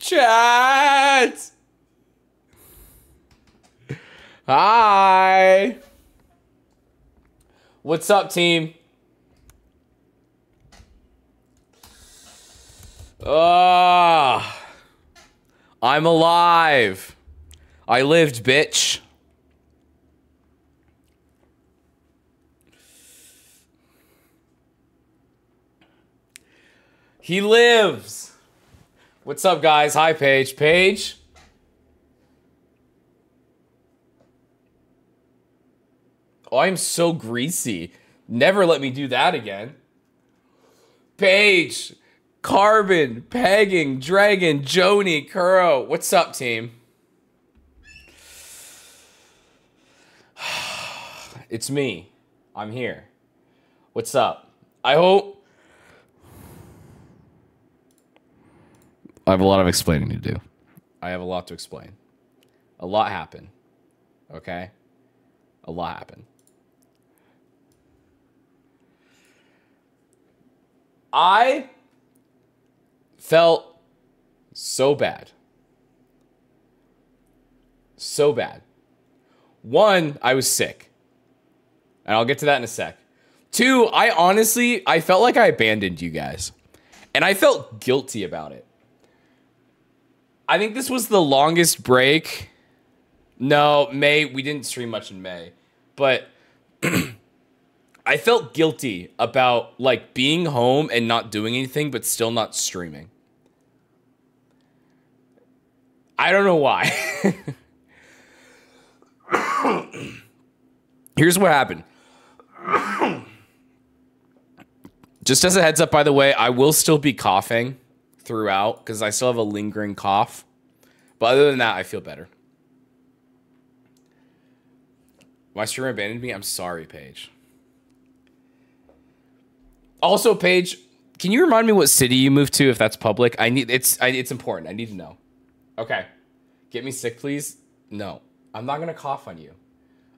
Chat. Hi. What's up, team? Ah, I'm alive. I lived, bitch. He lives. What's up, guys? Hi, Paige. Paige. Oh, I'm so greasy. Never let me do that again. Paige, Carbon, Pegging, Dragon, Joni, Kuro. What's up, team? It's me. I'm here. What's up? I hope. I have a lot of explaining to do. I have a lot to explain. A lot happened. Okay? A lot happened. I felt so bad. So bad. One, I was sick. And I'll get to that in a sec. Two, I honestly, I felt like I abandoned you guys. And I felt guilty about it. I think this was the longest break. No, May, we didn't stream much in May. But I felt guilty about like being home and not doing anything, but still not streaming. I don't know why. Here's what happened. Just as a heads up, by the way, I will still be coughing throughout because I still have a lingering cough. But other than that, I feel better. My streamer abandoned me. I'm sorry, Paige. Also, Paige, can you remind me what city you moved to if that's public? I need it's I, it's important. I need to know. Okay. Get me sick, please. No. I'm not gonna cough on you.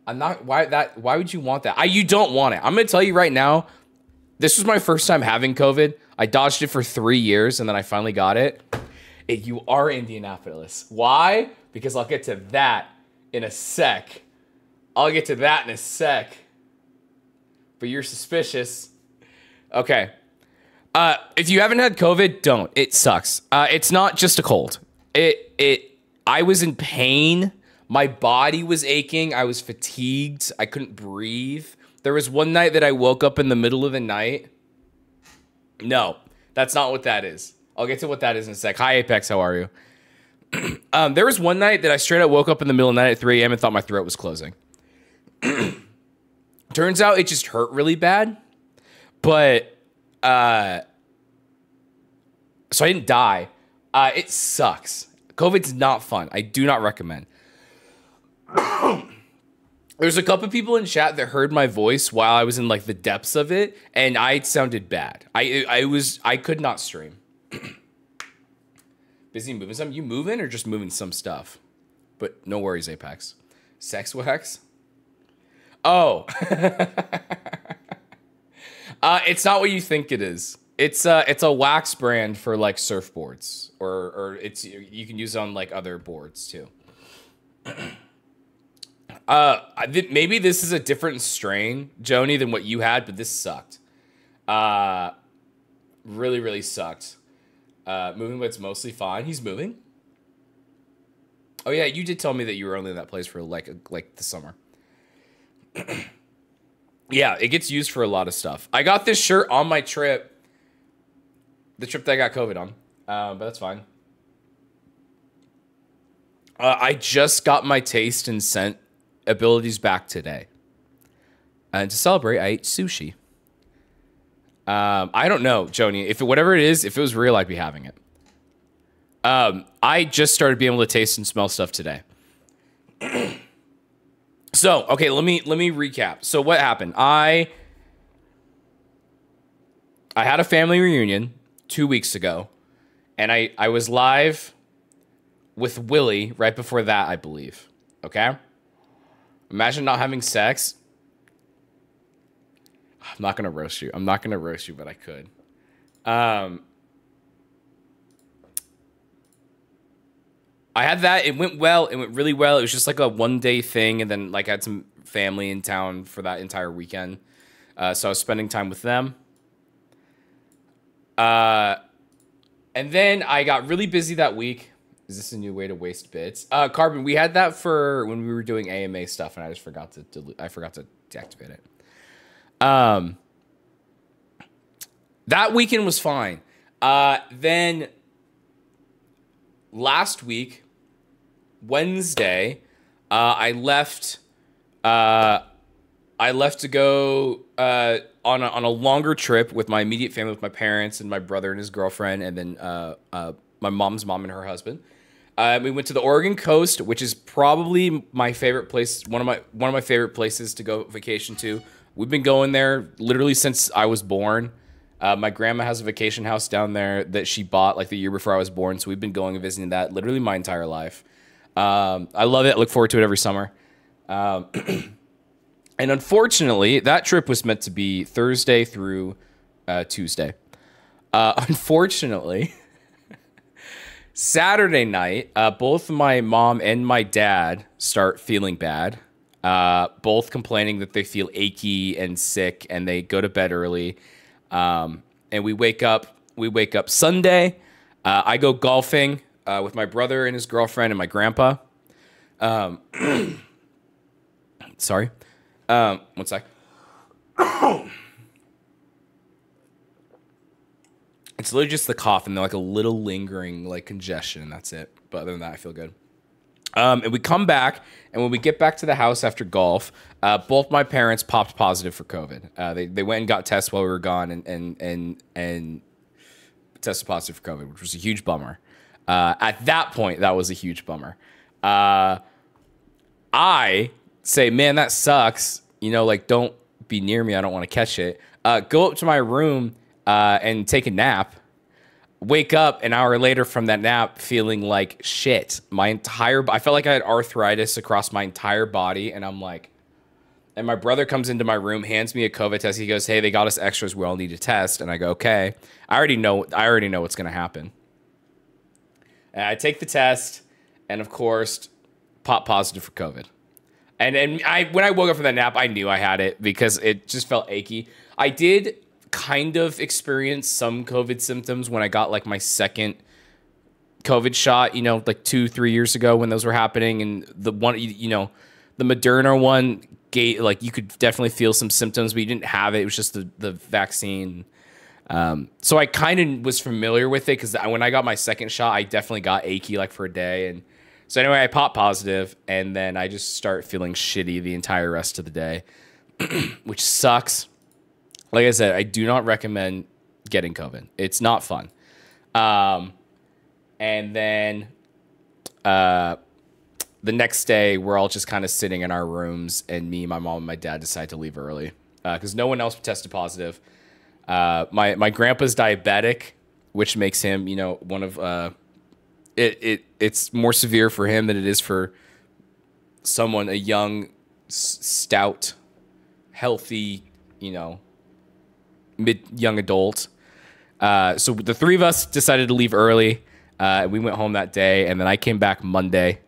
I'm not why that why would you want that? I you don't want it. I'm gonna tell you right now, this was my first time having COVID. I dodged it for three years and then I finally got it. you are Indianapolis. Why? Because I'll get to that in a sec. I'll get to that in a sec. But you're suspicious. Okay. Uh, if you haven't had COVID, don't. It sucks. Uh, it's not just a cold. It it. I was in pain. My body was aching. I was fatigued. I couldn't breathe. There was one night that I woke up in the middle of the night. No, that's not what that is. I'll get to what that is in a sec. Hi Apex, how are you? um, there was one night that I straight up woke up in the middle of the night at 3 a.m. and thought my throat was closing. Turns out it just hurt really bad, but uh, so I didn't die. Uh, it sucks. COVID's not fun. I do not recommend. There's a couple people in chat that heard my voice while I was in like the depths of it, and I sounded bad. I I was I could not stream. Busy moving some. You moving or just moving some stuff? But no worries, Apex. Sex wax. Oh. uh, it's not what you think it is. It's uh it's a wax brand for like surfboards or or it's you can use it on like other boards too. uh maybe this is a different strain, Joni, than what you had, but this sucked. Uh really really sucked. Uh moving but it's mostly fine. He's moving. Oh yeah, you did tell me that you were only in that place for like like the summer. yeah, it gets used for a lot of stuff. I got this shirt on my trip the trip that I got COVID on, uh, but that's fine. Uh, I just got my taste and scent abilities back today, and to celebrate, I ate sushi. Um, I don't know, Joni. If it, whatever it is, if it was real, I'd be having it. Um, I just started being able to taste and smell stuff today. so, okay, let me let me recap. So, what happened? I I had a family reunion two weeks ago, and I I was live with Willie right before that, I believe. Okay. Imagine not having sex. I'm not gonna roast you. I'm not gonna roast you, but I could. Um. I had that. It went well. It went really well. It was just like a one day thing, and then like I had some family in town for that entire weekend. Uh, so I was spending time with them. Uh, and then I got really busy that week. Is this a new way to waste bits? Uh, Carbon, we had that for when we were doing AMA stuff, and I just forgot to delete. I forgot to deactivate it. Um, that weekend was fine. Uh, then last week, Wednesday, uh, I left. Uh, I left to go uh, on a, on a longer trip with my immediate family, with my parents and my brother and his girlfriend, and then uh, uh, my mom's mom and her husband. Uh, we went to the Oregon coast, which is probably my favorite place. One of my one of my favorite places to go vacation to. We've been going there literally since I was born. Uh, my grandma has a vacation house down there that she bought like the year before I was born, so we've been going and visiting that literally my entire life. Um, I love it. I look forward to it every summer. Um, and unfortunately, that trip was meant to be Thursday through uh, Tuesday. Uh, unfortunately, Saturday night, uh, both my mom and my dad start feeling bad. Uh, both complaining that they feel achy and sick, and they go to bed early. Um, and we wake up. We wake up Sunday. Uh, I go golfing uh, with my brother and his girlfriend and my grandpa. Um, sorry. Um, one sec. It's literally just the cough and like a little lingering like congestion, and that's it. But other than that, I feel good. Um, and we come back, and when we get back to the house after golf, uh, both my parents popped positive for COVID. Uh, they, they went and got tests while we were gone, and and and and tested positive for COVID, which was a huge bummer. Uh, at that point, that was a huge bummer. Uh, I say, man, that sucks. You know, like don't be near me. I don't want to catch it. Uh, go up to my room uh, and take a nap wake up an hour later from that nap feeling like shit. My entire I felt like I had arthritis across my entire body and I'm like and my brother comes into my room, hands me a COVID test. He goes, "Hey, they got us extras. We all need to test." And I go, "Okay." I already know. I already know what's going to happen. And I take the test, and of course, pop positive for COVID. And and I when I woke up from that nap, I knew I had it because it just felt achy. I did kind of experienced some COVID symptoms when I got like my second COVID shot, you know, like two, three years ago when those were happening. And the one, you know, the Moderna one, gave, like you could definitely feel some symptoms, but you didn't have it. It was just the, the vaccine. Um, so I kind of was familiar with it because when I got my second shot, I definitely got achy like for a day. And so anyway, I popped positive and then I just start feeling shitty the entire rest of the day, which sucks like I said, I do not recommend getting COVID. It's not fun. Um, and then uh, the next day, we're all just kind of sitting in our rooms, and me, my mom, and my dad decide to leave early because uh, no one else tested positive. Uh, my my grandpa's diabetic, which makes him, you know, one of uh, it it it's more severe for him than it is for someone a young, stout, healthy, you know, mid young adult. Uh, so the three of us decided to leave early. Uh, we went home that day, and then I came back Monday,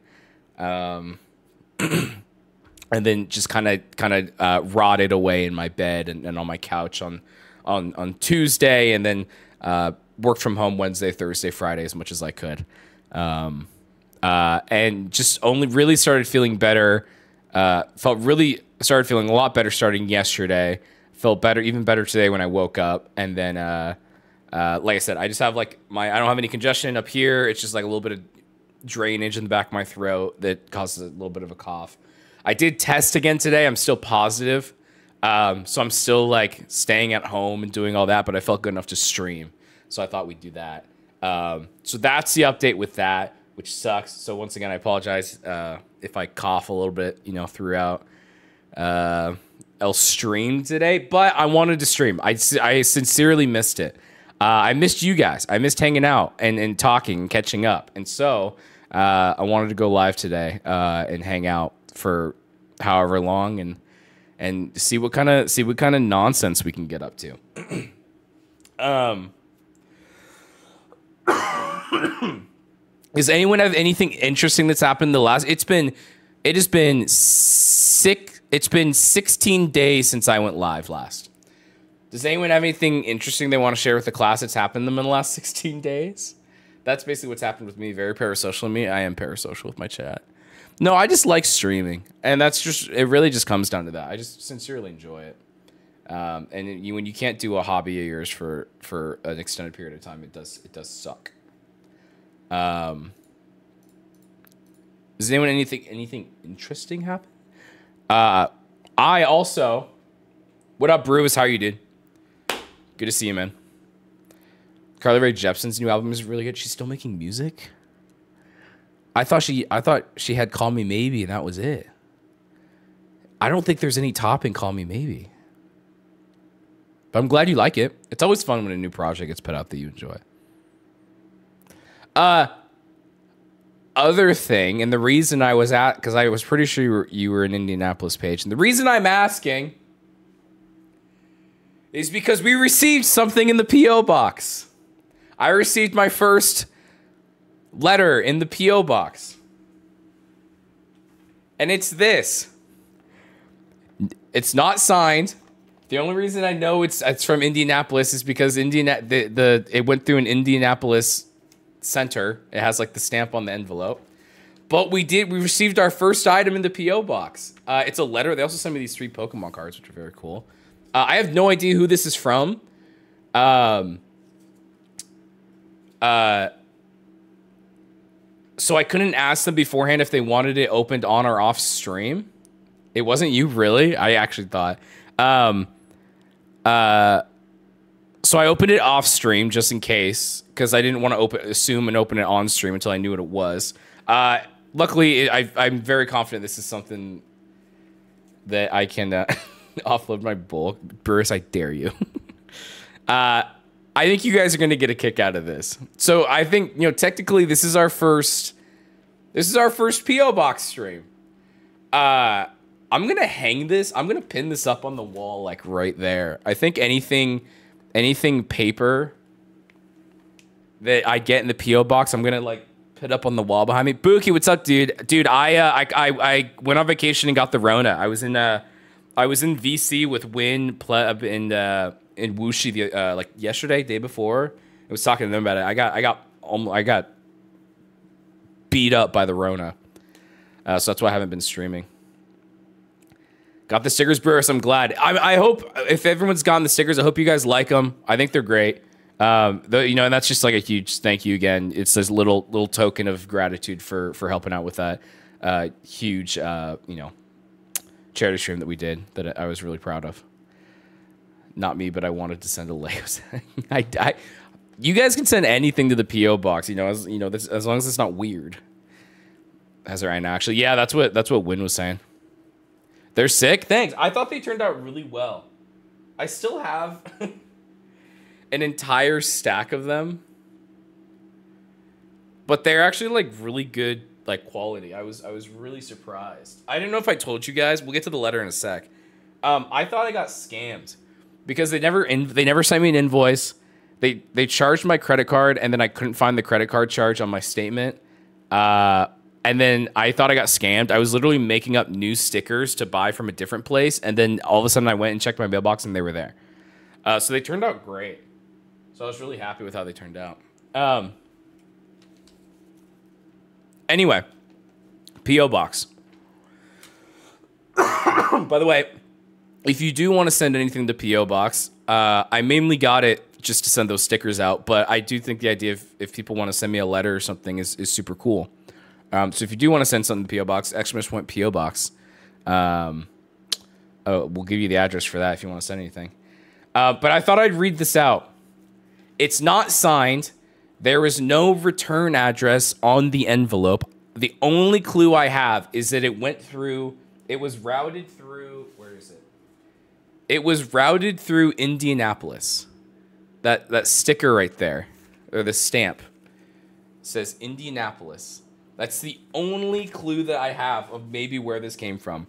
um, and then just kind of kind of uh, rotted away in my bed and, and, on my couch on on on Tuesday, and then uh, worked from home Wednesday, Thursday, Friday as much as I could, um, uh, and just only really started feeling better. Uh, felt really started feeling a lot better starting yesterday felt better, even better today when I woke up. And then, uh, uh, like I said, I just have like my, I don't have any congestion up here. It's just like a little bit of drainage in the back of my throat that causes a little bit of a cough. I did test again today. I'm still positive. Um, so I'm still like staying at home and doing all that, but I felt good enough to stream. So I thought we'd do that. Um, so that's the update with that, which sucks. So once again, I apologize uh, if I cough a little bit, you know, throughout. Uh, else stream today, but I wanted to stream. I, I sincerely missed it. Uh, I missed you guys. I missed hanging out and, and talking and catching up. And so uh, I wanted to go live today uh, and hang out for however long and and see what kind of see what kind of nonsense we can get up to. um. Does anyone have anything interesting that's happened the last? It's been, it has been six. It's been 16 days since I went live last. Does anyone have anything interesting they want to share with the class that's happened to them in the last 16 days? That's basically what's happened with me. Very parasocial me. I am parasocial with my chat. No, I just like streaming, and that's just it. Really, just comes down to that. I just sincerely enjoy it. Um, and you, when you can't do a hobby of yours for for an extended period of time, it does it does suck. Um, does anyone anything anything interesting happen? Uh, I also. What up, Bruce? How you, dude? Good to see you, man. Carly Rae Jepsen's new album is really good. She's still making music. I thought she I thought she had Call Me Maybe and that was it. I don't think there's any topping Call Me Maybe. But I'm glad you like it. It's always fun when a new project gets put out that you enjoy. Uh other thing, and the reason I was at because I was pretty sure you were, you were in Indianapolis Paige, and the reason I'm asking is because we received something in the PO box. I received my first letter in the P.O. box. And it's this. It's not signed. The only reason I know it's it's from Indianapolis is because Indiana the, the it went through an Indianapolis center. It has like the stamp on the envelope. But we did we received our first item in the PO box. Uh, it's a letter. They also sent me these three Pokemon cards, which are very cool. Uh, I have no idea who this is from. Um. Uh so I couldn't ask them beforehand if they wanted it opened on or off stream. It wasn't you, really. I actually thought. Um, uh, so I opened it off stream just in case because I didn't want to open assume and open it on stream until I knew what it was. Uh, luckily, it, I, am very confident this is something that I can uh, offload my bulk. Bruce, I dare you. uh, I think you guys are going to get a kick out of this. So I think, you know, technically this is our first this is our first PO box stream. Uh I'm going to hang this. I'm going to pin this up on the wall like right there. I think anything anything paper that I get in the PO box, I'm to like put up on the wall behind me. Bookie, what's up, dude? Dude, I uh, I I I went on vacation and got the Rona. I was in uh I was in VC with Win Pleb and uh in Wuxi the uh, like yesterday, day before. I was talking to them about it. I got I got um, I got beat up by the Rona, uh, so that's why I haven't been streaming. Got the stickers, Bruce. I'm glad. I, I hope if everyone's gotten the stickers, I hope you guys like them. I think they're great. Um, you know, and that's just like a huge thank you again. It's this little little token of gratitude for for helping out with that uh, huge uh, you know charity stream that we did that I was really proud of not me, but I wanted to send a Lego. I, I, you guys can send anything to the PO box, you know, as you know, this, as long as it's not weird. As right now, actually, yeah, that's what that's what Win was saying. They're sick. Thanks. I thought they turned out really well. I still have an entire stack of them, but they're actually like really good, like quality. I was I was really surprised. I didn't know if I told you guys. We'll get to the letter in a sec. Um, I thought I got scammed because they never in, they never sent me an invoice. They they charged my credit card and then I couldn't find the credit card charge on my statement. Uh, and then I thought I got scammed. I was literally making up new stickers to buy from a different place, and then all of a sudden I went and checked my mailbox and they were there. Uh, so they turned out great. So I was really happy with how they turned out. Um, anyway, PO box. By the way, if you do want to send anything to PO box, uh, I mainly got it just to send those stickers out. But I do think the idea of if people want to send me a letter or something is, is super cool. Um, so if you do want to send something to PO box, exclamation point PO box. Um, oh, we'll give you the address for that if you want to send anything. Uh, but I thought I'd read this out. It's not signed. There is no return address on the envelope. The only clue I have is that it went through. It was routed through Where is it? it was routed through Indianapolis. That that sticker right there, or the stamp, says Indianapolis. That's the only clue that I have of maybe where this came from.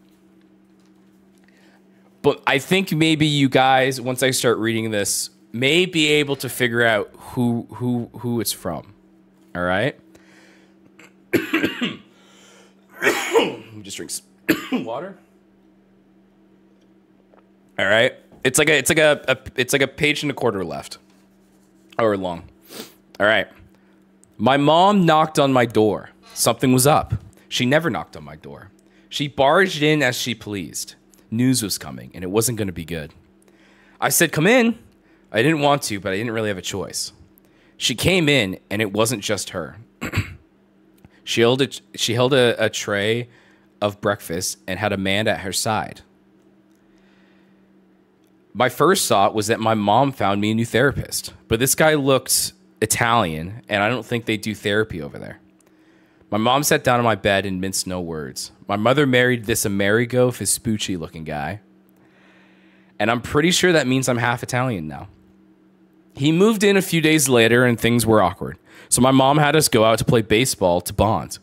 But I think maybe you guys, once I start reading this, may be able to figure out who who who it's from. All right. just drinks water. All right. It's like a it's like a, a it's like a page and a quarter left. Or long. All right. My mom knocked on my door. Something was up. She never knocked on my door. She barged in as she pleased. News was coming, and it wasn't going to be good. I said, Come in. I didn't want to, but I didn't really have a choice. She came in, and it wasn't just her. she held a, she held a, a tray of breakfast and had a man at her side. My first thought was that my mom found me a new therapist, but this guy looked Italian, and I don't think they do therapy over there. My mom sat down on my bed and minced no words. My mother married this Amerigo Vespucci looking guy. And I'm pretty sure that means I'm half Italian now. He moved in a few days later and things were awkward. So my mom had us go out to play baseball to bond.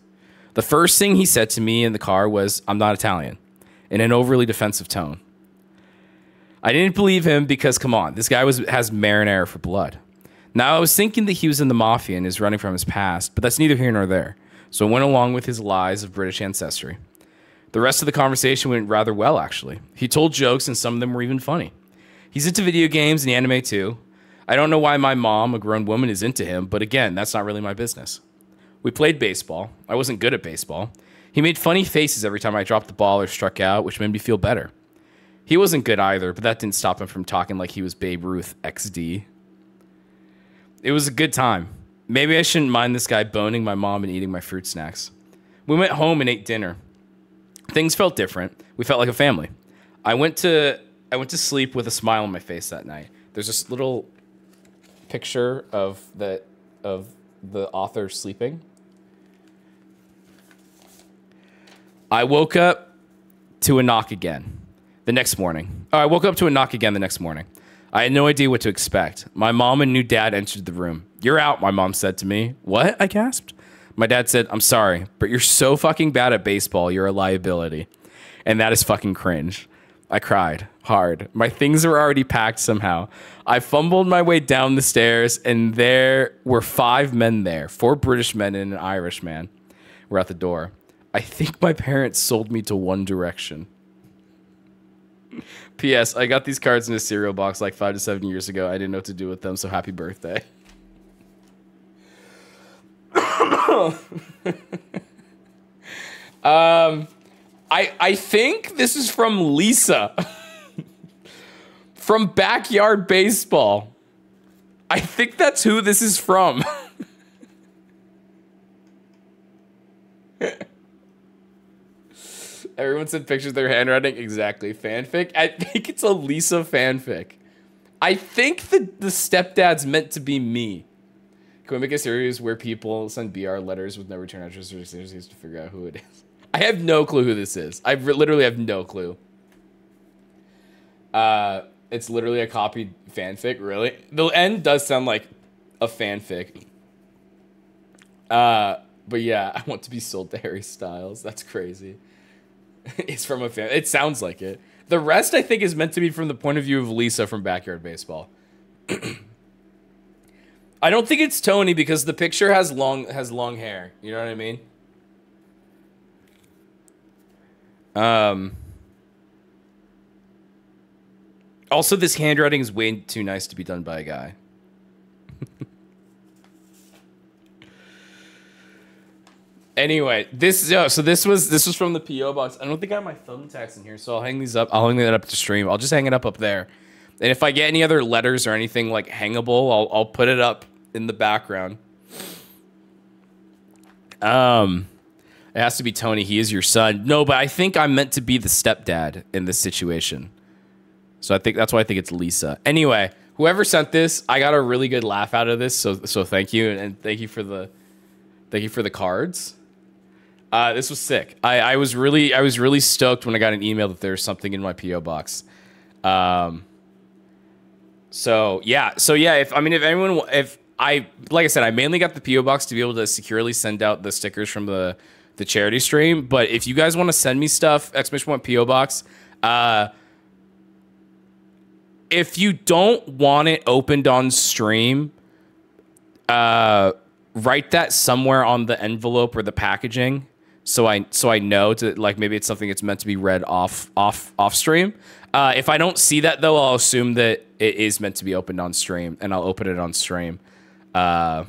The first thing he said to me in the car was, I'm not Italian, in an overly defensive tone. I didn't believe him because, come on, this guy was, has marinara for blood. Now, I was thinking that he was in the mafia and is running from his past, but that's neither here nor there. So I went along with his lies of British ancestry. The rest of the conversation went rather well, actually. He told jokes, and some of them were even funny. He's into video games and anime too. I don't know why my mom, a grown woman, is into him, but again, that's not really my business. We played baseball. I wasn't good at baseball. He made funny faces every time I dropped the ball or struck out, which made me feel better. He wasn't good either, but that didn't stop him from talking like he was Babe Ruth XD. It was a good time. Maybe I shouldn't mind this guy boning my mom and eating my fruit snacks. We went home and ate dinner. Things felt different. We felt like a family. I went to I went to sleep with a smile on my face that night. There's this little picture of the of the author sleeping. I woke up to a knock again the next morning. Oh, I woke up to a knock again the next morning. I had no idea what to expect. My mom and new dad entered the room. You're out, my mom said to me. What? I gasped. My dad said, I'm sorry, but you're so fucking bad at baseball, you're a liability. And that is fucking cringe. I cried hard. My things were already packed somehow. I fumbled my way down the stairs, and there were five men there four British men and an Irish man were at the door. I think my parents sold me to One Direction. P.S. I got these cards in a cereal box like five to seven years ago. I didn't know what to do with them, so happy birthday. um, I I think this is from Lisa from Backyard Baseball. I think that's who this is from. Everyone sent pictures their handwriting. Exactly. Fanfic. I think it's a Lisa fanfic. I think the, the stepdad's meant to be me. Can we make a series where people send BR letters with no return address or series to figure out who it is? I have no clue who this is. I literally have no clue. Uh, it's literally a copied fanfic. Really, the end does sound like a fanfic. Uh, but yeah, I want to be sold to Harry Styles. That's crazy. it's from a fan. It sounds like it. The rest, I think, is meant to be from the point of view of Lisa from Backyard Baseball. I don't think it's Tony because the picture has long has long hair. You know what I mean? Um. Also, this handwriting is way too nice to be done by a guy. anyway, this oh, so this was this was from the PO box. I don't think I have my thumbtacks in here, so I'll hang these up. I'll hang that up to stream. I'll just hang it up up there. And if I get any other letters or anything like hangable, I'll I'll put it up in the background. Um, it has to be Tony. He is your son. No, but I think I'm meant to be the stepdad in this situation. So I think that's why I think it's Lisa. Anyway, whoever sent this, I got a really good laugh out of this. So so thank you and thank you for the thank you for the cards. Uh, this was sick. I, I was really I was really stoked when I got an email that there was something in my PO box. Um, so yeah, so yeah. If I mean, if anyone, if I like I said, I mainly got the PO box to be able to securely send out the stickers from the the charity stream. But if you guys want to send me stuff, exclamation point PO box. Uh, if you don't want it opened on stream, uh, write that somewhere on the envelope or the packaging so I so I know to like maybe it's something that's meant to be read off off off stream. Uh, if I don't see that though, I'll assume that it is meant to be opened on stream, and I'll open it on stream, uh,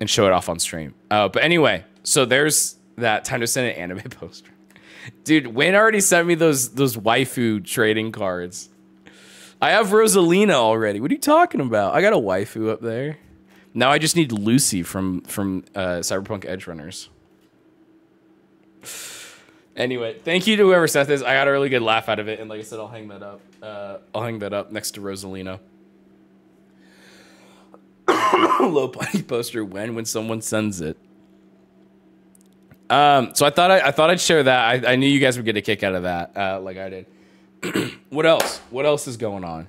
and show it off on stream. Uh, but anyway, so there's that time to send an anime poster. Dude, Wayne already sent me those those waifu trading cards. I have Rosalina already. What are you talking about? I got a waifu up there. Now I just need Lucy from from uh, Cyberpunk Edgerunners. Anyway, thank you to whoever sent this. I got a really good laugh out of it, and like I said, I'll hang that up. Uh, I'll hang that up next to Rosalina. Low body poster when when someone sends it. Um, so I thought I, I thought I'd share that. I, I knew you guys would get a kick out of that, uh, like I did. what else? What else is going on?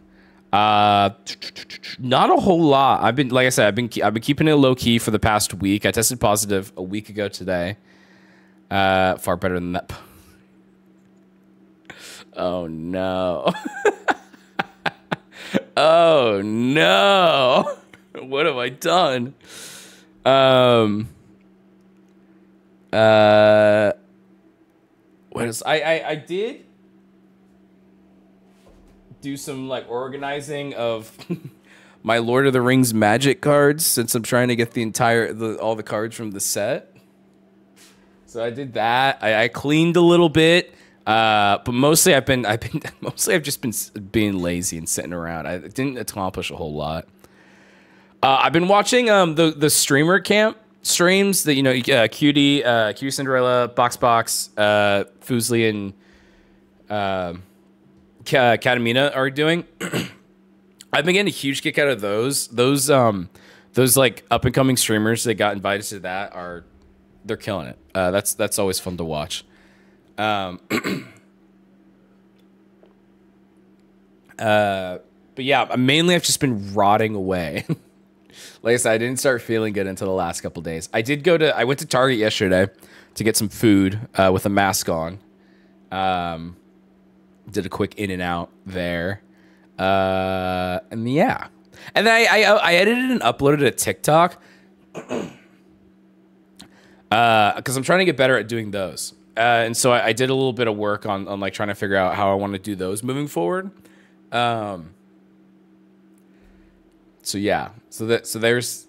Uh, not a whole lot. I've been, like I said, I've been, I've been keeping it low key for the past week. I tested positive a week ago today. Uh, far better than that. Oh no. oh no. what have I done? Um. Uh. What is I I I did do some like organizing of my Lord of the Rings magic cards since I'm trying to get the entire the, all the cards from the set. So I did that. I, I cleaned a little bit, uh, but mostly I've been I've been mostly I've just been being lazy and sitting around. I didn't accomplish a whole lot. Uh, I've been watching um, the the streamer camp streams that you know uh, Cutie, uh, QTCinderella, Box Box, uh, Fuslie, and. Uh, Kkatamina are doing. I've been getting a huge kick out of those. Those um those like up and coming streamers that got invited to that are they're killing it. Uh, that's that's always fun to watch. Um, uh, but yeah, mainly I've just been rotting away. like I said, I didn't start feeling good until the last couple days. I did go to I went to Target yesterday to get some food uh, with a mask on. Um, did a quick in and out there. Uh, and yeah. And then I, I, I edited and uploaded a TikTok. Uh, because I'm trying to get better at doing those. Uh, and so I, I, did a little bit of work on, on like trying to figure out how I want to do those moving forward. Um, so yeah, so that so there's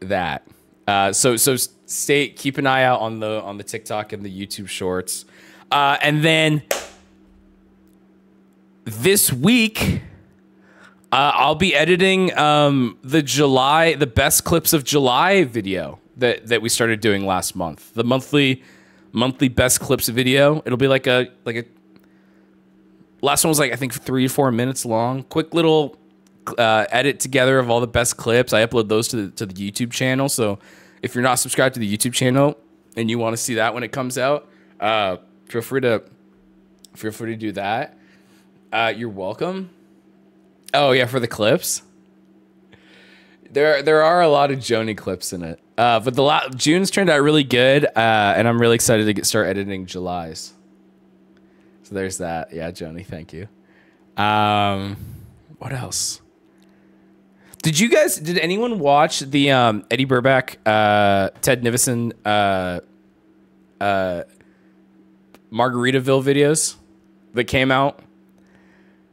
that. Uh, so so stay keep an eye out on the on the TikTok and the YouTube Shorts, uh, and then this week, uh, I'll be editing um, the July, the best clips of July video that that we started doing last month. The monthly monthly best clips video. It'll be like a like a last one was like I think three four minutes long. Quick little uh, edit together of all the best clips. I upload those to the, to the YouTube channel. So if you're not subscribed to the YouTube channel and you want to see that when it comes out, uh, feel free to feel free to do that. Uh, you're welcome. Oh yeah, for the clips. There, there are a lot of Joni clips in it. Uh, but the la- June's turned out really good, uh, and I'm really excited to get start editing July's. So there's that. Yeah, Joni, thank you. Um, what else? Did you guys? Did anyone watch the um, Eddy Burback, uh, Ted Nivison, uh, uh, Margaritaville videos that came out?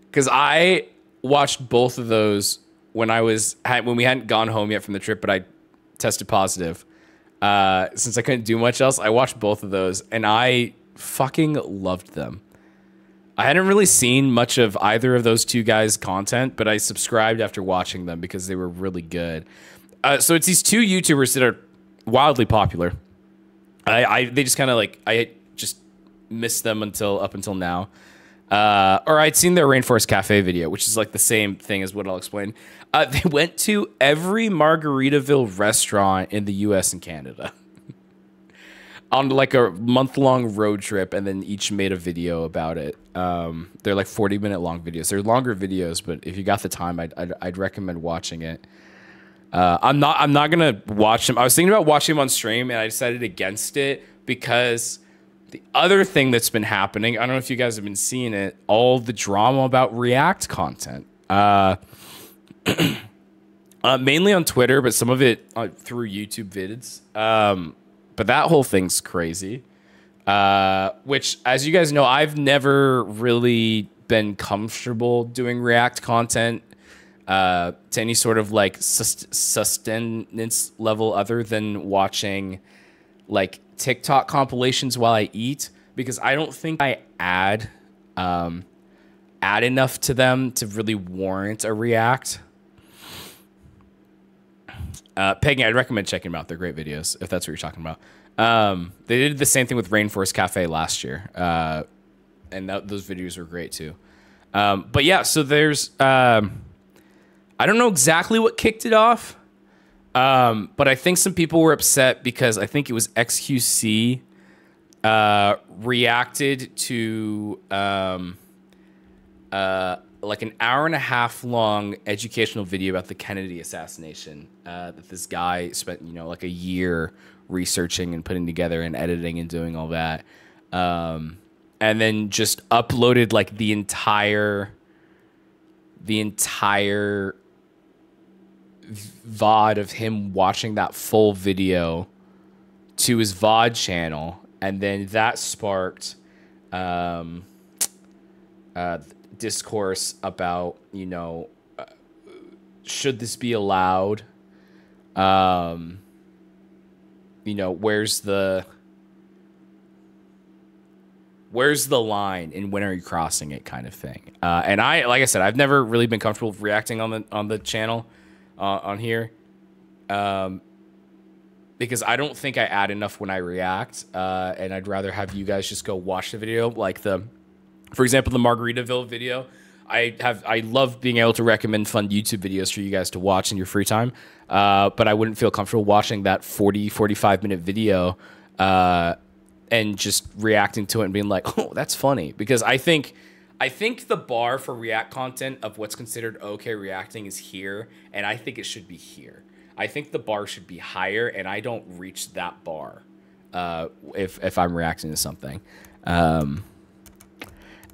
Because I watched both of those when I was when we hadn't gone home yet from the trip, but I tested positive. Uh, since I couldn't do much else, I watched both of those, and I fucking loved them. I hadn't really seen much of either of those two guys' content, but I subscribed after watching them because they were really good. Uh, so it's these two YouTubers that are wildly popular. I, I they just kind of like I just missed them until up until now. Uh, or I'd seen their Rainforest Cafe video, which is like the same thing as what I'll explain. Uh, they went to every Margaritaville restaurant in the U.S. and Canada on like a month long road trip, and then each made a video about it. Um, they're like forty minute long videos. They're longer videos, but if you got the time, I'd I'd, I'd recommend watching it. Uh, I'm not I'm not gonna watch them. I was thinking about watching them on stream, and I decided against it because the other thing that's been happening, I don't know if you guys have been seeing it, all the drama about React content. Uh, Uh, mainly on Twitter, but some of it uh, through YouTube vids. Um, but that whole thing's crazy. Uh, which, as you guys know, I've never really been comfortable doing React content uh, to any sort of like sust- sustenance level other than watching like TikTok compilations while I eat because I don't think I add um, add enough to them to really warrant a React. Uh, Peggy, I'd recommend checking them out. They're great videos if that's what you're talking about. Um, they did the same thing with Rainforest Cafe last year, uh, and those videos were great too. Um, but yeah, so there's um, I don't know exactly what kicked it off, um, but I think some people were upset because I think it was XQC uh, reacted to um, uh, like an hour and a half long educational video about the Kennedy assassination uh, that this guy spent you know like a year researching and putting together and editing and doing all that. Um, and then just uploaded like the entire the entire VOD of him watching that full video to his VOD channel. And then that sparked um, uh, discourse about, you know, uh, should this be allowed? Um, you know, where's the where's the line and when are you crossing it kind of thing uh, and i like i said i've never really been comfortable reacting on the on the channel uh, on here. Um, because i don't think i add enough when i react uh, and i'd rather have you guys just go watch the video. Like the for example the margaritaville video. I have i love being able to recommend fun youtube videos for you guys to watch in your free time uh, but i wouldn't feel comfortable watching that 40 45 minute video uh, and just reacting to it and being like, "Oh, that's funny." Because I think I think the bar for React content of what's considered okay reacting is here, and I think it should be here. I think the bar should be higher, and I don't reach that bar uh, if if I'm reacting to something. Um,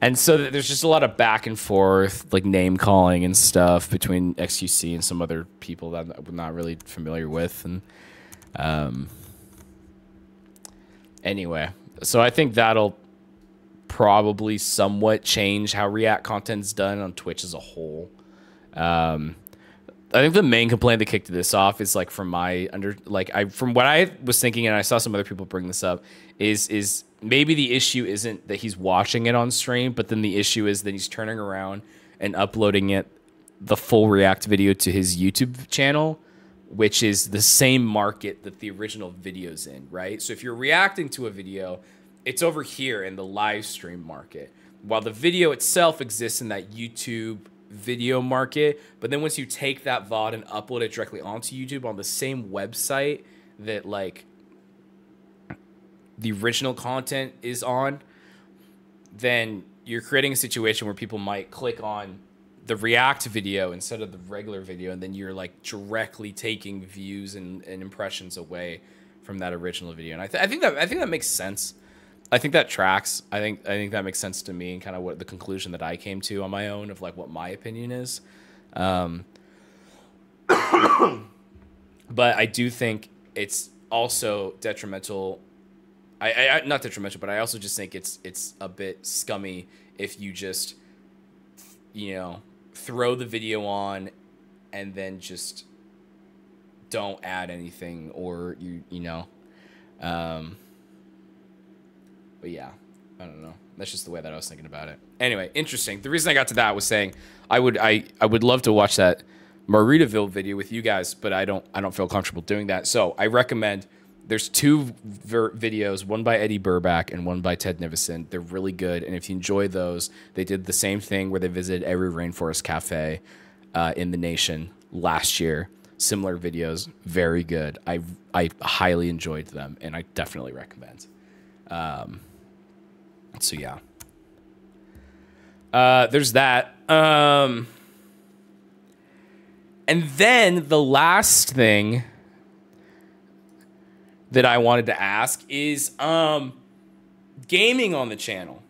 and so there's just a lot of back and forth, like name calling and stuff between XQC and some other people that I'm not really familiar with, and um, Anyway, so I think that'll probably somewhat change how React content's done on Twitch as a whole. Um, I think the main complaint that kicked this off is like from my under like I from what I was thinking and I saw some other people bring this up is is maybe the issue isn't that he's watching it on stream, but then the issue is that he's turning around and uploading it the full React video to his YouTube channel which is the same market that the original video's in, right? So if you're reacting to a video, it's over here in the live stream market, while the video itself exists in that YouTube video market. But then once you take that VOD and upload it directly onto YouTube on the same website that like the original content is on, then you're creating a situation where people might click on the React video instead of the regular video, and then you're like directly taking views and, and impressions away from that original video. And I, th- I think that I think that makes sense. I think that tracks. I think I think that makes sense to me and kind of what the conclusion that I came to on my own of like what my opinion is. Um, but I do think it's also detrimental. I, I not detrimental, but I also just think it's it's a bit scummy if you just you know throw the video on and then just don't add anything or you you know um but yeah i don't know that's just the way that i was thinking about it anyway interesting the reason i got to that was saying i would i i would love to watch that margaritaville video with you guys but i don't i don't feel comfortable doing that so i recommend there's two ver- videos, one by Eddie Burback and one by Ted Nivison. They're really good, and if you enjoy those, they did the same thing where they visited every rainforest cafe uh, in the nation last year. Similar videos, very good. I I highly enjoyed them, and I definitely recommend. Um, so yeah, uh, there's that. Um, and then the last thing that I wanted to ask is um, gaming on the channel.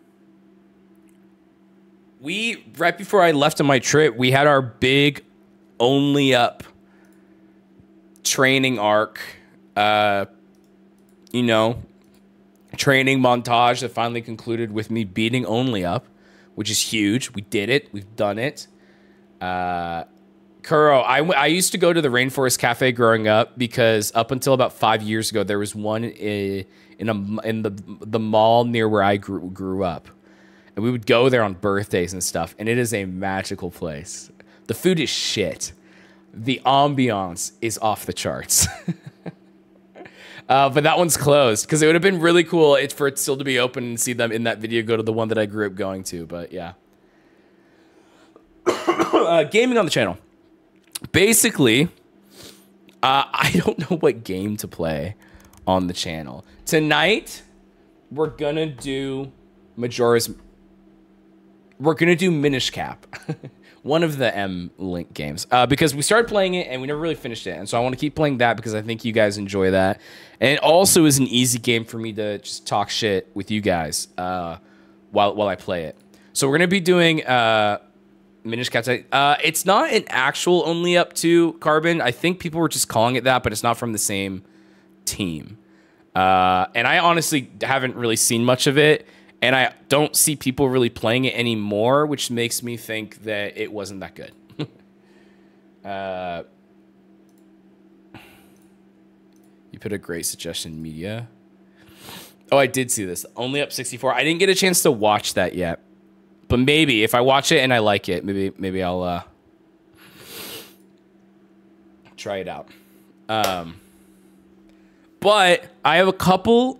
We right before I left on my trip, we had our big only up training arc, uh, you know, training montage that finally concluded with me beating only up, which is huge. We did it. We've done it. Uh, Kuro, I, used to go to the Rainforest Cafe growing up because up until about five years ago, there was one in, in a in the the mall near where I grew grew up, and we would go there on birthdays and stuff. And it is a magical place. The food is shit. The ambiance is off the charts. uh, but that one's closed because it would have been really cool it, for it still to be open and see them in that video go to the one that I grew up going to. But yeah. uh, gaming on the channel. Basically, uh, I don't know what game to play on the channel. Tonight, we're gonna do Majora's. We're gonna do Minish Cap. one of the M Link games uh, because we started playing it and we never really finished it, and so I want to keep playing that because I think you guys enjoy that, and it also is an easy game for me to just talk shit with you guys uh, while while I play it. So we're gonna be doing uh, Minish Cap. Uh, it's not an actual only up to Carbon. I think people were just calling it that, but it's not from the same team. Uh, and I honestly haven't really seen much of it and I don't see people really playing it anymore, which makes me think that it wasn't that good. uh, you put a great suggestion, media. Oh, I did see this. Only up 64. I didn't get a chance to watch that yet, but maybe if I watch it and I like it, maybe maybe I'll uh, try it out. Um, but I have a couple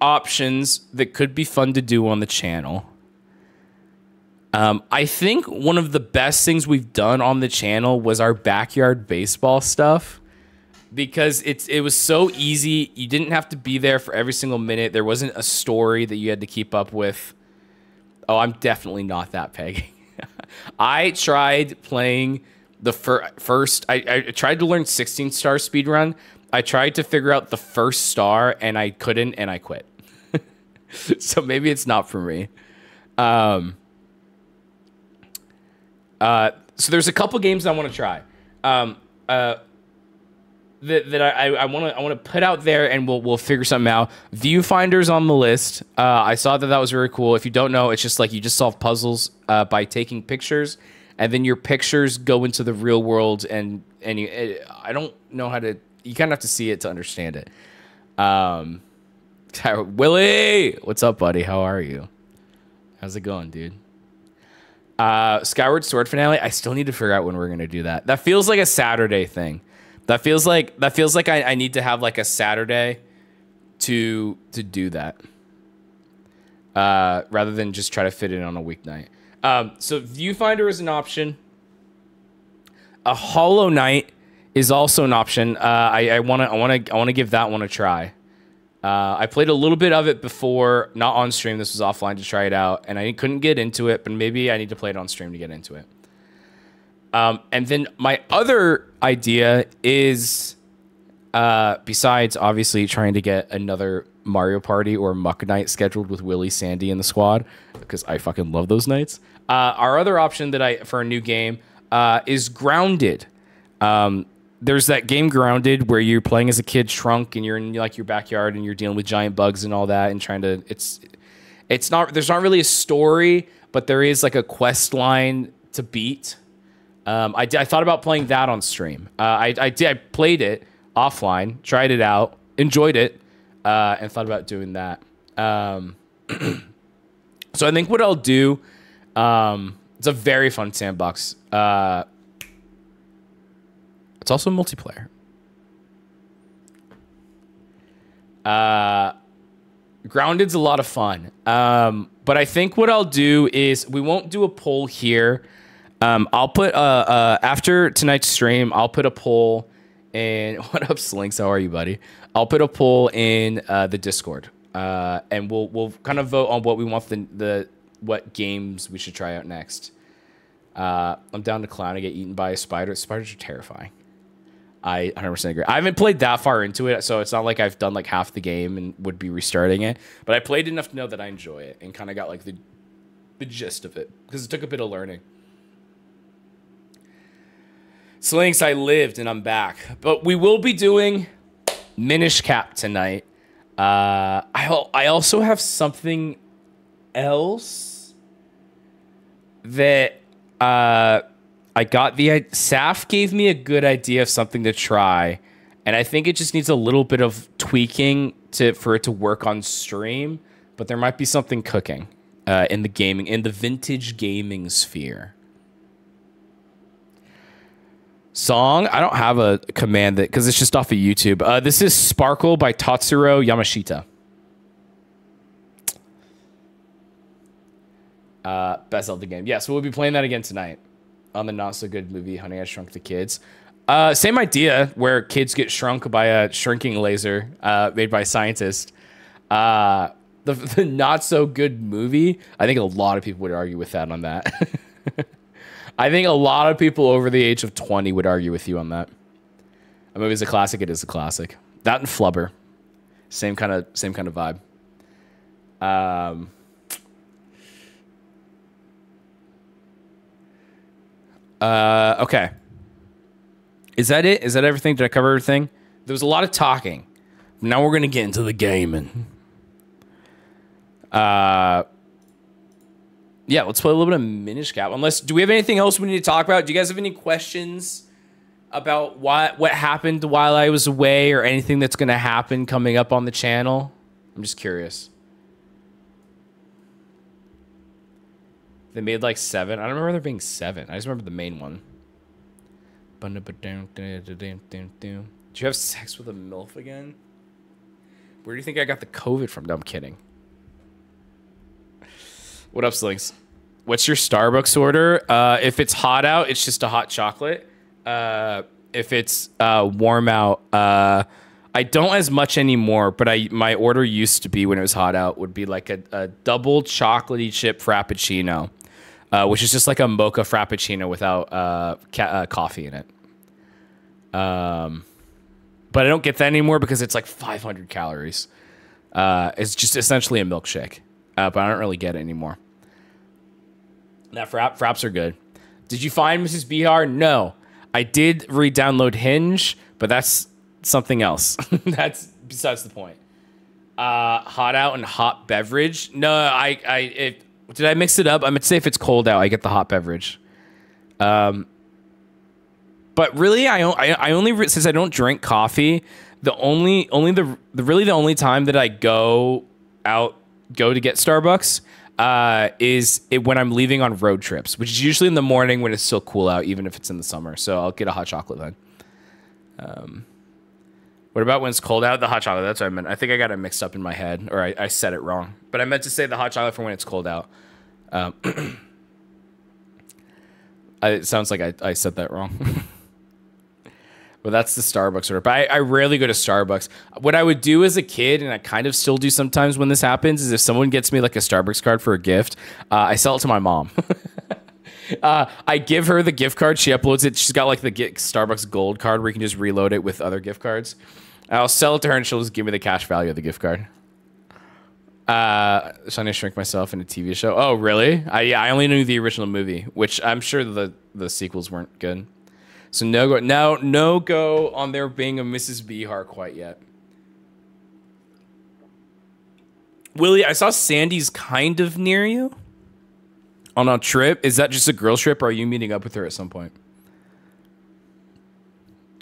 options that could be fun to do on the channel. Um, I think one of the best things we've done on the channel was our backyard baseball stuff because it's it was so easy. You didn't have to be there for every single minute. There wasn't a story that you had to keep up with. Oh, I'm definitely not that Peggy. I tried playing the fir- first. I, I tried to learn 16 star speedrun. I tried to figure out the first star and I couldn't, and I quit. so maybe it's not for me. Um, uh, so there's a couple games I want to try. Um, uh, that, that I want to I want to put out there and we'll we'll figure something out. Viewfinders on the list. Uh, I saw that that was very cool. If you don't know, it's just like you just solve puzzles uh, by taking pictures, and then your pictures go into the real world. And and you, it, I don't know how to. You kind of have to see it to understand it. Um, Willie, what's up, buddy? How are you? How's it going, dude? Uh, Skyward Sword finale. I still need to figure out when we're gonna do that. That feels like a Saturday thing. That feels like that feels like I, I need to have like a Saturday to to do that. Uh, rather than just try to fit it on a weeknight. Um, so viewfinder is an option. A Hollow Knight is also an option. Uh, I want to I want to I want to give that one a try. Uh, I played a little bit of it before, not on stream. This was offline to try it out, and I couldn't get into it. But maybe I need to play it on stream to get into it. Um, and then my other idea is, uh, besides obviously trying to get another Mario Party or Muck Night scheduled with Willie, Sandy, and the squad, because I fucking love those nights. Uh, our other option that I for a new game uh, is Grounded. Um, there's that game grounded where you're playing as a kid shrunk and you're in like your backyard and you're dealing with giant bugs and all that and trying to it's it's not there's not really a story but there is like a quest line to beat. Um, I, I thought about playing that on stream. Uh, I, I did I played it offline tried it out enjoyed it uh, and thought about doing that. Um, so I think what I'll do um, it's a very fun sandbox. Uh, it's also multiplayer. Uh, Grounded's a lot of fun. Um, but I think what I'll do is we won't do a poll here. Um, I'll put uh, uh, after tonight's stream, I'll put a poll in. What up, Slinks? How are you, buddy? I'll put a poll in uh, the Discord, uh, and we'll we'll kind of vote on what we want the the what games we should try out next. Uh, I'm down to clown and get eaten by a spider. Spiders are terrifying. I 100% agree. I haven't played that far into it, so it's not like I've done like half the game and would be restarting it. But I played enough to know that I enjoy it and kind of got like the the gist of it because it took a bit of learning. Slinks, I lived and I'm back. But we will be doing Minish Cap tonight. Uh, I I also have something else that uh, I got the Saf gave me a good idea of something to try, and I think it just needs a little bit of tweaking to for it to work on stream. But there might be something cooking uh, in the gaming in the vintage gaming sphere. Song, I don't have a command that because it's just off of YouTube. Uh, this is Sparkle by Tatsuro Yamashita. Uh, best Zelda game. Yeah, so we'll be playing that again tonight on the not so good movie Honey I Shrunk the Kids. Uh, same idea where kids get shrunk by a shrinking laser uh, made by scientists. Uh, the, the not so good movie. I think a lot of people would argue with that on that. I think a lot of people over the age of 20 would argue with you on that. A movie is a classic. It is a classic. That and Flubber, same kind of same kind of vibe. Um, uh, okay. Is that it? Is that everything? Did I cover everything? There was a lot of talking. Now we're gonna get into the gaming. Uh yeah, let's play a little bit of Minish Cap. Unless, do we have anything else we need to talk about? Do you guys have any questions about what what happened while I was away, or anything that's to happen coming up on the channel? I'm just curious. They made like seven. I don't remember there being seven. I just remember the main one. Did you have sex with a MILF again? Where do you think I got the COVID from? No, I'm kidding. What up, Slings? What's your Starbucks order? Uh, if it's hot out, it's just a hot chocolate. Uh, if it's uh, warm out, uh, I don't as much anymore. But I my order used to be when it was hot out would be like a, a double chocolatey chip frappuccino, uh, which is just like a mocha frappuccino without uh, ca- coffee in it. Um, but I don't get that anymore because it's like 500 calories. it's just essentially a milkshake uh, but I don't really get it anymore. That frap fraps are good. Did you find Mrs. Beehar? No, I did re-download Hinge, but that's something else. that's besides the point. Uh, hot out and hot beverage. No, I, I, it, did I mix it up? I'm gonna say if it's cold out, I get the hot beverage. Um, but really, I, I, I only since I don't drink coffee, the only, only the, the really the only time that I go out go to get Starbucks uh, is it when I'm leaving on road trips, which is usually in the morning when it's still cool out, even if it's in the summer. So I'll get a hot chocolate then. Um, what about when it's cold out? The hot chocolate. That's what I meant. I think I got it mixed up in my head, or I, I said it wrong. But I meant to say the hot chocolate for when it's cold out. Um, it sounds like I, I said that wrong. But that's the Starbucks order. But I, I, rarely go to Starbucks. What I would do as a kid, and I kind of still do sometimes when this happens, is if someone gets me like a Starbucks card for a gift, uh, I sell it to my mom. uh, I give her the gift card. She uploads it. She's got like the Starbucks Gold card where you can just reload it with other gift cards. I'll sell it to her, and she'll just give me the cash value of the gift card. Uh, trying to shrink myself in a TV show. Oh, really? I yeah, I only knew the original movie, which I'm sure the the sequels weren't good. So no go now no go on there being a Mrs. Beehar quite yet. Willie, I saw Sandy's kind of near you on a trip. Is that just a girl trip, or are you meeting up with her at some point?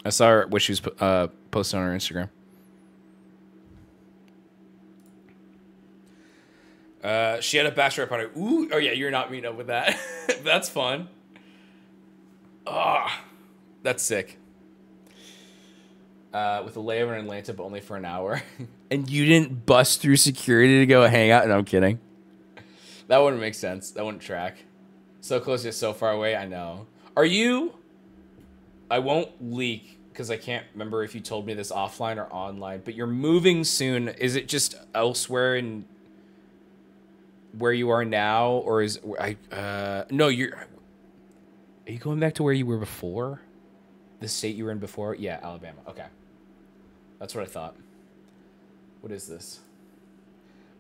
I saw her when she was uh, posting on her Instagram. Uh, she had a bachelorette party. Ooh, oh yeah, you're not meeting up with that. That's fun. Ah. That's sick. Uh, with a layover in Atlanta, but only for an hour. and you didn't bust through security to go hang out? No, I'm kidding. That wouldn't make sense. That wouldn't track. So close yet so far away. I know. Are you? I won't leak because I can't remember if you told me this offline or online. But you're moving soon. Is it just elsewhere in where you are now, or is I? Uh, no, you're. Are you going back to where you were before? The state you were in before? Yeah, Alabama. Okay. That's what I thought. What is this?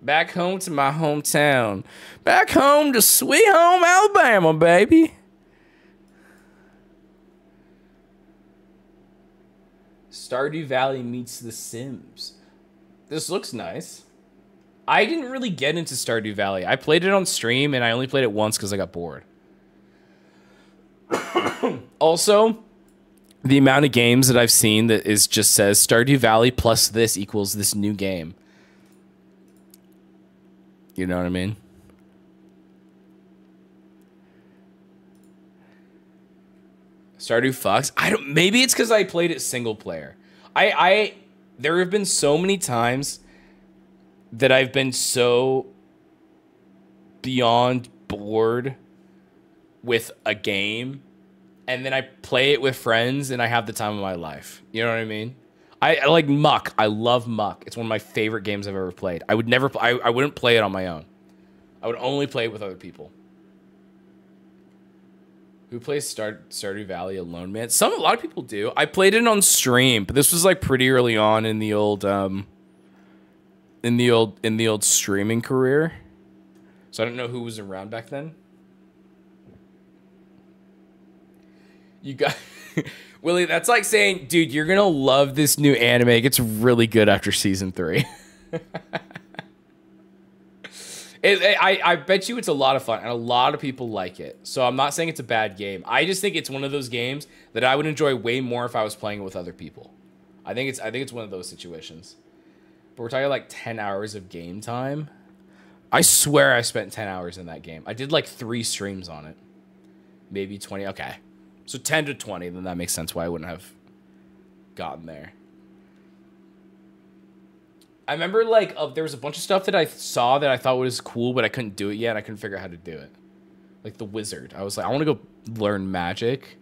Back home to my hometown. Back home to sweet home Alabama, baby. Stardew Valley meets The Sims. This looks nice. I didn't really get into Stardew Valley. I played it on stream and I only played it once because I got bored. also, the amount of games that I've seen that is just says Stardew Valley plus this equals this new game. You know what I mean? Stardew Fox. I don't. Maybe it's because I played it single player. I I there have been so many times that I've been so beyond bored with a game and then I play it with friends and I have the time of my life. You know what I mean? I, I like Muck. I love Muck. It's one of my favorite games I've ever played. I would never I, I wouldn't play it on my own. I would only play it with other people. Who plays Star Stardew Valley alone, man? Some a lot of people do. I played it on stream, but this was like pretty early on in the old um in the old in the old streaming career. So I don't know who was around back then. You got Willie, that's like saying, dude, you're gonna love this new anime. It gets really good after season three. It, I, I bet you it's a lot of fun and a lot of people like it. So I'm not saying it's a bad game. I just think it's one of those games that I would enjoy way more if I was playing it with other people. I think it's I think it's one of those situations. But we're talking like 10 hours of game time. I swear I spent 10 hours in that game. I did like 3 streams on it. Maybe 20. Okay. So 10 to 20, then that makes sense why I wouldn't have gotten there. I remember like uh, there was a bunch of stuff that I saw that I thought was cool, but I couldn't do it yet. I couldn't figure out how to do it. Like the wizard, I was like, I want to go learn magic.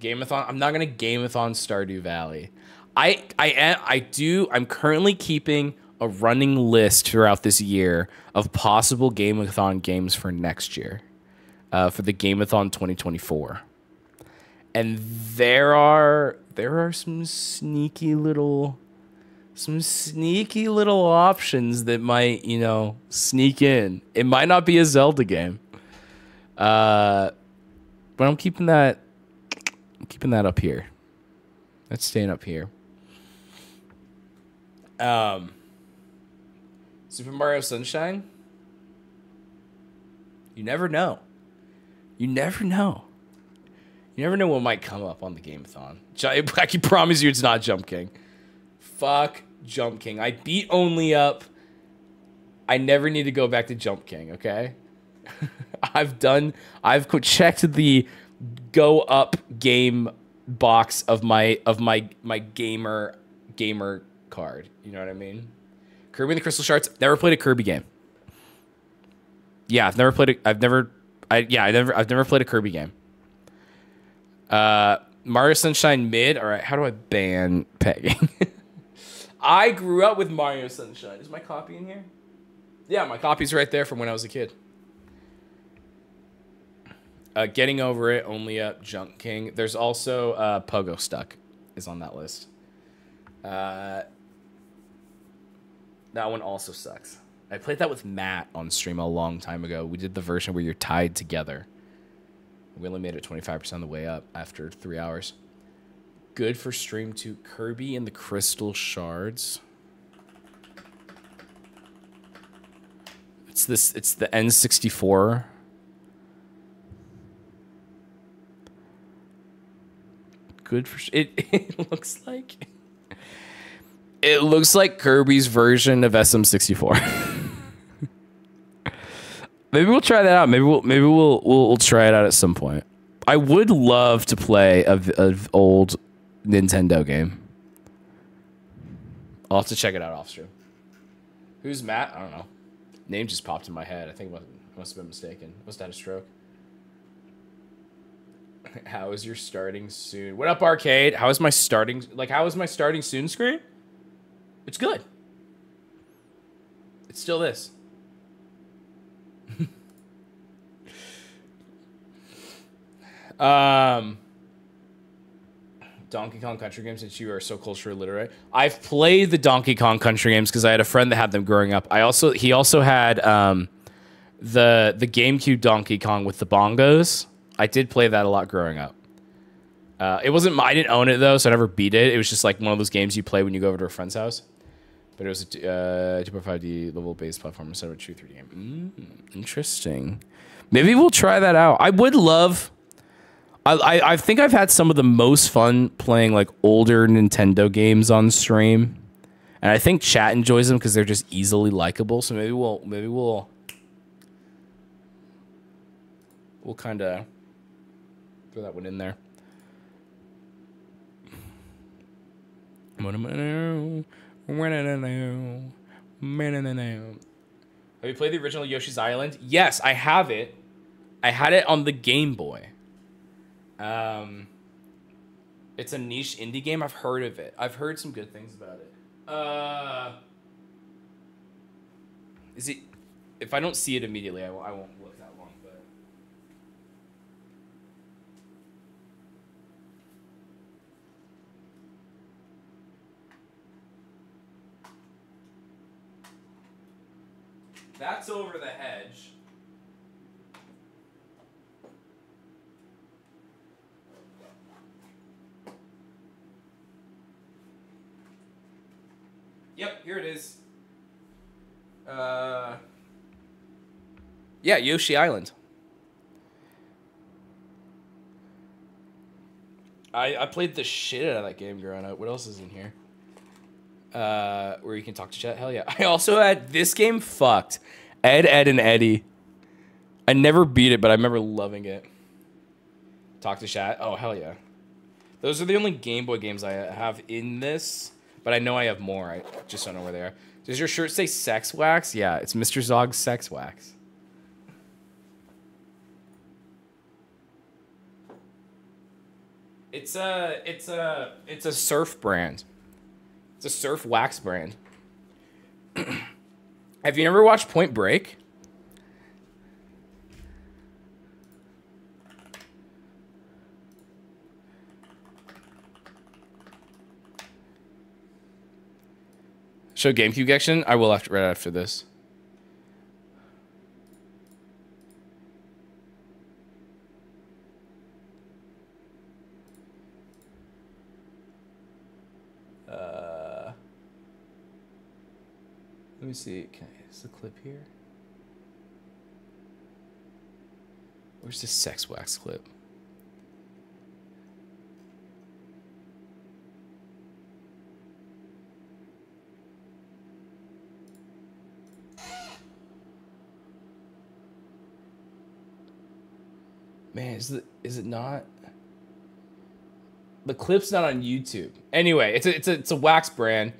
Gameathon. I'm not gonna Gameathon Stardew Valley. I I am I do. I'm currently keeping a running list throughout this year of possible Gameathon games for next year, uh, for the Gameathon 2024. And there are there are some sneaky little some sneaky little options that might, you know, sneak in. It might not be a Zelda game. Uh, but I'm keeping that I'm keeping that up here. That's staying up here. Um Super Mario Sunshine? You never know. You never know. You never know what might come up on the Gameathon. I can promise you it's not Jump King. Fuck Jump King. I beat only up. I never need to go back to Jump King, okay? I've done I've checked the go up game box of my of my my gamer gamer card. You know what I mean? Kirby and the Crystal Shards. Never played a Kirby game. Yeah, I've never played a I've never I yeah, I never I've never played a Kirby game. Uh Mario Sunshine mid. All right, how do I ban pegging? I grew up with Mario Sunshine. Is my copy in here? Yeah, my copy's right there from when I was a kid. Uh, Getting Over It, Only Up, Jump King. There's also uh, Pogo Stuck is on that list. Uh, that one also sucks. I played that with Matt on stream a long time ago. We did the version where you're tied together. We only made it 25% of the way up after three hours good for stream to Kirby and the Crystal Shards. It's this. It's the N64. Good for it. It looks like. It looks like Kirby's version of SM64. maybe we'll try that out. Maybe we'll maybe we'll we'll, we'll try it out at some point. I would love to play a, a old Nintendo game. I'll have to check it out off stream. Who's Matt? I don't know. Name just popped in my head. I think I must have been mistaken. Must have had a stroke. How is your starting soon? What up, arcade? How is my starting like? How is my starting soon screen? It's good. It's still this. um. Donkey Kong Country games since you are so culturally literate. I've played the Donkey Kong Country games because I had a friend that had them growing up. I also he also had um, the the GameCube Donkey Kong with the bongos. I did play that a lot growing up. Uh, it wasn't. I didn't own it though, so I never beat it. It was just like one of those games you play when you go over to a friend's house. But it was a uh, 2.5D level based platform instead of a true 3D game. Mm, interesting. Maybe we'll try that out. I would love. I, I think I've had some of the most fun playing like older Nintendo games on stream, and I think chat enjoys them because they're just easily likable. So maybe we'll maybe we'll we'll kind of throw that one in there. Have you played the original Yoshi's Island? Yes, I have it. I had it on the Game Boy. Um, it's a niche indie game. I've heard of it. I've heard some good things about it. Uh, is it? If I don't see it immediately, I, I won't look that long. But that's over the hedge. Yep, here it is. Uh, yeah, Yoshi Island. I I played the shit out of that game growing up. What else is in here? Uh, where you can talk to chat. Hell yeah. I also had this game fucked. Ed, Edd n Eddy. I never beat it, but I remember loving it. Talk to chat. Oh hell yeah. Those are the only Game Boy games I have in this, but I know I have more. I just don't know where they are. Does your shirt say sex wax? Yeah, it's Mr. Zog's sex wax. It's a it's a it's a surf brand. It's a surf wax brand. Have you never watched Point Break? Show GameCube action. I will after right after this. Uh, let me see. Can I, is the clip here? Where's the sex wax clip? Man, is it is it not? The clip's not on YouTube. Anyway, it's a it's a it's a wax brand,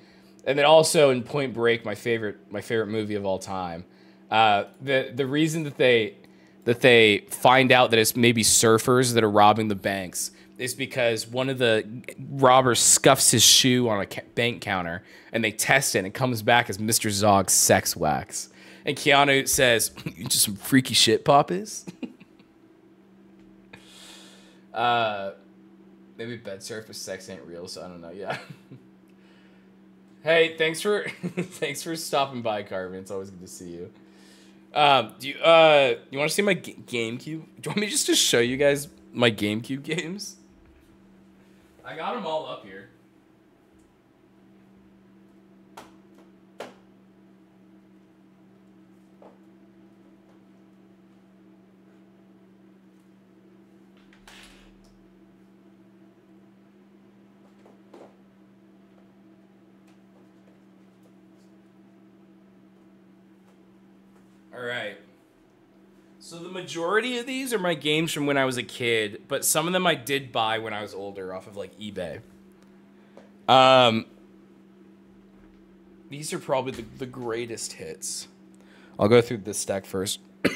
and then also in Point Break, my favorite my favorite movie of all time. Uh, the the reason that they that they find out that it's maybe surfers that are robbing the banks is because one of the robbers scuffs his shoe on a bank counter, and they test it, and it comes back as Mr. Zog's sex wax. And Keanu says, "You just some freaky shit, Pappas." Uh, maybe bed surf with sex ain't real, so I don't know. Yeah. hey, thanks for thanks for stopping by, Carvin. It's always good to see you. Um, do you uh you want to see my Ga- GameCube? Do you want me just to show you guys my GameCube games? I got them all up here. All right. So the majority of these are my games from when I was a kid, but some of them I did buy when I was older off of like eBay. Um, these are probably the, the greatest hits. I'll go through this stack first.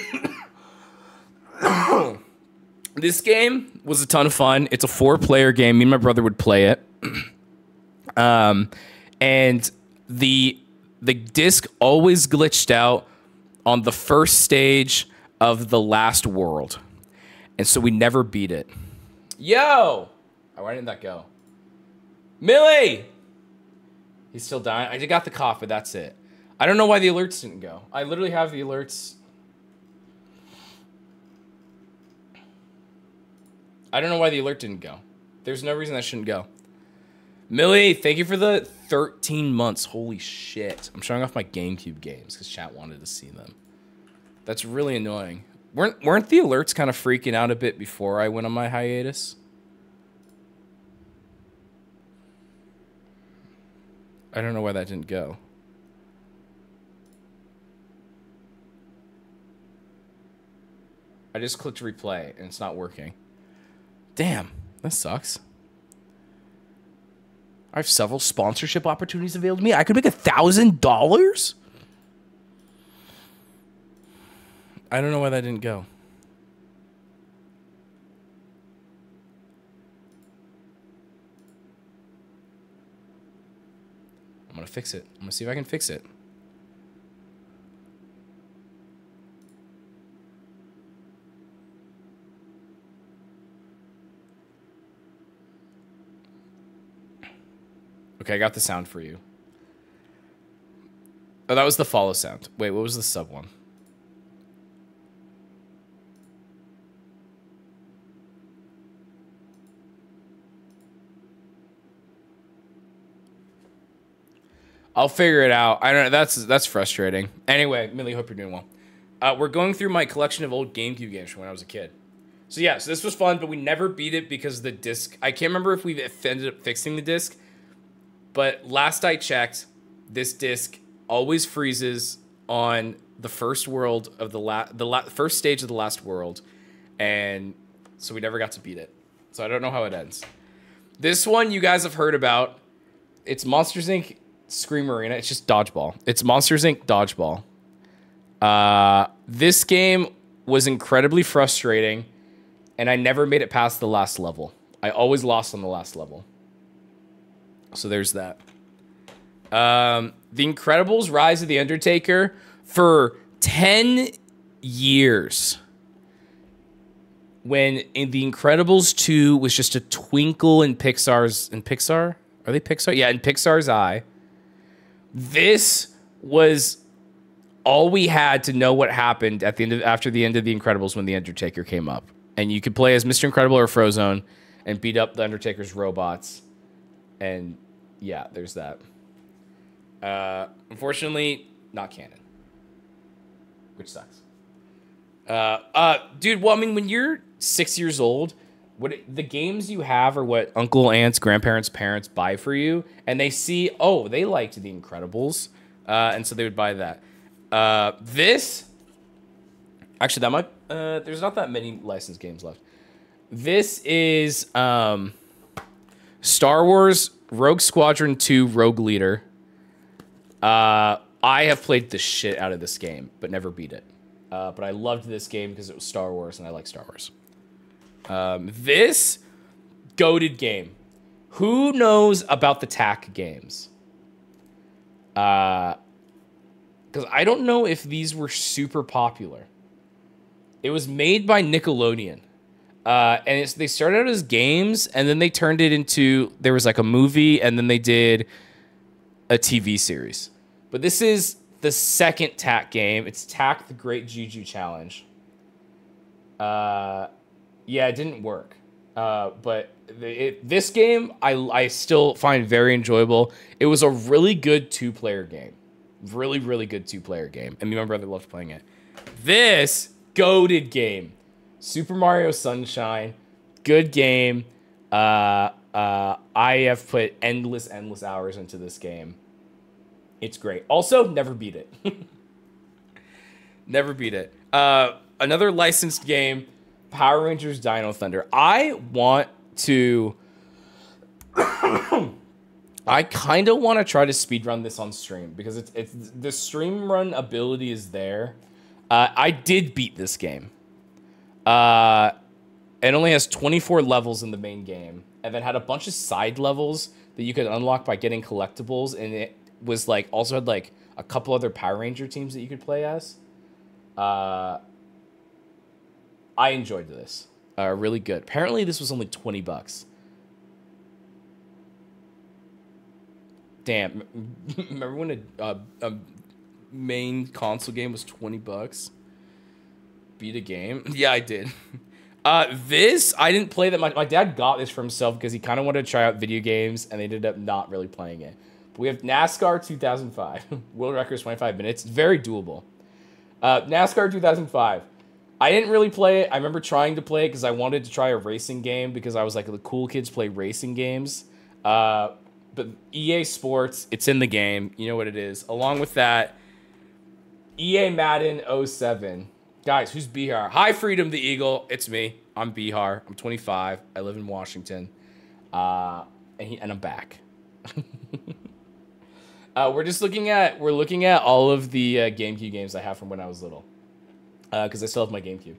this game was a ton of fun. It's a four player game. Me and my brother would play it. um, and the the disc always glitched out on the first stage of the last world. And so we never beat it. Yo! Oh, why didn't that go? Millie! He's still dying. I just got the cough, but that's it. I don't know why the alerts didn't go. I literally have the alerts. I don't know why the alert didn't go. There's no reason that shouldn't go. Millie, thank you for the 13 months. Holy shit. I'm showing off my GameCube games because chat wanted to see them. That's really annoying. Weren't weren't the alerts kind of freaking out a bit before I went on my hiatus? I don't know why that didn't go. I just clicked replay and it's not working. Damn, that sucks. I have several sponsorship opportunities available to me. I could make a thousand dollars. I don't know why that didn't go. I'm gonna fix it. I'm gonna see if I can fix it. Okay, I got the sound for you. Oh, that was the follow sound. Wait, what was the sub one? I'll figure it out. I don't know. That's that's frustrating. Anyway, Millie, hope you're doing well. Uh, we're going through my collection of old GameCube games from when I was a kid. So yeah, so this was fun, but we never beat it because the disc. I can't remember if we ended up fixing the disc, but last I checked, this disc always freezes on the first world of the la- the la- first stage of the last world, and so we never got to beat it. So I don't know how it ends. This one you guys have heard about. It's Monsters Inc. Scream Arena. It's just dodgeball. It's Monsters Inc. Dodgeball. Uh, this game was incredibly frustrating, and I never made it past the last level. I always lost on the last level. So there's that. Um, the Incredibles Rise of the Underminer for 10 years. When in The Incredibles 2 was just a twinkle in Pixar's in Pixar? Are they Pixar? Yeah, in Pixar's eye. This was all we had to know what happened at the end of after the end of The Incredibles when The Underminer came up. And you could play as Mr. Incredible or Frozone and beat up the Underminer's robots. And yeah, there's that. Uh, unfortunately, not canon, which sucks. Uh, uh, dude. Well, I mean, when you're six years old, what it, the games you have are what uncle, aunts, grandparents, parents buy for you, and they see, oh, they liked The Incredibles, uh, and so they would buy that. Uh, this, actually, that might. Uh, there's not that many licensed games left. This is um, Star Wars Rogue Squadron 2 Rogue Leader. Uh, I have played the shit out of this game, but never beat it. Uh, but I loved this game because it was Star Wars, and I like Star Wars. Um, this goaded game. Who knows about the Tak games? Uh, because I don't know if these were super popular. It was made by Nickelodeon. Uh, and it's, they started out as games, and then they turned it into there was like a movie, and then they did a TV series. But this is the second Tak game. It's Tak the Great Juju Challenge. Uh, yeah, it didn't work. Uh, but the, it, this game I, I still find very enjoyable. It was a really good two player game. Really, really good two player game. And my brother loved playing it. This goaded game. Super Mario Sunshine. Good game. Uh, uh, I have put endless, endless hours into this game. It's great. Also, never beat it. never beat it. Uh, another licensed game Power Rangers Dino Thunder. I want to. I kind of want to try to speed run this on stream because it's it's the stream run ability is there. Uh, I did beat this game. Uh, it only has 24 levels in the main game, and then had a bunch of side levels that you could unlock by getting collectibles, and it was like also had like a couple other Power Ranger teams that you could play as. Uh, I enjoyed this. Uh, really good. Apparently, this was only 20 bucks. Damn. Remember when a, a, main console game was 20 bucks? Beat a game? Yeah, I did. Uh, this I didn't play that much. My dad got this for himself because he kind of wanted to try out video games, and they ended up not really playing it. But we have NASCAR 2005, world record is 25 minutes. Very doable. Uh, NASCAR 2005. I didn't really play it. I remember trying to play it because I wanted to try a racing game because I was like the cool kids play racing games. Uh, but EA Sports, it's in the game. You know what it is. Along with that, EA Madden 07. Guys, who's Beehar? Hi, Freedom the Eagle. It's me. I'm Beehar. I'm 25. I live in Washington. Uh, and, he, and I'm back. uh, we're just looking at we're looking at all of the uh, GameCube games I have from when I was little because uh, I still have my GameCube.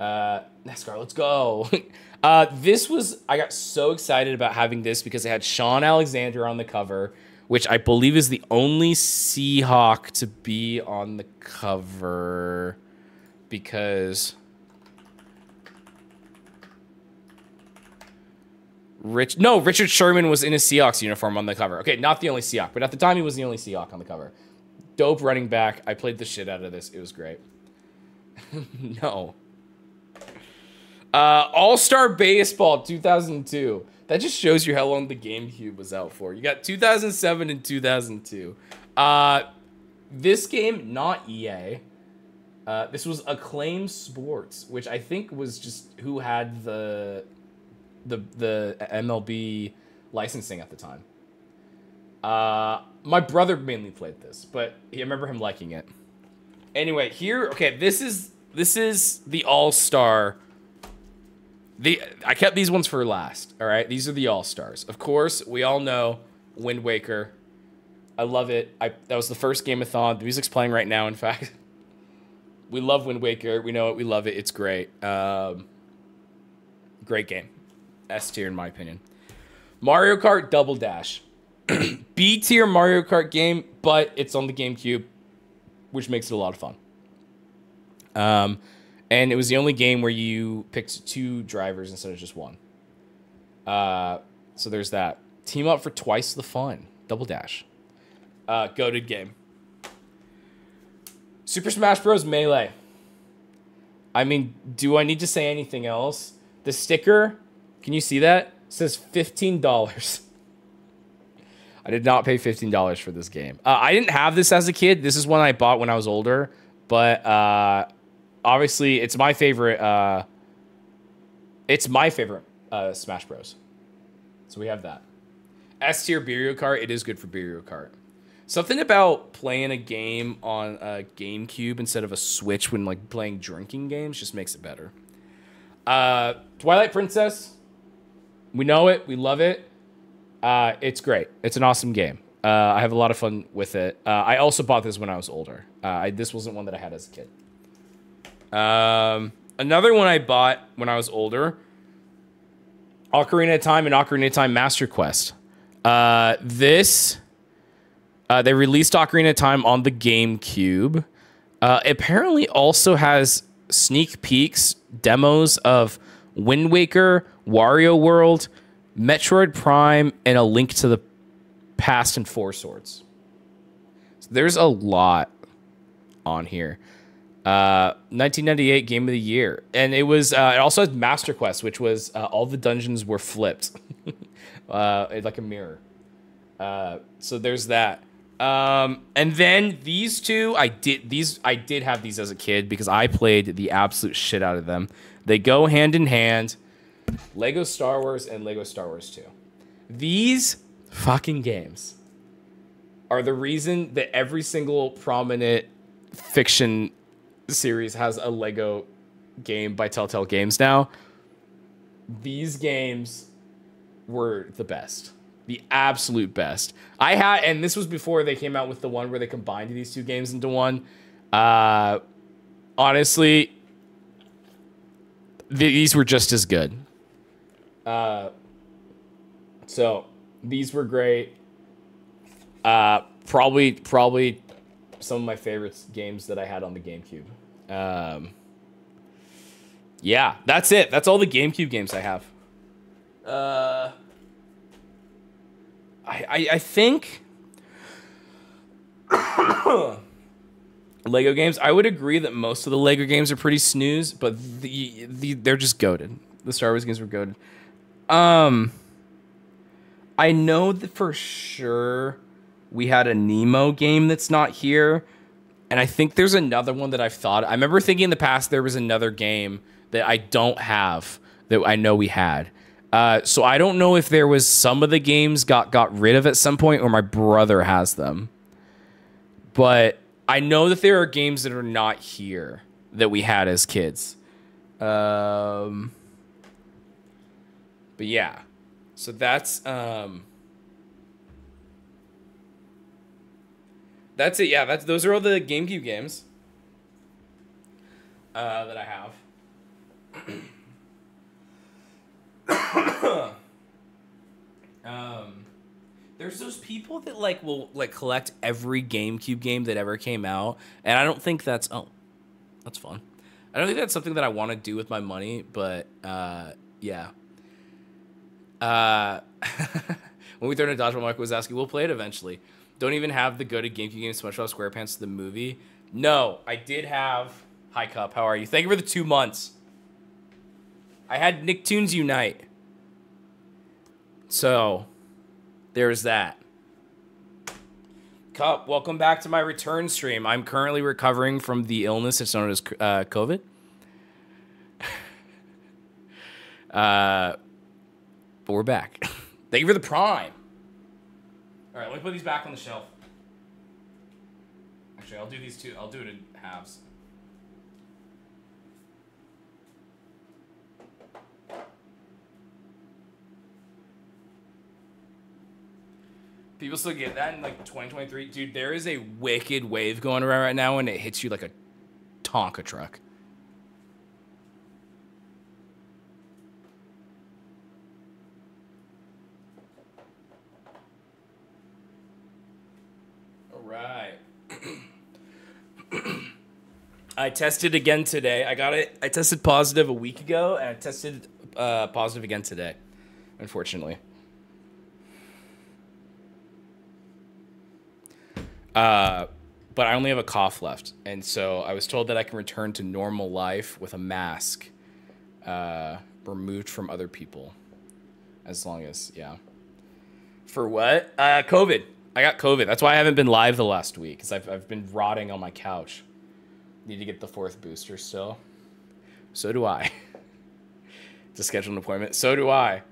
Uh, NASCAR, let's go. uh, this was, I got so excited about having this because it had Shaun Alexander on the cover, which I believe is the only Seahawk to be on the cover because. Rich, no, Richard Sherman was in a Seahawks uniform on the cover. Okay, not the only Seahawk, but at the time he was the only Seahawk on the cover. Dope running back. I played the shit out of this. It was great. no. Uh, All Star Baseball 2002. That just shows you how long the GameCube was out for. You got 2007 and 2002. Uh, this game, not EA. Uh, this was Acclaim Sports, which I think was just who had the the the MLB licensing at the time. Uh, my brother mainly played this, but I remember him liking it. Anyway, here, okay, this is this is the All Star. The I kept these ones for last. All right, these are the All Stars. Of course, we all know Wind Waker. I love it. I that was the first Gameathon. The music's playing right now. In fact, we love Wind Waker. We know it. We love it. It's great. Um, great game. S tier in my opinion. Mario Kart Double Dash. B tier Mario Kart game, but it's on the GameCube, which makes it a lot of fun. Um, and it was the only game where you picked two drivers instead of just one. Uh, so there's that. Team up for twice the fun. Double dash. Uh, goaded game. Super Smash Bros. Melee. I mean, do I need to say anything else? The sticker, can you see that? It says $15. I did not pay $15 for this game. Uh, I didn't have this as a kid. This is one I bought when I was older. But uh, obviously it's my favorite. Uh, it's my favorite uh, Smash Bros. So we have that. S tier Mario Kart. It is good for Mario Kart. Something about playing a game on a GameCube instead of a Switch when like playing drinking games just makes it better. Uh, Twilight Princess. We know it. We love it. Uh, it's great. It's an awesome game. Uh, I have a lot of fun with it. Uh, I also bought this when I was older. Uh, I, this wasn't one that I had as a kid. Um, another one I bought when I was older. Ocarina of Time and Ocarina of Time Master Quest. Uh, this, uh, they released Ocarina of Time on the GameCube. Apparently, also has sneak peeks, demos of Wind Waker, Wario World, Metroid Prime, and a Link to the Past and Four Swords. So there's a lot on here. 1998 uh, Game of the Year, and it was uh, it also has Master Quest, which was uh, all the dungeons were flipped, uh, like a mirror. Uh, so there's that. Um, and then these two, I did these I did have these as a kid because I played the absolute shit out of them. They go hand in hand. Lego Star Wars and Lego Star Wars 2. These fucking games are the reason that every single prominent fiction series has a Lego game by Telltale Games now. These games were the best. The absolute best. I had, and this was before they came out with the one where they combined these two games into one. Uh, honestly, these were just as good. Uh, so these were great. Uh, probably, probably some of my favorite games that I had on the GameCube. Um, yeah, that's it. That's all the GameCube games I have. Uh, I, I, I think. Lego games. I would agree that most of the Lego games are pretty snooze, but the, the they're just goated. The Star Wars games were goated. Um, I know that for sure we had a Nemo game that's not here, and I think there's another one that I've thought. I remember thinking in the past there was another game that I don't have that I know we had. Uh, so I don't know if there was some of the games got got rid of at some point or my brother has them. But I know that there are games that are not here that we had as kids. Um, but yeah, so that's um, that's it. Yeah, that's those are all the GameCube games uh, that I have. um, there's those people that like will like collect every GameCube game that ever came out, and I don't think that's oh, that's fun. I don't think that's something that I want to do with my money, but uh, yeah. Uh, when we throw in a dodgeball, Michael was asking, "We'll play it eventually." Don't even have the go to GameCube game SpongeBob SquarePants the movie. No, I did have. Hi Cup, how are you? Thank you for the two months. I had Nicktoons Unite. So, there's that. Cup, welcome back to my return stream. I'm currently recovering from the illness that's known as uh, COVID. uh, but we're back. Thank you for the prime. All right, let me put these back on the shelf. Actually, I'll do these two. I'll do it in halves. People still get that in like 2023. Dude, there is a wicked wave going around right now and it hits you like a Tonka truck. Right. I tested again today. I got it. I tested positive a week ago and I tested uh, positive again today, unfortunately. Uh, but I only have a cough left, and so I was told that I can return to normal life with a mask uh, removed from other people, as long as yeah. For what? Uh, COVID. I got COVID. That's why I haven't been live the last week, because I've I've been rotting on my couch. Need to get the fourth booster still. So do I. to schedule an appointment. So do I,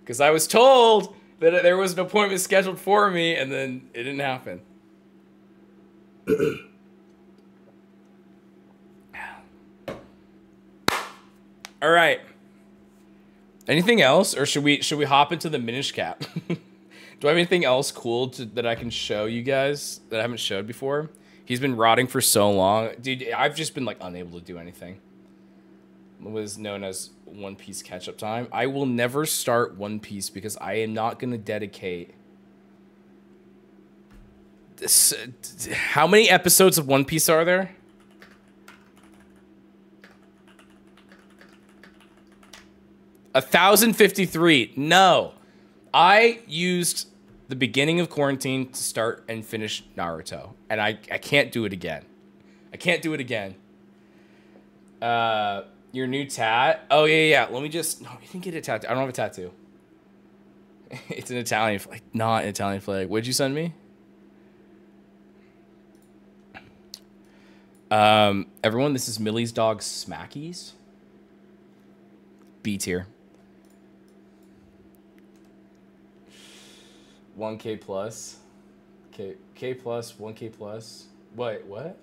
because I was told that there was an appointment scheduled for me, and then it didn't happen. All right. Anything else, or should we should we hop into the Minish Cap? Do I have anything else cool to, that I can show you guys that I haven't showed before? He's been rotting for so long, dude. I've just been like unable to do anything. It was known as One Piece catch up time. I will never start One Piece because I am not going to dedicate this, how many episodes of One Piece are there? A thousand fifty three. No, I used the beginning of quarantine to start and finish Naruto, and I I can't do it again. I can't do it again. Uh, your new tat? Oh yeah, yeah. Let me just. No, you didn't get a tattoo. I don't have a tattoo. it's an Italian flag, not an Italian flag. What'd you send me? Um, everyone, this is Millie's dog Smackies. B tier. 1k plus. K K plus, 1k plus. Wait, what?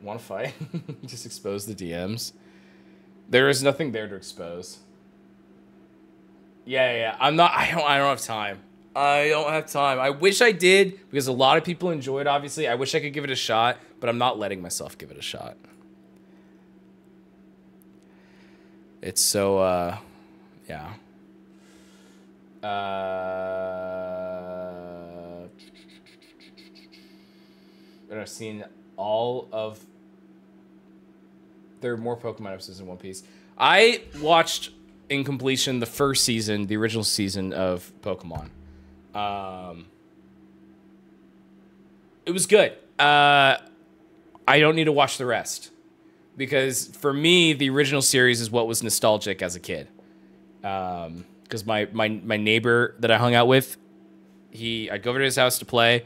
Want to fight? Just expose the DMs. There is nothing there to expose. Yeah, yeah, yeah. I'm not I don't I don't have time. I don't have time. I wish I did because a lot of people enjoy it, obviously. I wish I could give it a shot, but I'm not letting myself give it a shot. It's so, uh, yeah. Uh, and I've seen all of. There are more Pokemon episodes in One Piece. I watched in completion the first season, the original season of Pokemon. Um, it was good. Uh, I don't need to watch the rest because for me, the original series is what was nostalgic as a kid. Because my, my my neighbor that I hung out with, he I'd go over to his house to play,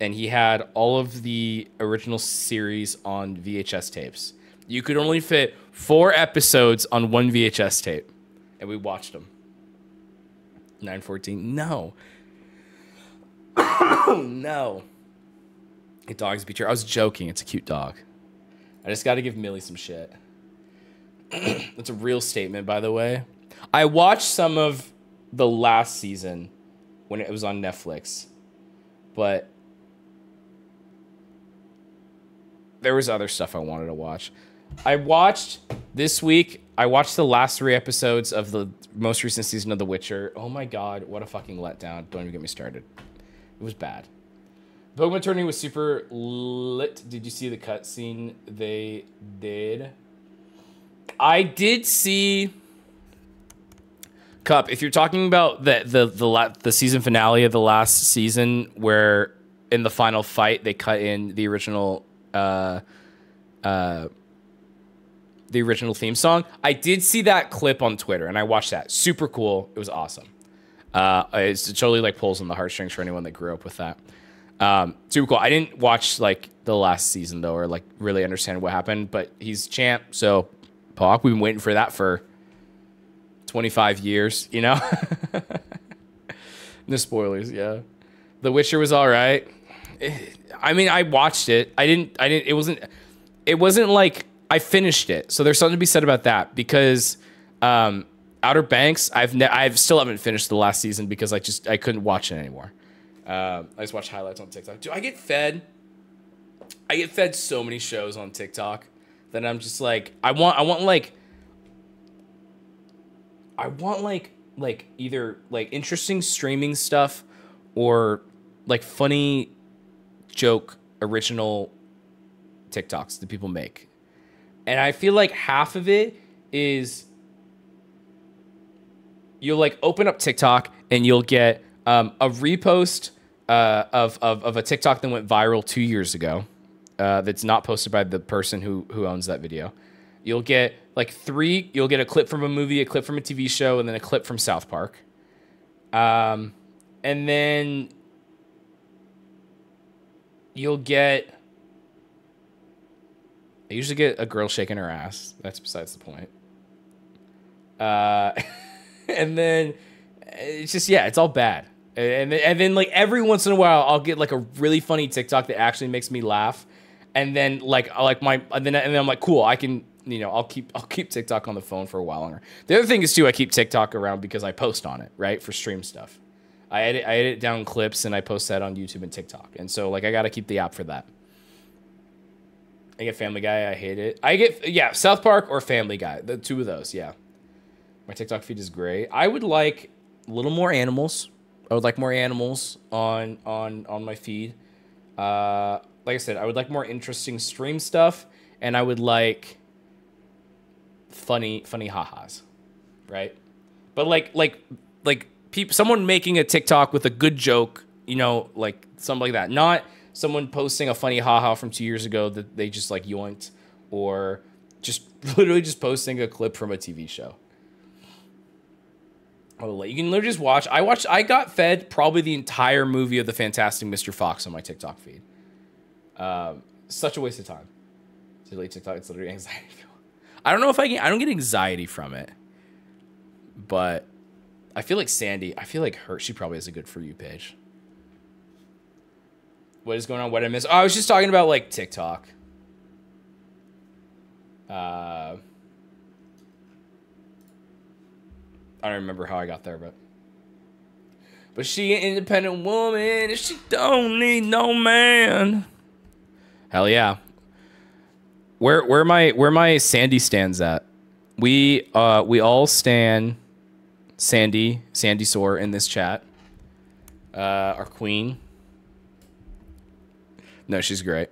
and he had all of the original series on VHS tapes. You could only fit four episodes on one VHS tape, and we watched them. Nine fourteen. No. no. A dog's beat your. I was joking. It's a cute dog. I just got to give Millie some shit. That's a real statement, by the way. I watched some of the last season when it was on Netflix, but there was other stuff I wanted to watch. I watched this week. I watched the last three episodes of the most recent season of The Witcher. Oh my god, what a fucking letdown! Don't even get me started. It was bad. Pokemon Tourney was super lit. Did you see the cutscene they did? I did see Cup. If you're talking about the the the la- the season finale of the last season, where in the final fight they cut in the original uh uh the original theme song, I did see that clip on Twitter and I watched that. Super cool. It was awesome. Uh, it's totally like pulls on the heartstrings for anyone that grew up with that. Um, super cool. I didn't watch like the last season though, or like really understand what happened. But he's champ, so Pac. We've been waiting for that for twenty five years. You know. no spoilers. Yeah, The Witcher was all right. I mean, I watched it. I didn't. I didn't. It wasn't. It wasn't like I finished it. So there's something to be said about that because um, Outer Banks. I've ne- I've still haven't finished the last season because I just I couldn't watch it anymore. Uh, I just watch highlights on TikTok. Do I get fed? I get fed so many shows on TikTok that I'm just like, I want, I want like, I want like, like either like interesting streaming stuff or like funny joke original TikToks that people make. And I feel like half of it is you'll like open up TikTok and you'll get um, a repost uh, of, of, of a TikTok that went viral two years ago uh, that's not posted by the person who, who owns that video. You'll get like three, you'll get a clip from a movie, a clip from a TV show, and then a clip from South Park. Um, and then you'll get, I usually get a girl shaking her ass. That's besides the point. Uh, and then it's just, yeah, it's all bad and and then like every once in a while I'll get like a really funny TikTok that actually makes me laugh, and then like like my and then and then I'm like cool I can you know I'll keep I'll keep TikTok on the phone for a while longer. The other thing is too I keep TikTok around because I post on it right for stream stuff. I edit I edit down clips and I post that on YouTube and TikTok, and so like I got to keep the app for that. I get Family Guy. I hate it. I get yeah South Park or Family Guy. The two of those. Yeah. My TikTok feed is great. I would like a little more animals. I would like more animals on on on my feed. Uh, like I said, I would like more interesting stream stuff, and I would like funny funny ha-has, right? But like like like people, someone making a TikTok with a good joke, you know, like something like that. Not someone posting a funny haha from two years ago that they just like yoinked, or just literally just posting a clip from a TV show. Oh, you can literally just watch. I watched. I got fed probably the entire movie of the Fantastic Mr. Fox on my TikTok feed. Um, such a waste of time. Literally TikTok. It's literally anxiety. I don't know if I can. I don't get anxiety from it, but I feel like Sandy. I feel like her. She probably has a good for you page. What is going on? What I miss? Oh, I was just talking about like TikTok. Uh. I don't remember how I got there, but but she an independent woman and she don't need no man. Hell yeah. Where where my where my Sandy stands at? We uh we all stand Sandy Sandy Sore in this chat. Uh, our queen. No, she's great.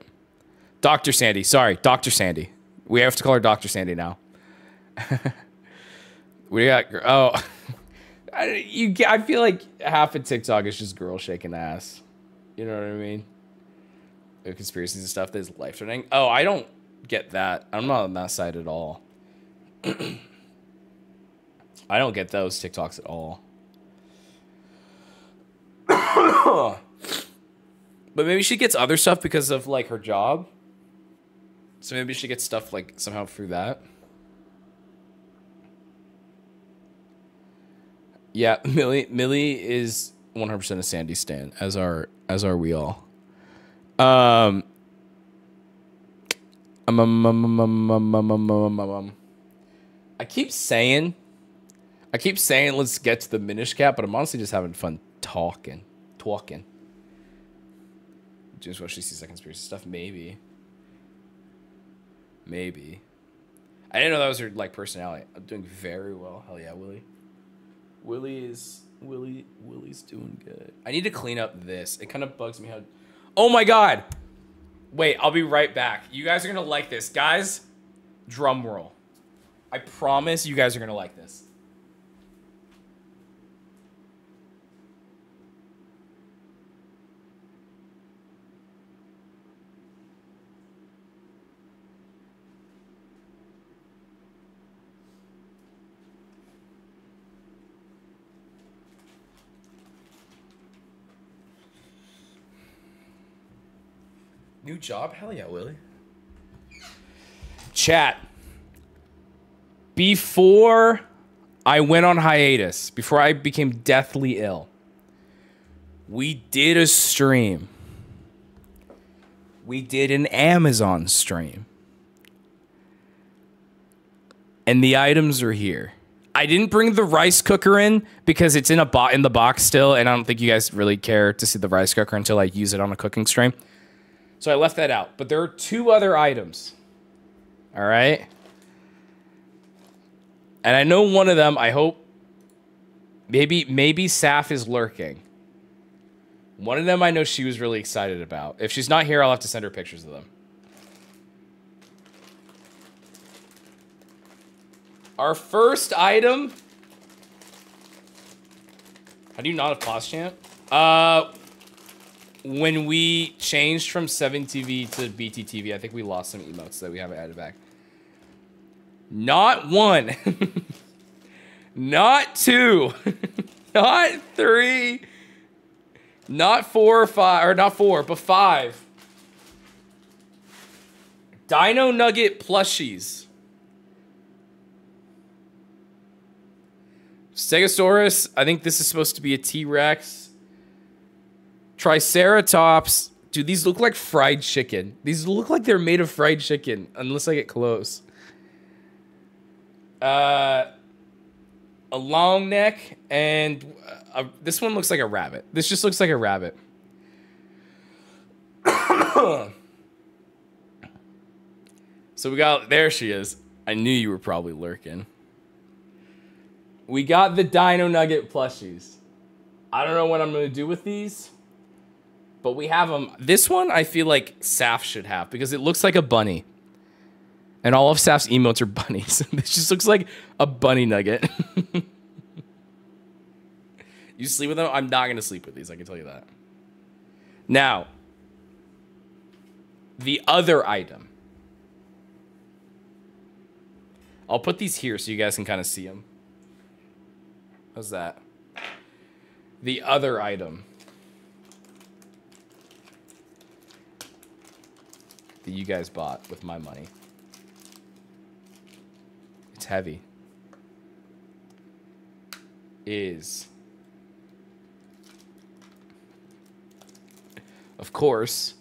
Dr. Sandy. Sorry, Dr. Sandy. We have to call her Dr. Sandy now. We got oh, I, you. I feel like half of TikTok is just girl shaking ass. You know what I mean? conspiracies and stuff that is life threatening. Oh, I don't get that. I'm not on that side at all. I don't get those TikToks at all. but maybe she gets other stuff because of like her job. So maybe she gets stuff like somehow through that. Yeah, Millie Millie is 100% a Sandy stan as are as are we all. Um um, um, um, um, um, um, um, um, um, um. I keep saying I keep saying let's get to the Minish cap, but I'm honestly just having fun talking. Talking. Just watch sees that conspiracy stuff, maybe. Maybe. I didn't know that was her like personality. I'm doing very well. Hell yeah, Willie. Willie is Willie Willie's doing good. I need to clean up this. It kind of bugs me how Oh my god. Wait, I'll be right back. You guys are to like this. Guys, drum roll. I promise you guys are to like this. New job? Hell yeah, Willie. Chat. Before I went on hiatus, before I became deathly ill, we did a stream. We did an Amazon stream. And the items are here. I didn't bring the rice cooker in because it's in a bot in the box still, and I don't think you guys really care to see the rice cooker until I use it on a cooking stream. So I left that out. But there are two other items. All right. And I know one of them, I hope maybe maybe Saf is lurking. One of them I know she was really excited about. If she's not here, I'll have to send her pictures of them. Our first item. How do you not have pause champ? Uh, when we changed from 7TV to BTTV, I think we lost some emotes that we haven't added back. Not one. not two. not three. Not four or five, or not four, but five. Dino Nugget plushies. Stegosaurus, I think this is supposed to be a T-Rex. Triceratops. Dude, these look like fried chicken. These look like they're made of fried chicken, unless I get close. Uh, a long neck, and a, this one looks like a rabbit. This just looks like a rabbit. so we got, there she is. I knew you were probably lurking. We got the Dino Nugget plushies. I don't know what I'm going to do with these. But we have them. This one I feel like Saf should have because it looks like a bunny. And all of Saf's emotes are bunnies. this just looks like a bunny nugget. you sleep with them? I'm not going to sleep with these, I can tell you that. Now, the other item. I'll put these here so you guys can kind of see them. How's that? The other item. That you guys bought with my money. It's heavy. Is. Of course.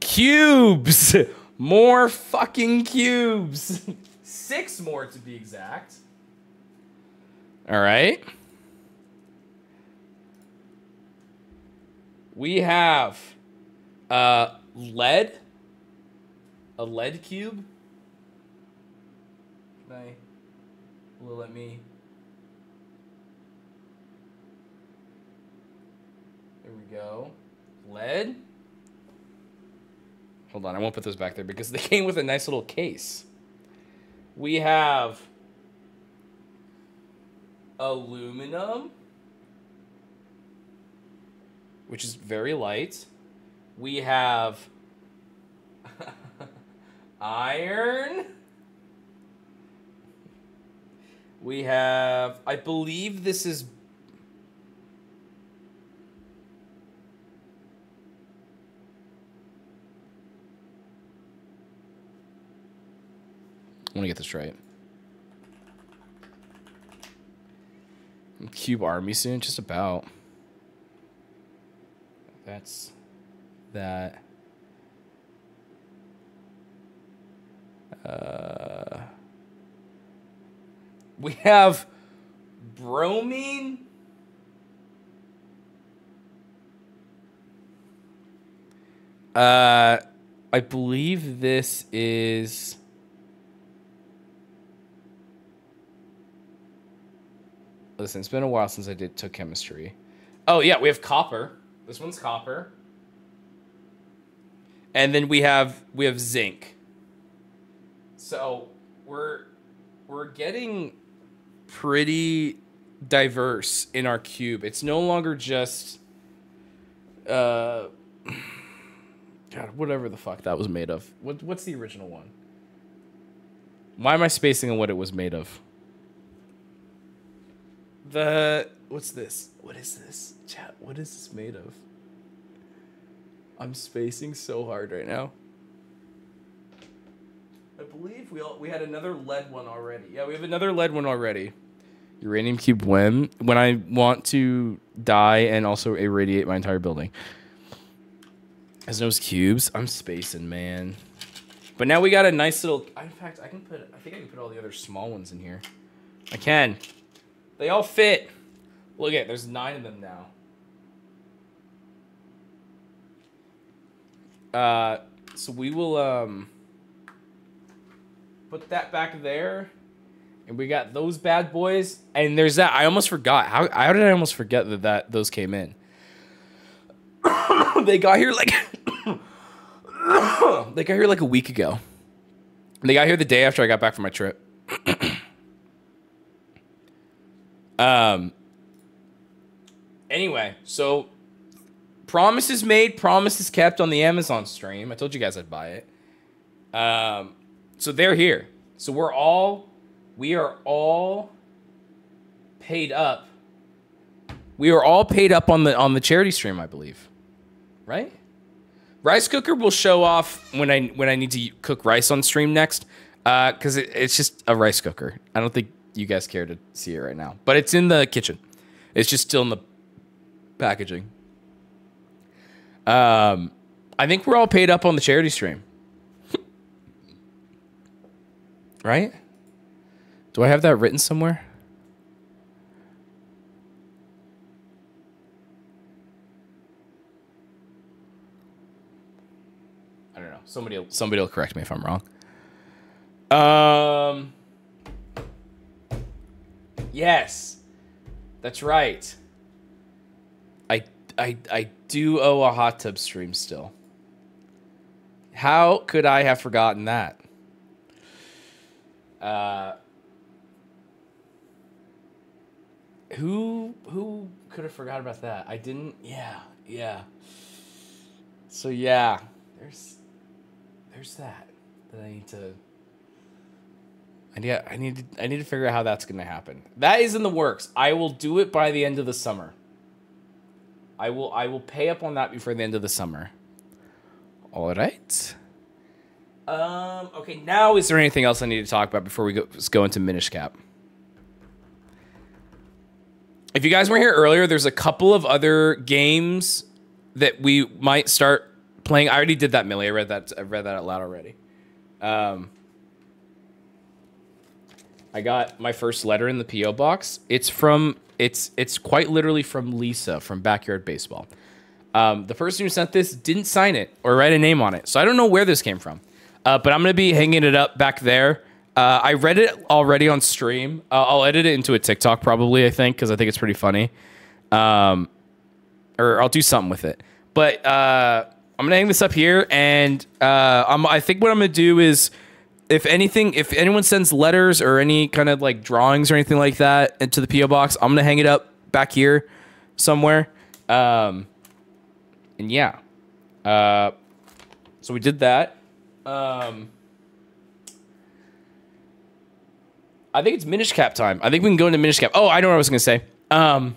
Cubes! More fucking cubes! Six more to be exact. All right We have uh, lead, a lead cube. Can I? Will let me? There we go. Lead. Hold on, I won't put those back there because they came with a nice little case. We have aluminum. Which is very light. We have iron. We have, I believe this is. I want to get this right. Cube Army soon, just about. That's that. Uh, we have bromine. Uh, I believe this is. Listen, it's been a while since I did took chemistry. Oh yeah, we have copper. This one's copper. And then we have we have zinc. So we're we're getting pretty diverse in our cube. It's no longer just uh God, whatever the fuck that was made of. What what's the original one? Why am I spacing on what it was made of? The what's this? What is this? Chat, what is this made of? I'm spacing so hard right now. I believe we all, we had another lead one already. Yeah, we have another lead one already. Uranium cube when when I want to die and also irradiate my entire building. As those cubes, I'm spacing, man. But now we got a nice little. In fact, I can put. I think I can put all the other small ones in here. I can. They all fit. Look at, there's nine of them now. Uh, so we will um put that back there, and we got those bad boys. And there's that. I almost forgot. How how did I almost forget that that those came in? they got here like they got here like a week ago. They got here the day after I got back from my trip. Um. Anyway, so promises made, promises kept on the Amazon stream. I told you guys I'd buy it. Um, so they're here. So we're all, we are all paid up. We are all paid up on the on the charity stream, I believe. Right? Rice cooker will show off when I when I need to cook rice on stream next, because uh, it, it's just a rice cooker. I don't think you guys care to see it right now. But it's in the kitchen. It's just still in the packaging. Um, I think we're all paid up on the charity stream. right? Do I have that written somewhere? I don't know. Somebody will, somebody will correct me if I'm wrong. Um Yes. That's right. I, I, I do owe a hot tub stream still. How could I have forgotten that? Uh, who who could have forgot about that? I didn't. Yeah, yeah. So yeah, there's there's that that I need to I need, I need, to, I need to figure out how that's going to happen. That is in the works. I will do it by the end of the summer. I will, I will pay up on that before the end of the summer. All right. Um. Okay. Now, is there anything else I need to talk about before we go, go into Minish Cap? If you guys were here earlier, there's a couple of other games that we might start playing. I already did that, Millie. I read that. I read that out loud already. Um. I got my first letter in the PO box. It's from it's it's quite literally from Lisa from Backyard Baseball. Um, the person who sent this didn't sign it or write a name on it, so I don't know where this came from. Uh, but I'm gonna be hanging it up back there. Uh, I read it already on stream. Uh, I'll edit it into a TikTok probably. I think because I think it's pretty funny. Um, or I'll do something with it. But uh, I'm gonna hang this up here, and uh, I'm, I think what I'm gonna do is if anything, if anyone sends letters or any kind of like drawings or anything like that into the PO box, I'm gonna hang it up back here somewhere. Um, and yeah, uh, so we did that. Um, I think it's Minish Cap time. I think we can go into Minish Cap. Oh, I know what I was gonna say. Um,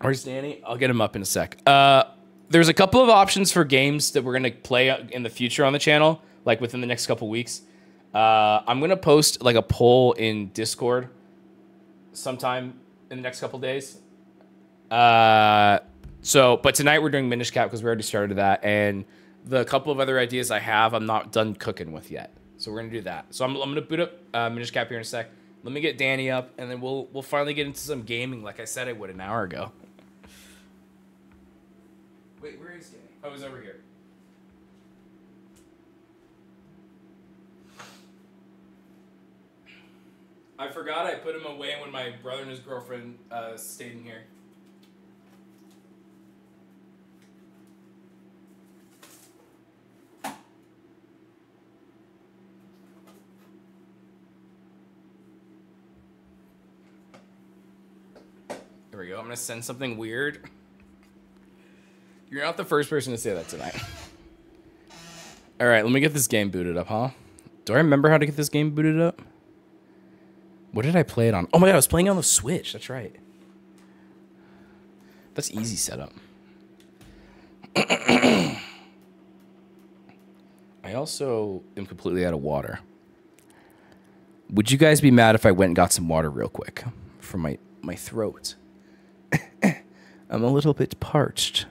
where's Danny? I'll get him up in a sec. Uh, there's a couple of options for games that we're gonna play in the future on the channel, like within the next couple weeks. Uh, I'm gonna post like a poll in Discord sometime in the next couple days. Uh, so, but tonight we're doing Minish Cap because we already started that, and the couple of other ideas I have, I'm not done cooking with yet. So we're gonna do that. So I'm, I'm gonna boot up uh, Minish Cap here in a sec. Let me get Danny up, and then we'll we'll finally get into some gaming, like I said I would an hour ago. Wait, where is Danny? Oh, he's over here. I forgot I put him away when my brother and his girlfriend uh, stayed in here. There we go. I'm gonna send something weird. You're not the first person to say that tonight. All right, let me get this game booted up, huh? Do I remember how to get this game booted up? What did I play it on? Oh my god, I was playing on the Switch. That's right. That's easy setup. I also am completely out of water. Would you guys be mad if I went and got some water real quick for my, my throat? I'm a little bit parched.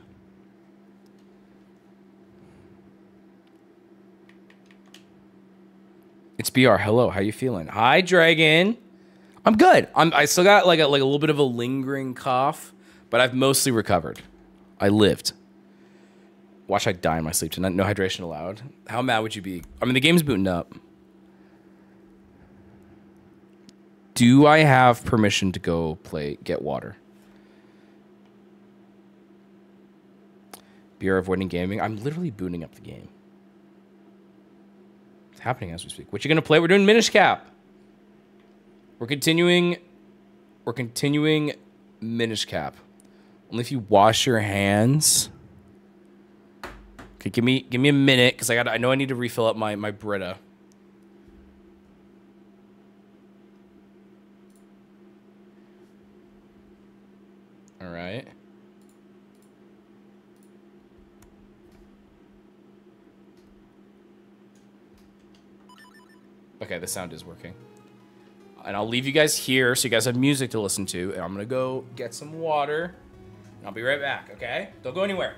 It's BR. Hello, how you feeling? Hi, Dragon. I'm good. I'm. I still got like a like a little bit of a lingering cough, but I've mostly recovered. I lived. Watch I die in my sleep tonight. No hydration allowed. How mad would you be? I mean, the game's booting up. Do I have permission to go play get water? BR avoiding gaming. I'm literally booting up the game. It's happening as we speak. What you gonna play? We're doing Minish Cap. We're continuing. We're continuing Minish Cap. Only if you wash your hands. Okay, give me give me a minute because I got I know I need to refill up my my Brita. All right. Okay, the sound is working. And I'll leave you guys here so you guys have music to listen to. And I'm to go get some water. And I'll be right back, okay? Don't go anywhere.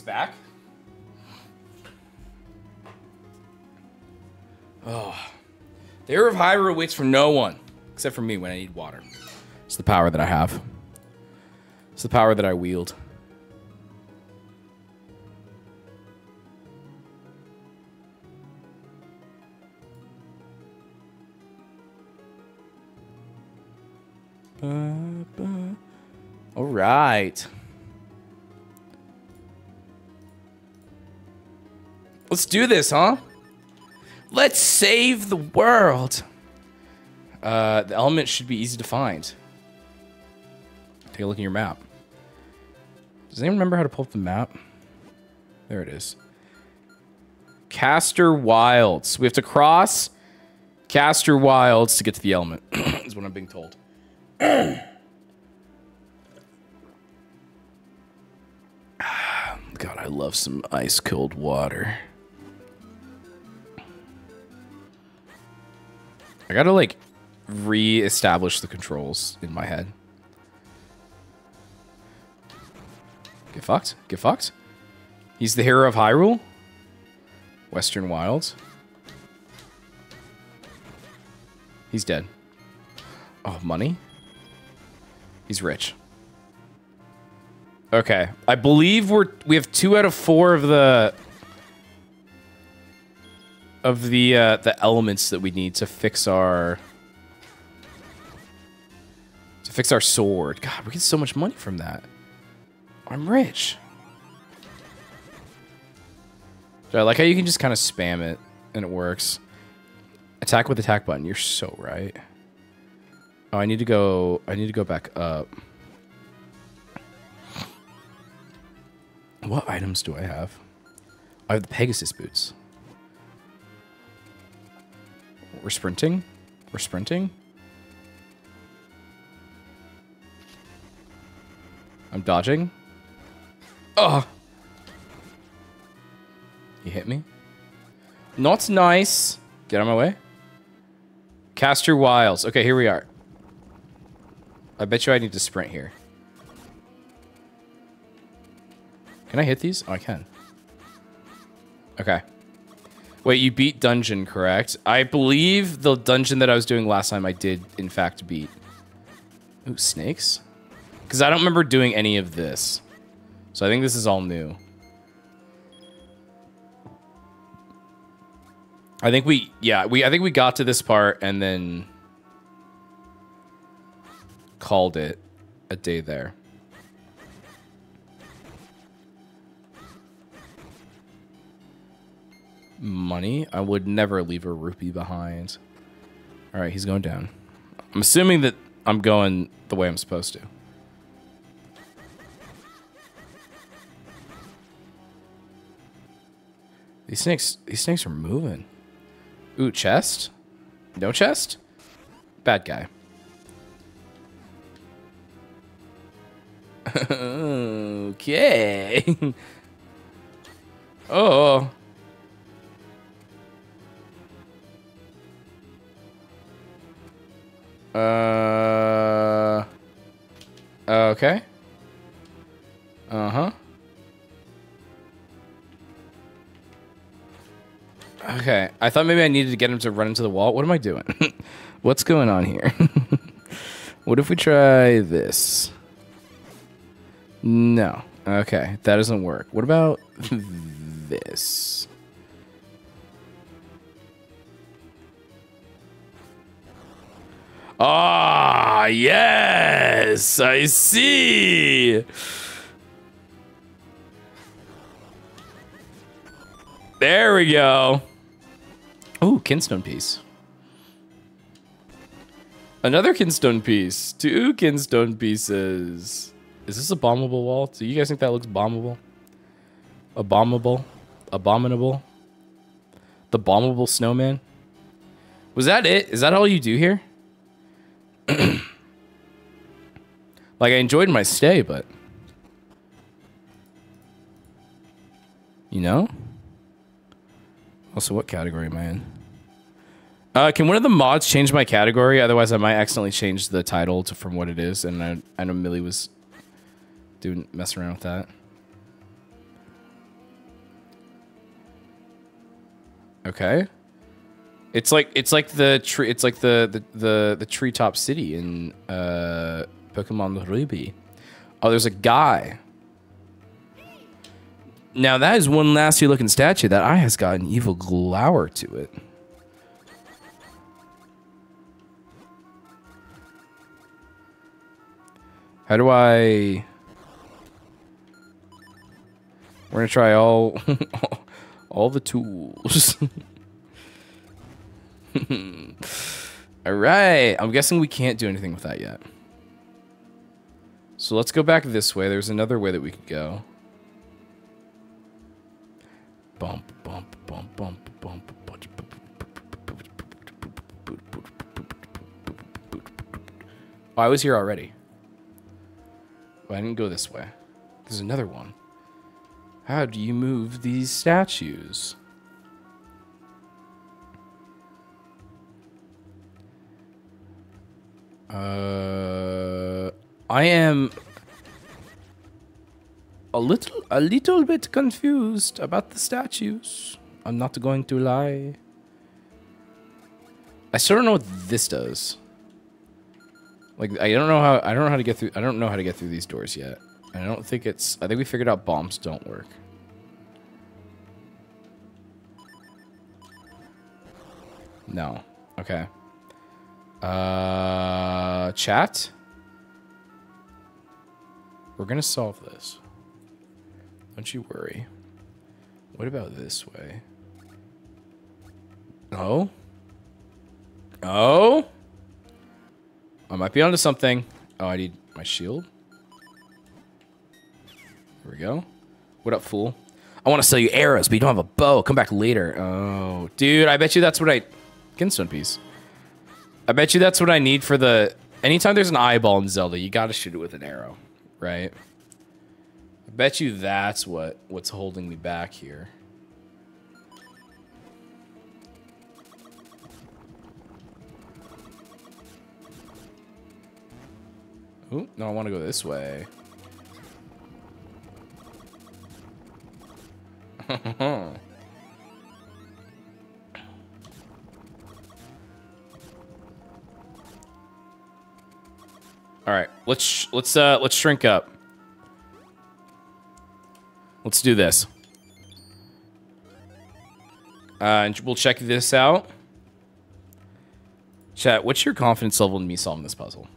He's back. Oh. The air of Hyrule waits for no one, except for me when I need water. It's the power that I have. It's the power that I wield. Let's do this, huh? Let's save the world. Uh, the element should be easy to find. Take a look at your map. Does anyone remember how to pull up the map? There it is. Castor Wilds. We have to cross Castor Wilds to get to the element, is what I'm being told. God, I love some ice cold water. I gotta like re-establish the controls in my head. Get fucked. Get fucked. He's the hero of Hyrule. Western Wilds. He's dead. Oh, money? He's rich. Okay. I believe we're we have two out of four of the of the uh, the elements that we need to fix our to fix our sword. God, we get so much money from that. I'm rich. So I like how you can just kind of spam it and it works. Attack with attack button. You're so right. Oh, I need to go. I need to go back up. What items do I have? I have the Pegasus boots. We're sprinting. We're sprinting. I'm dodging. Oh. You hit me? Not nice. Get on my way. Castor Wilds. Okay, here we are. I bet you I need to sprint here. Can I hit these? Oh, I can. Okay. Wait, you beat dungeon, correct? I believe the dungeon that I was doing last time I did, in fact, beat. Ooh, snakes? Because I don't remember doing any of this. So I think this is all new. I think we, yeah, we, I think we got to this part and then called it a day there. Money? I would never leave a rupee behind. All right, he's going down. I'm assuming that I'm going the way I'm supposed to. These snakes, these snakes are moving. Ooh, chest? No chest? Bad guy. okay. oh. Uh. Okay. Uh-huh. Okay, I thought maybe I needed to get him to run into the wall. What am I doing? What's going on here? what if we try this? No. Okay, that doesn't work. What about this? Ah, yes, I see. There we go. Oh, kinstone piece. Another kinstone piece. Two kinstone pieces. Is this a bombable wall? Do you guys think that looks bombable? Abominable? Abominable? The bombable snowman? Was that it? Is that all you do here? like, I enjoyed my stay, but... You know? Also, what category am I in? Uh, can one of the mods change my category? Otherwise, I might accidentally change the title to from what it is. And I, I know Millie was doing messing around with that. Okay. It's like it's like the tree. It's like the the the, the treetop city in uh, Pokemon Ruby. Oh, there's a guy now that is one nasty looking statue. That eye has got an evil glower to it. How do I... We're gonna try all... all the tools. Alright, I'm guessing we can't do anything with that yet. So let's go back this way. There's another way that we could go. Bump, bump, bump, bump, bump, Oh, I was here already. I didn't go this way. There's another one. How do you move these statues? Uh, I am a little, a little bit confused about the statues. I'm not going to lie. I still don't know what this does. Like I don't know how I don't know how to get through I don't know how to get through these doors yet. I don't think it's I think we figured out bombs don't work. No. Okay. Uh chat? We're gonna solve this. Don't you worry. What about this way? Oh? Oh? I might be onto something. Oh, I need my shield. Here we go. What up, fool? I want to sell you arrows, but you don't have a bow. Come back later. Oh, dude, I bet you that's what I... Kinstone piece. I bet you that's what I need for the... Anytime there's an eyeball in Zelda, you gotta shoot it with an arrow, right? I bet you that's what what's holding me back here. Ooh, no, I want to go this way. All right, let's let's uh let's shrink up. Let's do this. Uh, and we'll check this out. Chat, what's your confidence level in me solving this puzzle?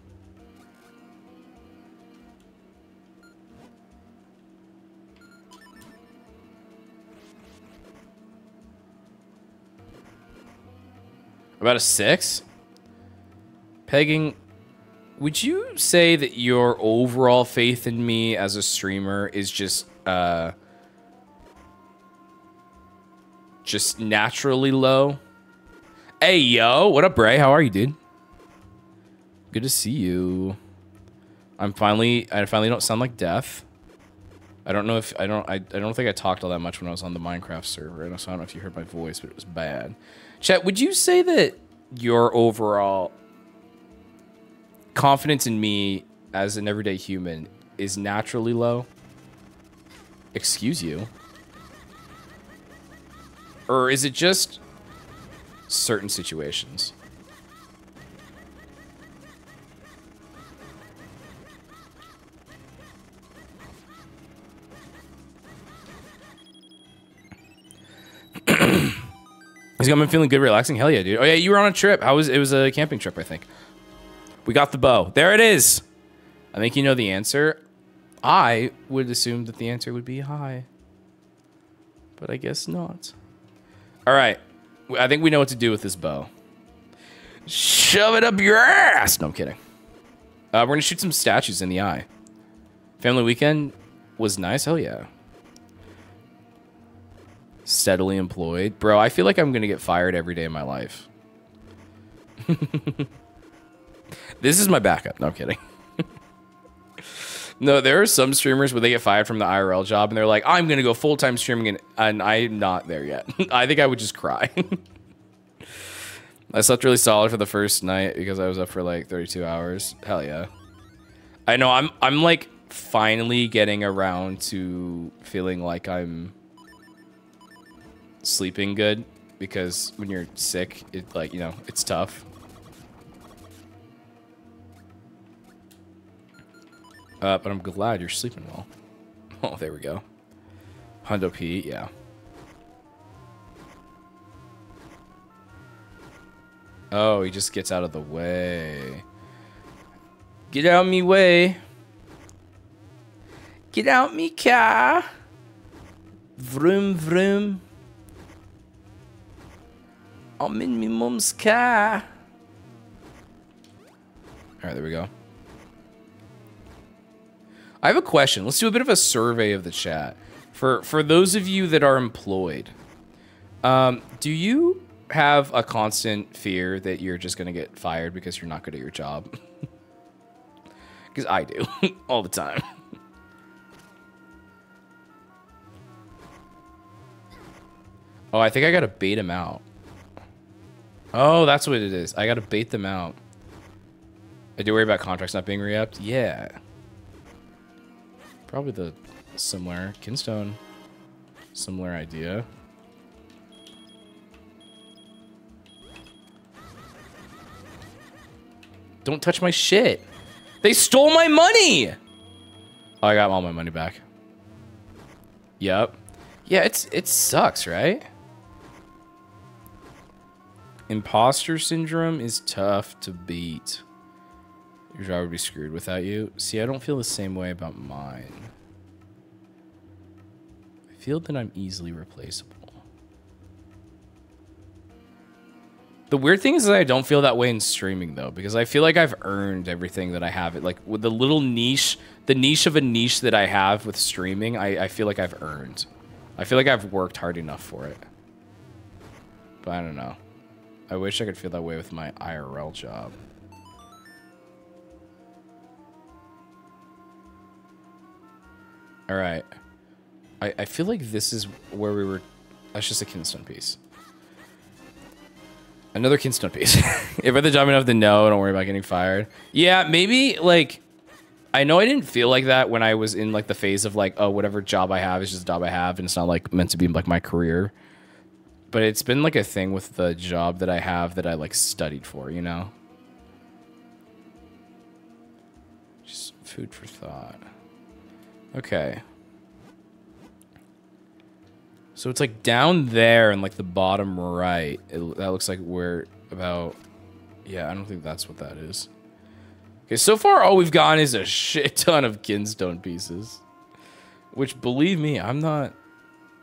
About a six? Pegging, would you say that your overall faith in me as a streamer is just, uh, just naturally low? Hey, yo, what up, Bray? How are you, dude? Good to see you. I'm finally, I finally don't sound like death. I don't know if, I don't, I, I don't think I talked all that much when I was on the Minecraft server, so I don't know if you heard my voice, but it was bad. Chet, would you say that your overall confidence in me as an everyday human is naturally low? Excuse you. Or is it just certain situations? He's got been feeling good, relaxing. Hell yeah, dude. Oh yeah, you were on a trip. How was it? Was a camping trip, I think. We got the bow. There it is. I think you know the answer. I would assume that the answer would be high, but I guess not. All right, I think we know what to do with this bow. Shove it up your ass. No, I'm kidding. Uh, we're gonna shoot some statues in the eye. Family weekend was nice. Hell yeah steadily employed. Bro, I feel like I'm going to get fired every day of my life. this is my backup. No I'm kidding. no, there are some streamers where they get fired from the IRL job and they're like, I'm going to go full time streaming, and, and I'm not there yet. I think I would just cry. I slept really solid for the first night because I was up for like 32 hours. Hell yeah. I know I'm I'm like finally getting around to feeling like I'm sleeping good because when you're sick, it like, you know, it's tough. Uh, but I'm glad you're sleeping well. Oh, there we go. Hundo P, yeah. Oh, he just gets out of the way. Get out me way. Get out me car. Vroom vroom. I'm in me mum's car. All right, there we go. I have a question. Let's do a bit of a survey of the chat. For for those of you that are employed, um, do you have a constant fear that you're just gonna get fired because you're not good at your job? Because I do all the time. Oh, I think I gotta bait him out. Oh, that's what it is. I gotta bait them out. I do worry about contracts not being re-upped. Yeah. Probably the similar Kinstone. Similar idea. Don't touch my shit. They stole my money. Oh, I got all my money back. Yep. Yeah, it's it sucks, right? Imposter syndrome is tough to beat. Your job would be screwed without you. See, I don't feel the same way about mine. Feel that I'm easily replaceable. The weird thing is that I don't feel that way in streaming though, because I feel like I've earned everything that I have. Like with the little niche, the niche of a niche that I have with streaming, I, I feel like I've earned. I feel like I've worked hard enough for it. But I don't know. I wish I could feel that way with my IRL job. All right. I, I feel like this is where we were. That's just a Kinstone piece. Another Kinstone piece. if at the job enough to know, don't worry about getting fired. Yeah, maybe like I know I didn't feel like that when I was in like the phase of like, oh, whatever job I have is just a job I have, and it's not like meant to be like my career. But it's been like a thing with the job that I have that I like studied for, you know? Just food for thought. Okay. So it's like down there in like the bottom right. It, that looks like we're about... Yeah, I don't think that's what that is. Okay, so far all we've gotten is a shit ton of kinstone pieces. Which, believe me, I'm not...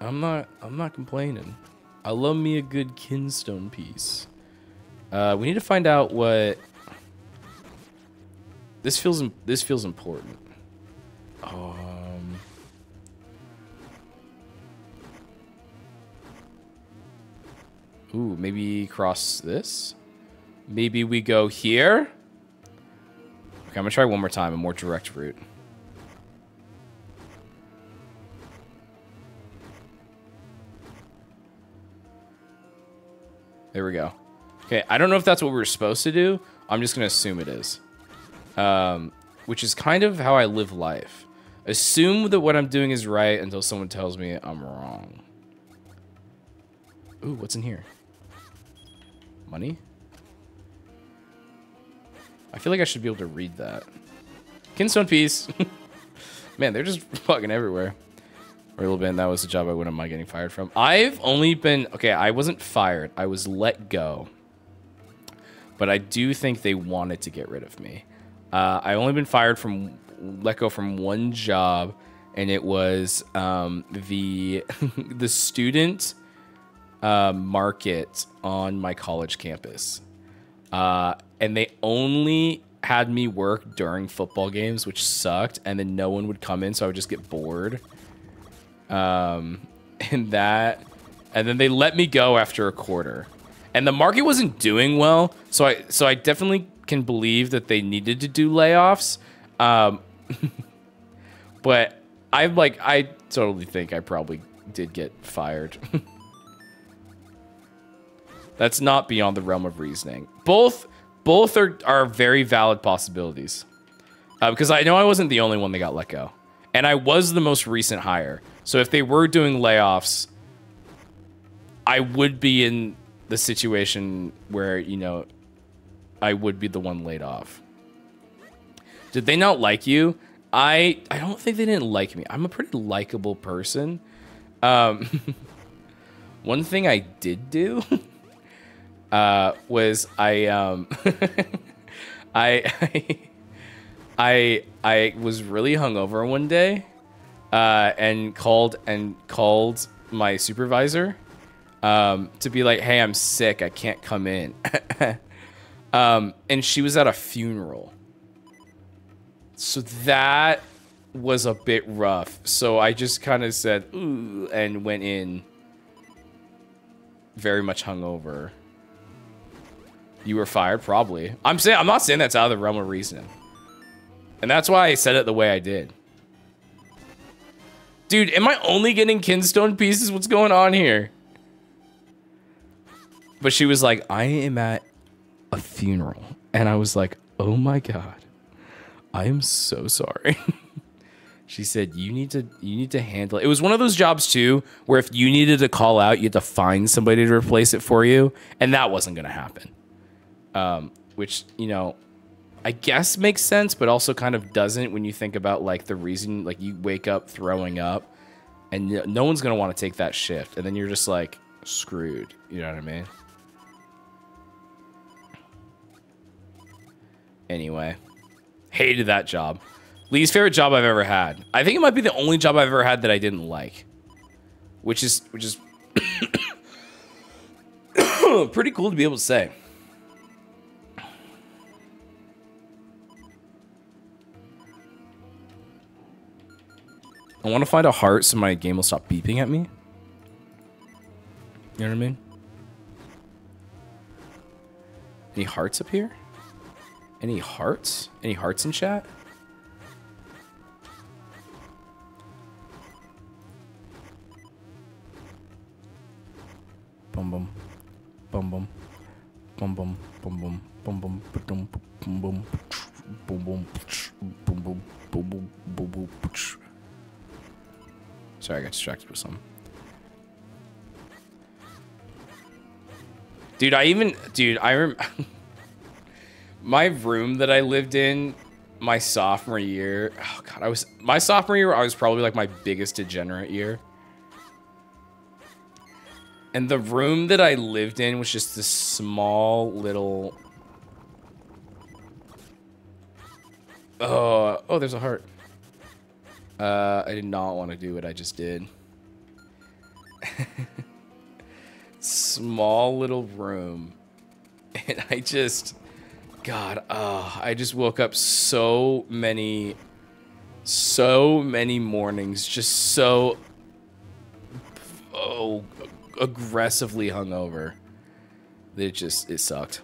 I'm not... I'm not complaining. I love me a good kinstone piece. Uh, we need to find out what... This feels... This feels important. Um... Ooh, maybe cross this? Maybe we go here? Okay, I'm gonna try one more time, a more direct route. There we go. Okay, I don't know if that's what we were supposed to do. I'm just gonna assume it is. Um, which is kind of how I live life. Assume that what I'm doing is right until someone tells me I'm wrong. Ooh, what's in here? Money? I feel like I should be able to read that. Kinstone piece. Man, they're just fucking everywhere. Little bit, that was the job I wouldn't mind getting fired from. I've only been... Okay, I wasn't fired. I was let go. But I do think they wanted to get rid of me. Uh, I only been fired from... Let go from one job. And it was um, the, the student uh, market on my college campus. Uh, and they only had me work during football games, which sucked. And then no one would come in, so I would just get bored. Um, and that, and then they let me go after a quarter. And the market wasn't doing well, so I so I definitely can believe that they needed to do layoffs. Um, but I'm like I totally think I probably did get fired. That's not beyond the realm of reasoning. Both both are, are very valid possibilities. Uh, because I know I wasn't the only one that got let go. And I was the most recent hire. So if they were doing layoffs, I would be in the situation where, you know, I would be the one laid off. Did they not like you? I I don't think they didn't like me. I'm a pretty likable person. Um, one thing I did do uh, was I um, I, I I was really hungover one day, uh, and called and called my supervisor um, to be like, "Hey, I'm sick. I can't come in." um, and she was at a funeral, so that was a bit rough. So I just kind of said, "Ooh," and went in. Very much hungover. You were fired, probably. I'm saying I'm not saying that's out of the realm of reasoning. And that's why I said it the way I did. Dude, am I only getting kinstone pieces? What's going on here? But she was like, I am at a funeral. And I was like, oh my God. I am so sorry. she said, you need to you need to handle it. It was one of those jobs too, where if you needed to call out, you had to find somebody to replace it for you. And that wasn't gonna happen. Um, which, you know, I guess makes sense, but also kind of doesn't when you think about like the reason like you wake up throwing up and no one's to want to take that shift and then you're just like screwed, you know what I mean? Anyway, hated that job. Least favorite job I've ever had. I think it might be the only job I've ever had that I didn't like. Which is which is pretty cool to be able to say. I want to find a heart so my game will stop beeping at me. You know what I mean? Any hearts up here? Any hearts? Any hearts in chat? Bum bum. Bum bum. Bum bum. Bum bum. Bum bum. Bum bum. Bum bum. Boom boom. Boom boom. Boom boom. Boom boom. Sorry, I got distracted with some. Dude, I even, dude, I rem my room that I lived in my sophomore year. Oh god, I was my sophomore year. I was probably like my biggest degenerate year. And the room that I lived in was just this small little. Oh, oh, there's a heart. Uh, I did not want to do what I just did. Small little room. And I just, God, oh, I just woke up so many, so many mornings, just so, oh, aggressively hungover. It just, it sucked.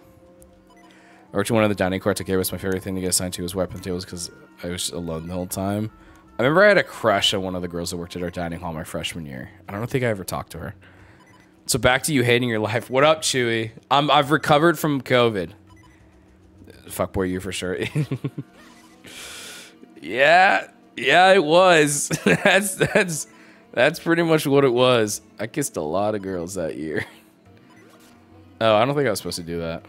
Or to one of the dining carts I gave was my favorite thing to get assigned to was weapon tables because I was alone the whole time. I remember I had a crush on one of the girls that worked at our dining hall my freshman year. I don't think I ever talked to her. So back to you hating your life. What up, Chewy? I'm I've recovered from COVID. Fuck boy, you for sure. yeah, yeah, it was. that's that's that's pretty much what it was. I kissed a lot of girls that year. Oh, I don't think I was supposed to do that.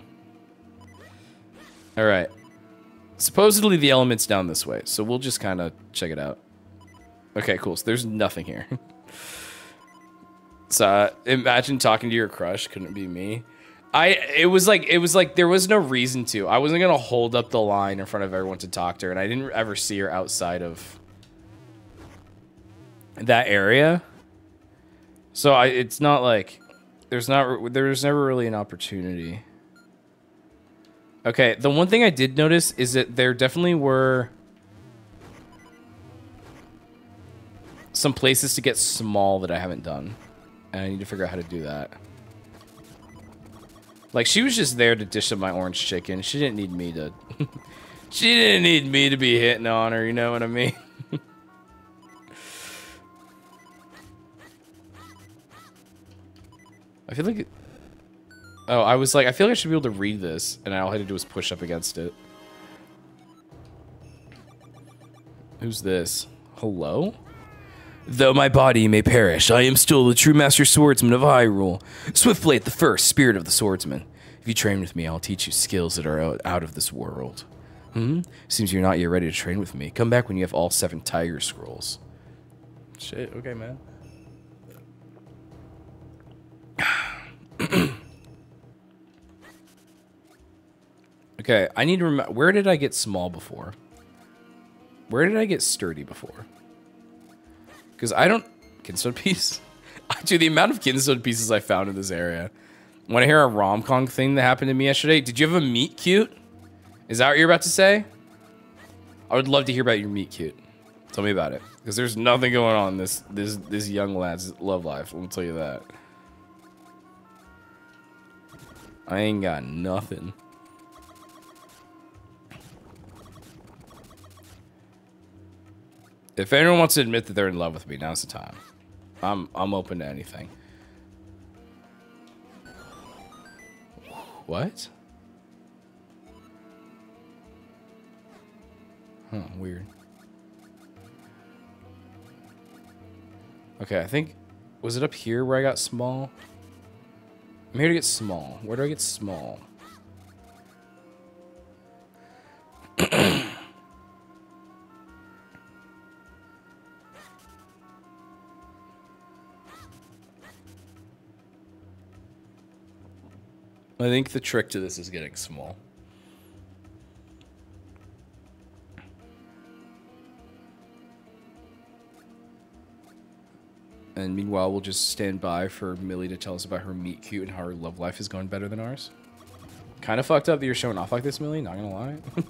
All right. Supposedly the element's down this way, so we'll just kind of check it out. Okay, cool. So there's nothing here. so uh, imagine talking to your crush. Couldn't be me. I it was like it was like there was no reason to. I wasn't gonna hold up the line in front of everyone to talk to her, and I didn't ever see her outside of that area. So I it's not like there's not there's never really an opportunity. Okay, the one thing I did notice is that there definitely were some places to get small that I haven't done. And I need to figure out how to do that. Like, she was just there to dish up my orange chicken. She didn't need me to... she didn't need me to be hitting on her, you know what I mean? I feel like... Oh, I was like, I feel like I should be able to read this, and all I had to do was push up against it. Who's this? Hello? Though my body may perish, I am still the true master swordsman of Hyrule. Swiftblade the first, spirit of the swordsman. If you train with me, I'll teach you skills that are out of this world. Hmm? Seems you're not yet ready to train with me. Come back when you have all seven Tiger Scrolls. Shit, okay, man. Okay, I need to remember. Where did I get small before? Where did I get sturdy before? Because I don't... Kinstone piece? Dude, the amount of Kinstone pieces I found in this area. Want to hear a rom-com thing that happened to me yesterday? Did you have a meet cute? Is that what you're about to say? I would love to hear about your meet cute. Tell me about it. Because there's nothing going on this, this, this young lad's love life. Let me tell you that. I ain't got nothing. If anyone wants to admit that they're in love with me, now's the time. I'm I'm open to anything. What? Huh, weird. Okay, I think was it up here where I got small? I'm here to get small. Where do I get small? I think the trick to this is getting small. And meanwhile, we'll just stand by for Millie to tell us about her meet cute and how her love life is going better than ours. Kind of fucked up that you're showing off like this, Millie, not gonna lie.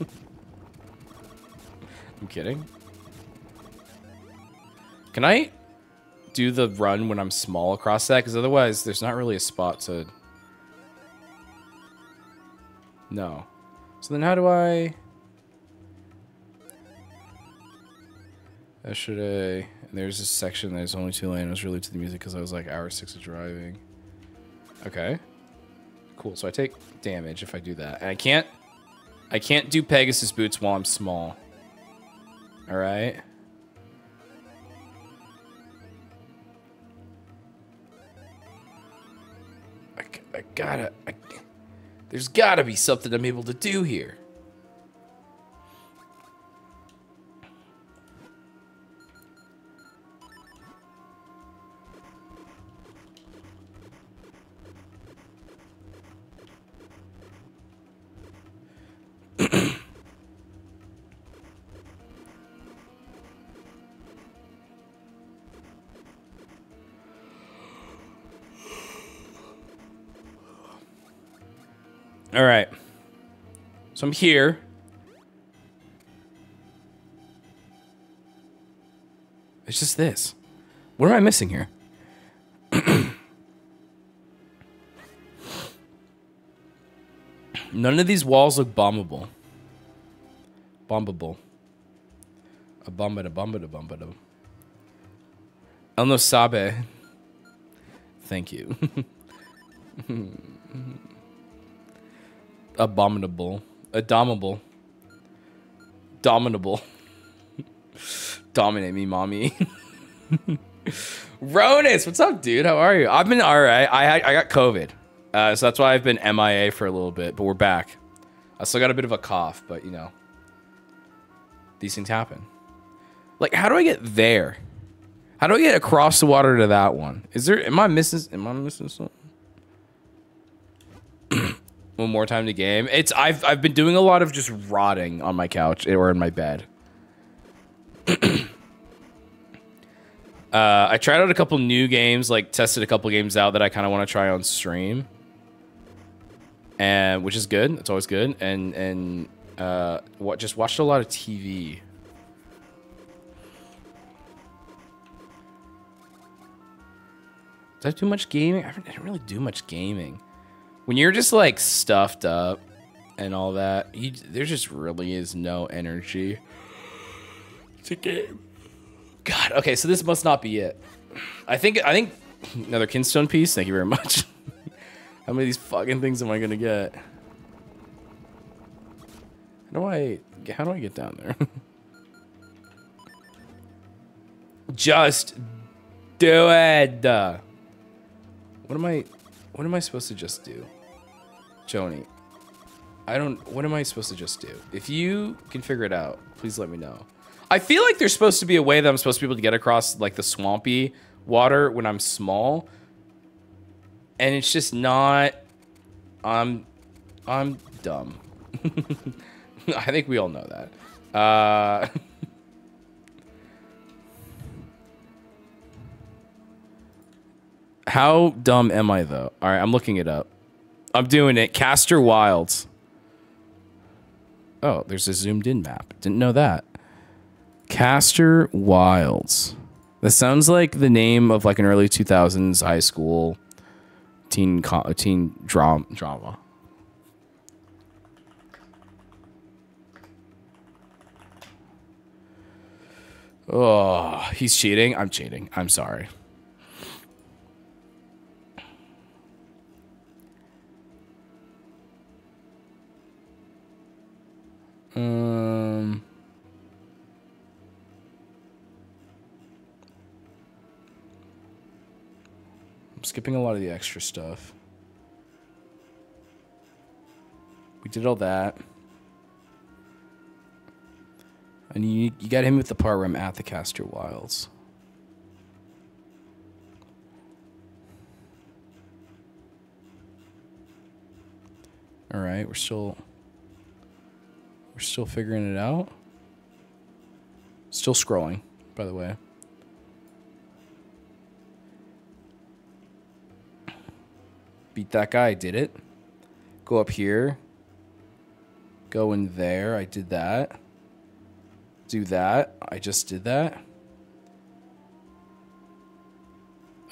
I'm kidding. Can I do the run when I'm small across that? Because otherwise, there's not really a spot to no. So then how do I... Yesterday, there's this section that's only two lane. I was really to the music because I was like hour six of driving. Okay. Cool. So I take damage if I do that. And I can't... I can't do Pegasus boots while I'm small. Alright. I, I gotta... I, there's gotta be something I'm able to do here. All right. So I'm here. It's just this. What am I missing here? None of these walls look bombable. Bombable. A bomba da bomba da bomba da. El no sabe. Thank you. abominable, abominable, dominable. Dominate me, mommy. Ronus, what's up, dude? How are you? I've been all right. I I got COVID, uh, so that's why I've been MIA for a little bit. But we're back. I still got a bit of a cough, but you know, these things happen. Like, how do I get there? How do I get across the water to that one? Is there? Am I missing? Am I missing something? One more time to game. It's I've I've been doing a lot of just rotting on my couch or in my bed. uh, I tried out a couple new games, like tested a couple games out that I kind of want to try on stream, and which is good. It's always good. And and uh, what just watched a lot of TV. Did I do much gaming? I didn't really do much gaming when you're just like stuffed up and all that, you, there just really is no energy to game. God, okay, so this must not be it. I think I think another kinstone piece. Thank you very much. How many of these fucking things am I gonna get? How do I how do I get down there? just do it. What am I what am I supposed to just do? Joni, I don't, what am I supposed to just do? If you can figure it out, please let me know. I feel like there's supposed to be a way that I'm supposed to be able to get across like the swampy water when I'm small. And it's just not, I'm, I'm dumb. I think we all know that. Uh, How dumb am I though? All right, I'm looking it up. I'm doing it. Castor Wilds. Oh, there's a zoomed in map. Didn't know that. Castor Wilds. That sounds like the name of like an early 2000s high school teen co- uh, teen drama drama. Oh, he's cheating. I'm cheating. I'm sorry. Um. I'm skipping a lot of the extra stuff. We did all that. And you you got him with the part where I'm at the Castor Wilds. All right, we're still we're still figuring it out. Still scrolling, by the way. Beat that guy, I did it. Go up here. Go in there, I did that. Do that, I just did that.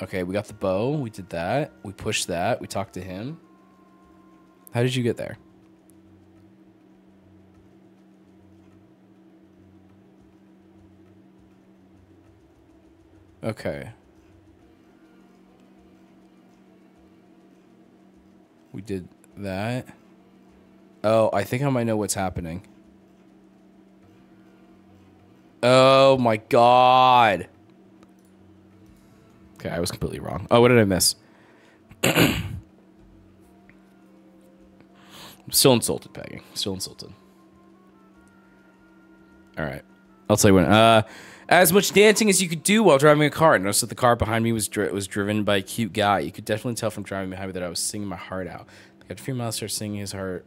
Okay, we got the bow, we did that. We pushed that, we talked to him. How did you get there? Okay. We did that. Oh, I think I might know what's happening. Oh my god. Okay, I was completely wrong. Oh, what did I miss? I'm still insulted, Peggy. Still insulted. All right. I'll tell you when. Uh, as much dancing as you could do while driving a car. I noticed that the car behind me was dri- was driven by a cute guy. You could definitely tell from driving behind me that I was singing my heart out. After a few miles, started singing his heart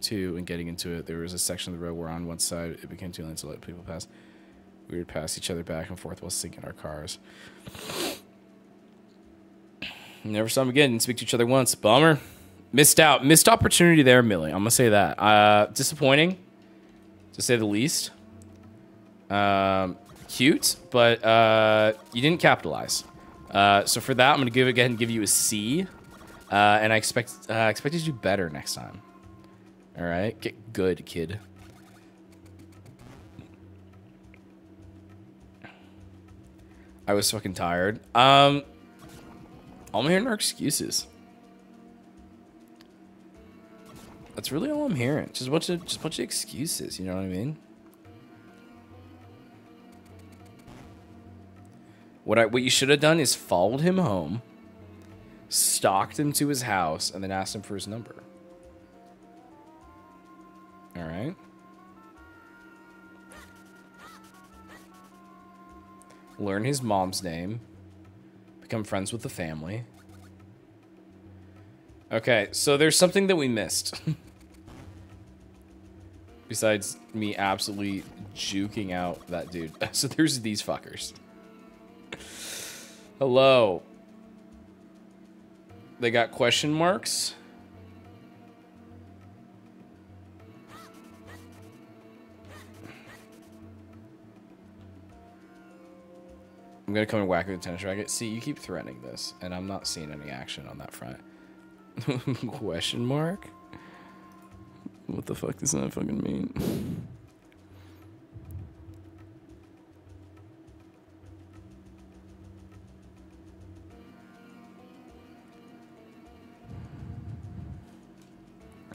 two and getting into it. There was a section of the road where on one side it became too lanes to let people pass. We would pass each other back and forth while singing our cars. Never saw him again. Didn't speak to each other once. Bummer. Missed out. Missed opportunity there, Millie. I'm gonna say that. Uh, disappointing, to say the least. Um, cute, but uh, you didn't capitalize. Uh, so for that, I'm gonna give it again. Give you a C, uh, and I expect uh, expect you to do better next time. All right, get good, kid. I was fucking tired. Um, all I'm hearing are excuses. That's really all I'm hearing. Just a bunch of just a bunch of excuses. You know what I mean? What I what you should have done is followed him home, stalked him to his house, and then asked him for his number. All right. Learn his mom's name. Become friends with the family. Okay, so there's something that we missed. Besides me absolutely juking out that dude. So there's these fuckers. Hello. They got question marks. I'm gonna come and whack with a tennis racket. See, you keep threatening this, and I'm not seeing any action on that front. question mark? What the fuck does that fucking mean?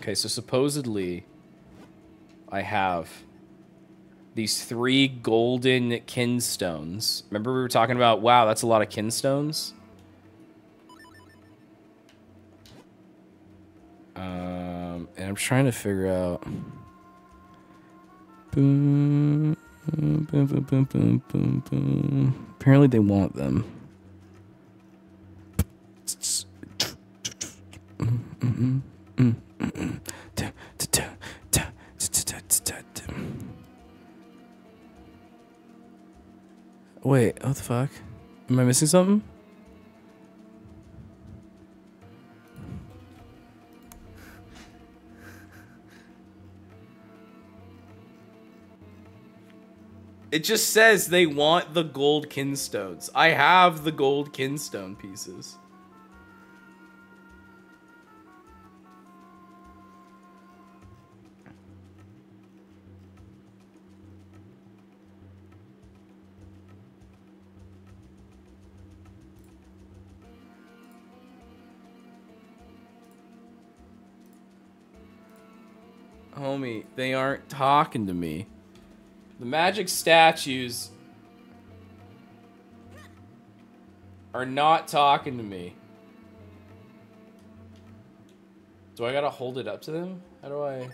Okay, so supposedly I have these three golden kinstones. Remember we were talking about, wow, that's a lot of kinstones? Um, and I'm trying to figure out. Boom, boom, boom, boom, boom, boom. Apparently they want them. Wait, what the fuck? Am I missing something? It just says they want the gold kinstones. I have the gold kinstone pieces. Homie, they aren't talking to me. The magic statues are not talking to me. Do I gotta hold it up to them? How do I...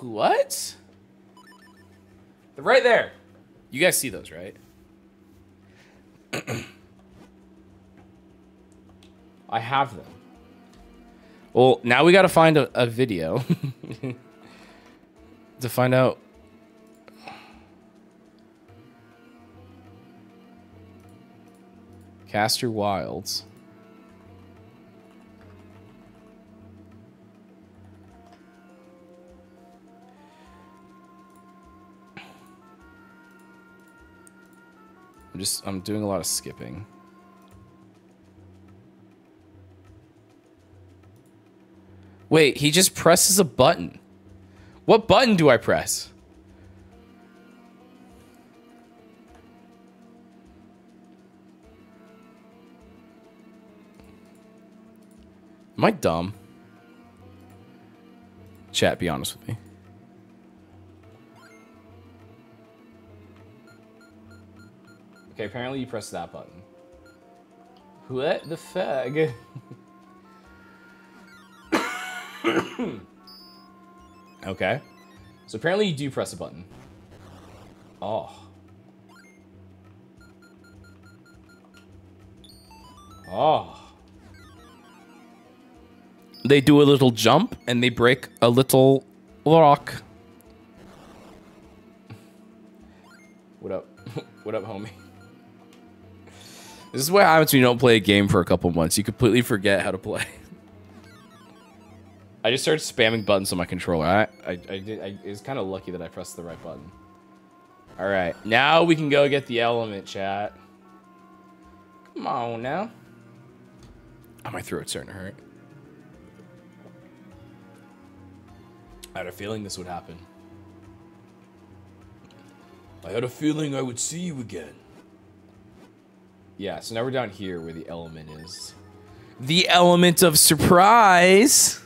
What? They're right there. You guys see those, right? I have them. Well, now we got to find a, a video to find out. Castor Wilds. I'm just, I'm doing a lot of skipping. Wait, he just presses a button. What button do I press? Am I dumb? Chat, be honest with me. Okay, apparently you press that button. What the fuck? okay. So apparently you do press a button. Oh. Oh. They do a little jump and they break a little rock. What up? what up, homie? This is what happens when you don't play a game for a couple months. You completely forget how to play. I just started spamming buttons on my controller. I, I, I did. I, it was kind of lucky that I pressed the right button. All right, now we can go get the element, chat. Come on now. Oh, my throat's starting to hurt. I had a feeling this would happen. I had a feeling I would see you again. Yeah, so now we're down here where the element is. The element of surprise!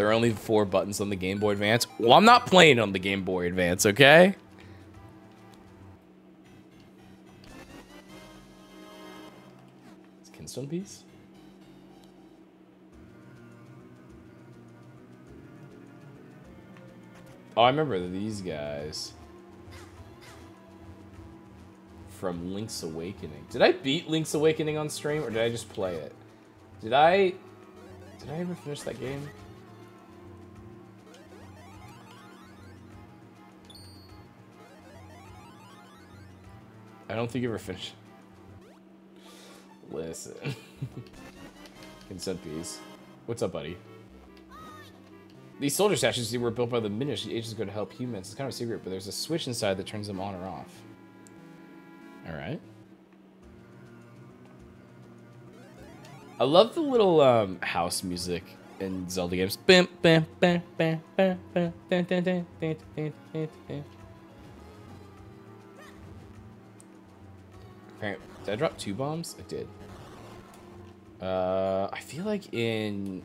There are only four buttons on the Game Boy Advance. Well, I'm not playing on the Game Boy Advance, okay? It's Kinstone piece? Oh, I remember these guys. From Link's Awakening. Did I beat Link's Awakening on stream, or did I just play it? Did I... Did I ever finish that game? I don't think you ever finished. Listen. Kinstone piece. What's up, buddy? These soldier statues were built by the Minish ages ago to help humans. It's kind of a secret, but there's a switch inside that turns them on or off. Alright. I love the little um, house music in Zelda games. Bam. Did I drop two bombs? I did. Uh, I feel like in...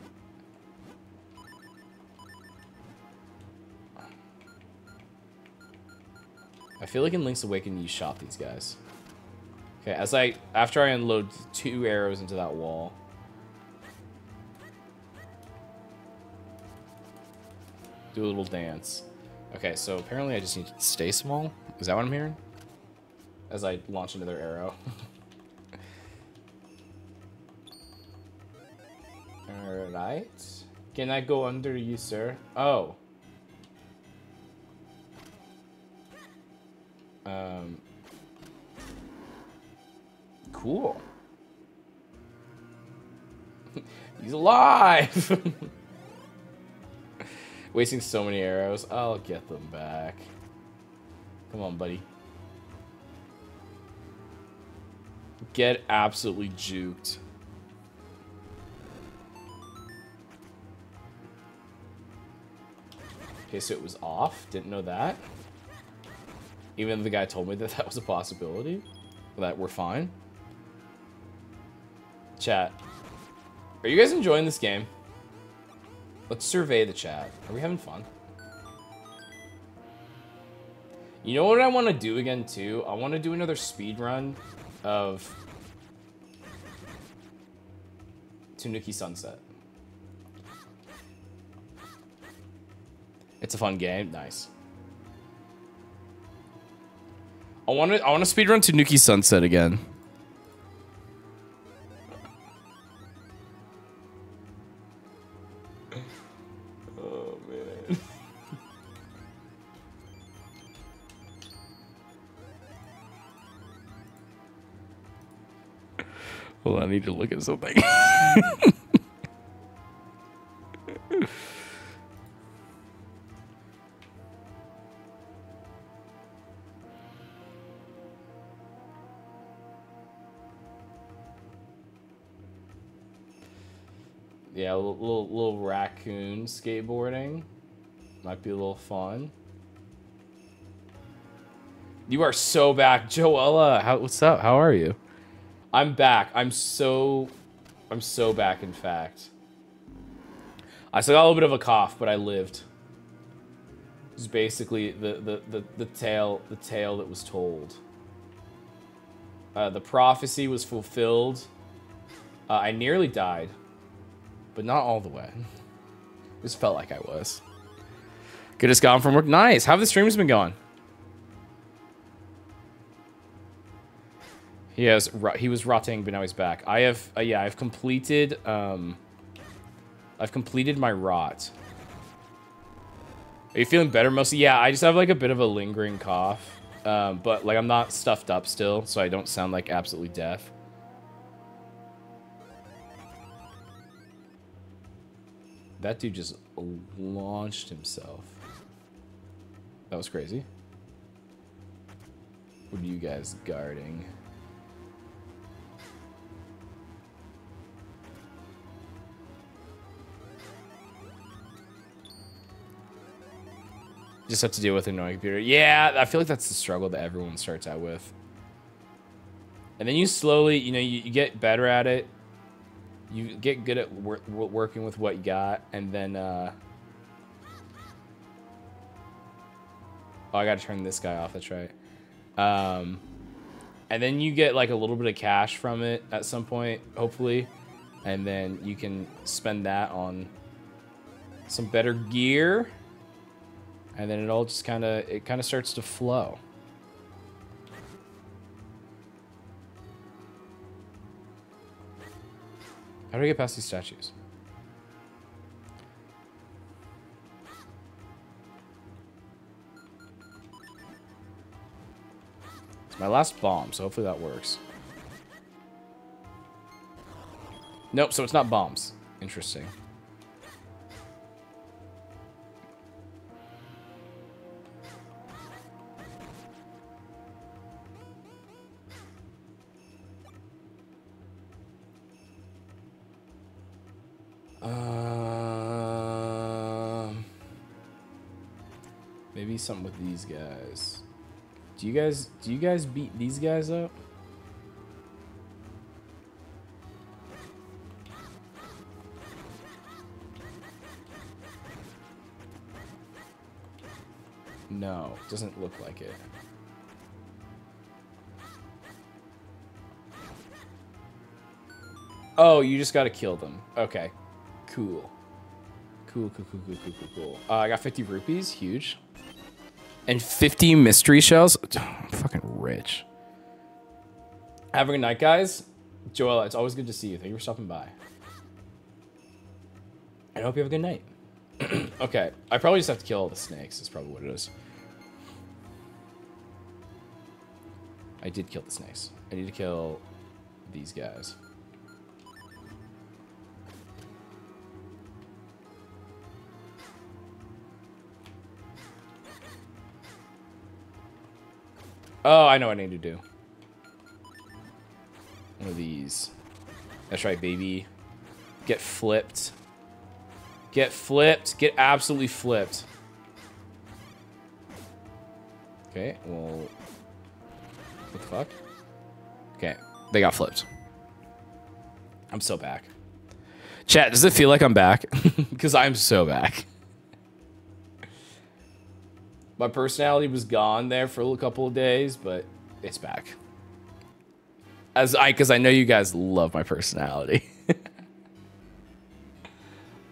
I feel like in Link's Awakening you shot these guys. Okay, as I... After I unload two arrows into that wall... Do a little dance. Okay, so apparently I just need to stay small. Is that what I'm hearing? As I launch another arrow. Alright. Can I go under you, sir? Oh. Um. Cool. He's alive! Wasting so many arrows. I'll get them back. Come on, buddy. Get absolutely juked. Okay, so it was off. Didn't know that. Even the guy told me that that was a possibility. That we're fine. Chat. Are you guys enjoying this game? Let's survey the chat. Are we having fun? You know what I want to do again, too? I want to do another speed run of Tanuki Sunset. It's a fun game. Nice. I want to I want to speedrun Tanuki Sunset again. I need to look at something. Yeah, little, little raccoon skateboarding. Might be a little fun. You are so back. Joella, how, what's up? How are you? I'm back. I'm so... I'm so back, in fact. I still got a little bit of a cough, but I lived. It's basically the, the, the, the tale the tale that was told. Uh, the prophecy was fulfilled. Uh, I nearly died but not all the way. Just felt like I was. Good as gone from work. Nice. How have the streams been going? He has. He was rotting, but now he's back. I have. Uh, yeah, I've completed. Um, I've completed my rot. Are you feeling better mostly? Yeah, I just have like a bit of a lingering cough. Um, but like I'm not stuffed up still, so I don't sound like absolutely deaf. That dude just launched himself. That was crazy. What are you guys guarding? Just have to deal with a annoying computer. Yeah, I feel like that's the struggle that everyone starts out with. And then you slowly, you know, you, you get better at it you get good at wor working with what you got, and then, uh... Oh, I gotta turn this guy off, that's right. Um, and then you get, like, a little bit of cash from it at some point, hopefully. And then you can spend that on some better gear. And then it all just kind of, it kind of starts to flow. How do I get past these statues? It's my last bomb, so hopefully that works. Nope, so it's not bombs. Interesting. Um, maybe something with these guys. Do you guys do you guys beat these guys up? No, doesn't look like it. Oh, you just gotta kill them. Okay. Cool. Cool, cool, cool, cool, cool, cool, cool. Uh, I got 50 rupees. Huge. And 50 mystery shells. I'm fucking rich. Have a good night, guys. Joella, it's always good to see you. Thank you for stopping by. I hope you have a good night. okay, I probably just have to kill all the snakes. That's probably what it is. I did kill the snakes. I need to kill these guys. Oh, I know what I need to do. One of these. That's right, baby. Get flipped. Get flipped. Get absolutely flipped. Okay, well... What the fuck? Okay, they got flipped. I'm so back. Chat, does it feel like I'm back? Because I'm so back. My personality was gone there for a couple of days, but it's back. As I, because I know you guys love my personality.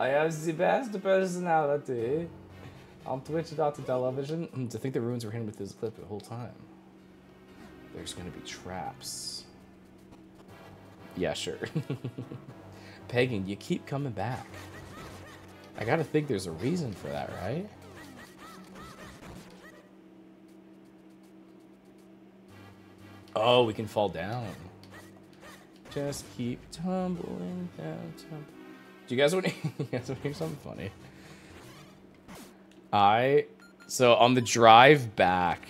I have the best personality on Twitch.television. Hmm, to think the ruins were hidden with this clip the whole time. There's gonna be traps. Yeah, sure. Pagan, you keep coming back. I gotta think there's a reason for that, right? Oh, we can fall down. Just keep tumbling down. Do you guys want to, you guys want to hear something funny? I, so on the drive back,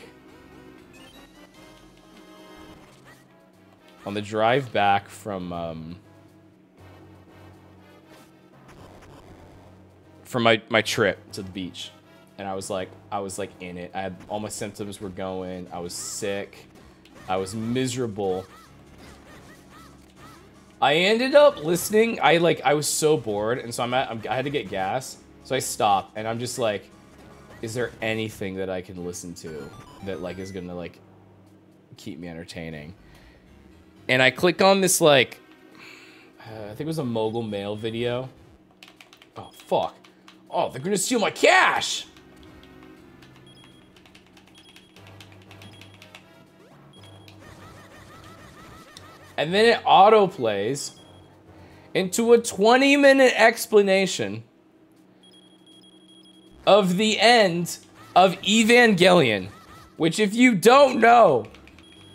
on the drive back from, um, from my, my trip to the beach, and I was like, I was like in it. I had, all my symptoms were going. I was sick. I was miserable. I ended up listening. I like I was so bored, and so I'm at. I'm, I had to get gas, so I stopped, and I'm just like, is there anything that I can listen to that like is gonna like keep me entertaining? And I click on this like, uh, I think it was a mogul mail video. Oh fuck! Oh, they're gonna steal my cash! And then it auto plays into a 20 minute explanation of the end of Evangelion, which if you don't know,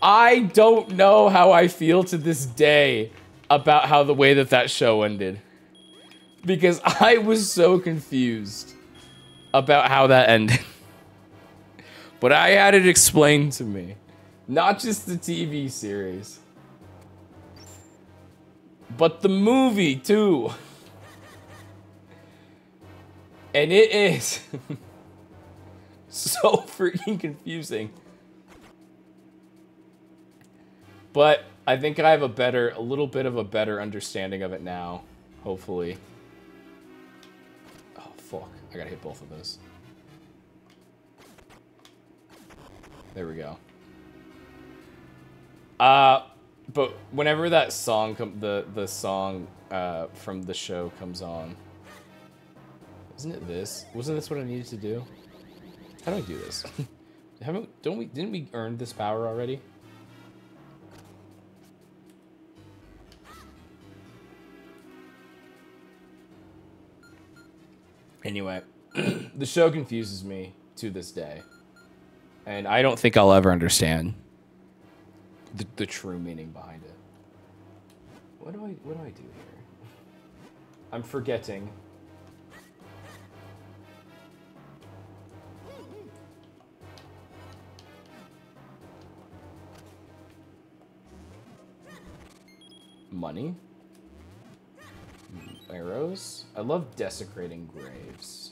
I don't know how I feel to this day about how the way that that show ended. Because I was so confused about how that ended. but I had it explained to me. Not just the TV series but the movie too. And it is so freaking confusing. But I think I have a better, a little bit of a better understanding of it now, hopefully. Oh, fuck. I gotta hit both of those. There we go. Uh, but whenever that song the the song uh, from the show comes on, isn't it this? Wasn't this what I needed to do? How do I do this? Haven't don't we didn't we earn this power already? Anyway, the show confuses me to this day. And I don't think I'll ever understand the, the true meaning behind it. What do I what do I do here? I'm forgetting. Money? Hmm, arrows? I love desecrating graves.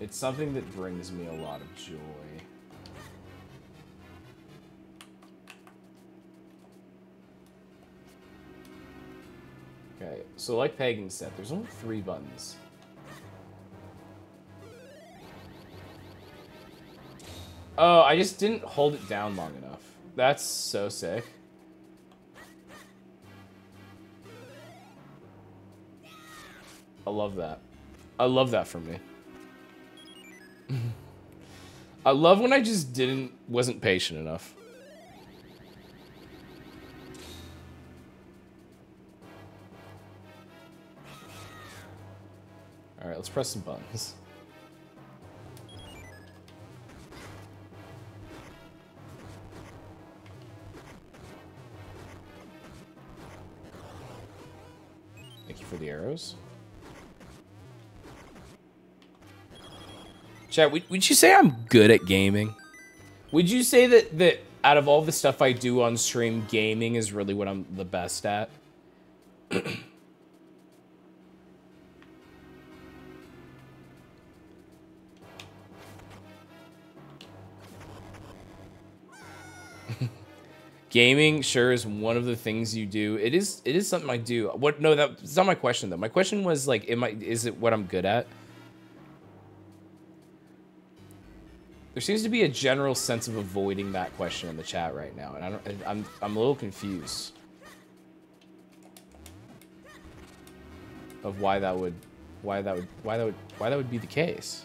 It's something that brings me a lot of joy. Okay, so like Pagan said, there's only three buttons. Oh, I just didn't hold it down long enough. That's so sick. I love that. I love that for me. I love when I just didn't, wasn't patient enough. Alright, let's press some buttons. Thank you for the arrows. Chat, would, would you say I'm good at gaming? Would you say that, that out of all the stuff I do on stream, gaming is really what I'm the best at. Gaming sure is one of the things you do. It is it is something I do. What no that's not my question though. My question was like am I is it what I'm good at? There seems to be a general sense of avoiding that question in the chat right now, and I don't I'm I'm a little confused of why that would why that would why that would why that would be the case.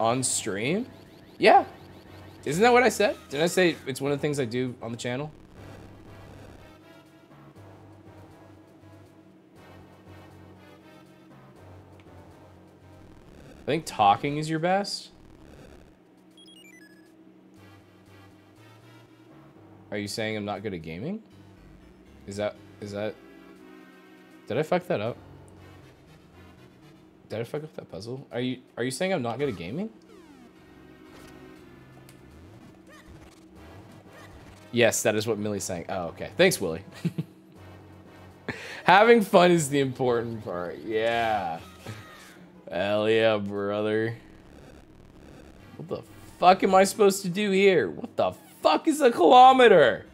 On stream? Yeah, isn't that what I said? Didn't I say it's one of the things I do on the channel? I think talking is your best. Are you saying I'm not good at gaming? Is that, is that, did I fuck that up? Did I fuck up that puzzle? Are you, are you saying I'm not good at gaming? Yes, that is what Millie's saying. Oh, okay. Thanks, Willie. Having fun is the important part. Yeah. Hell yeah, brother. What the fuck am I supposed to do here? What the fuck is a kilometer?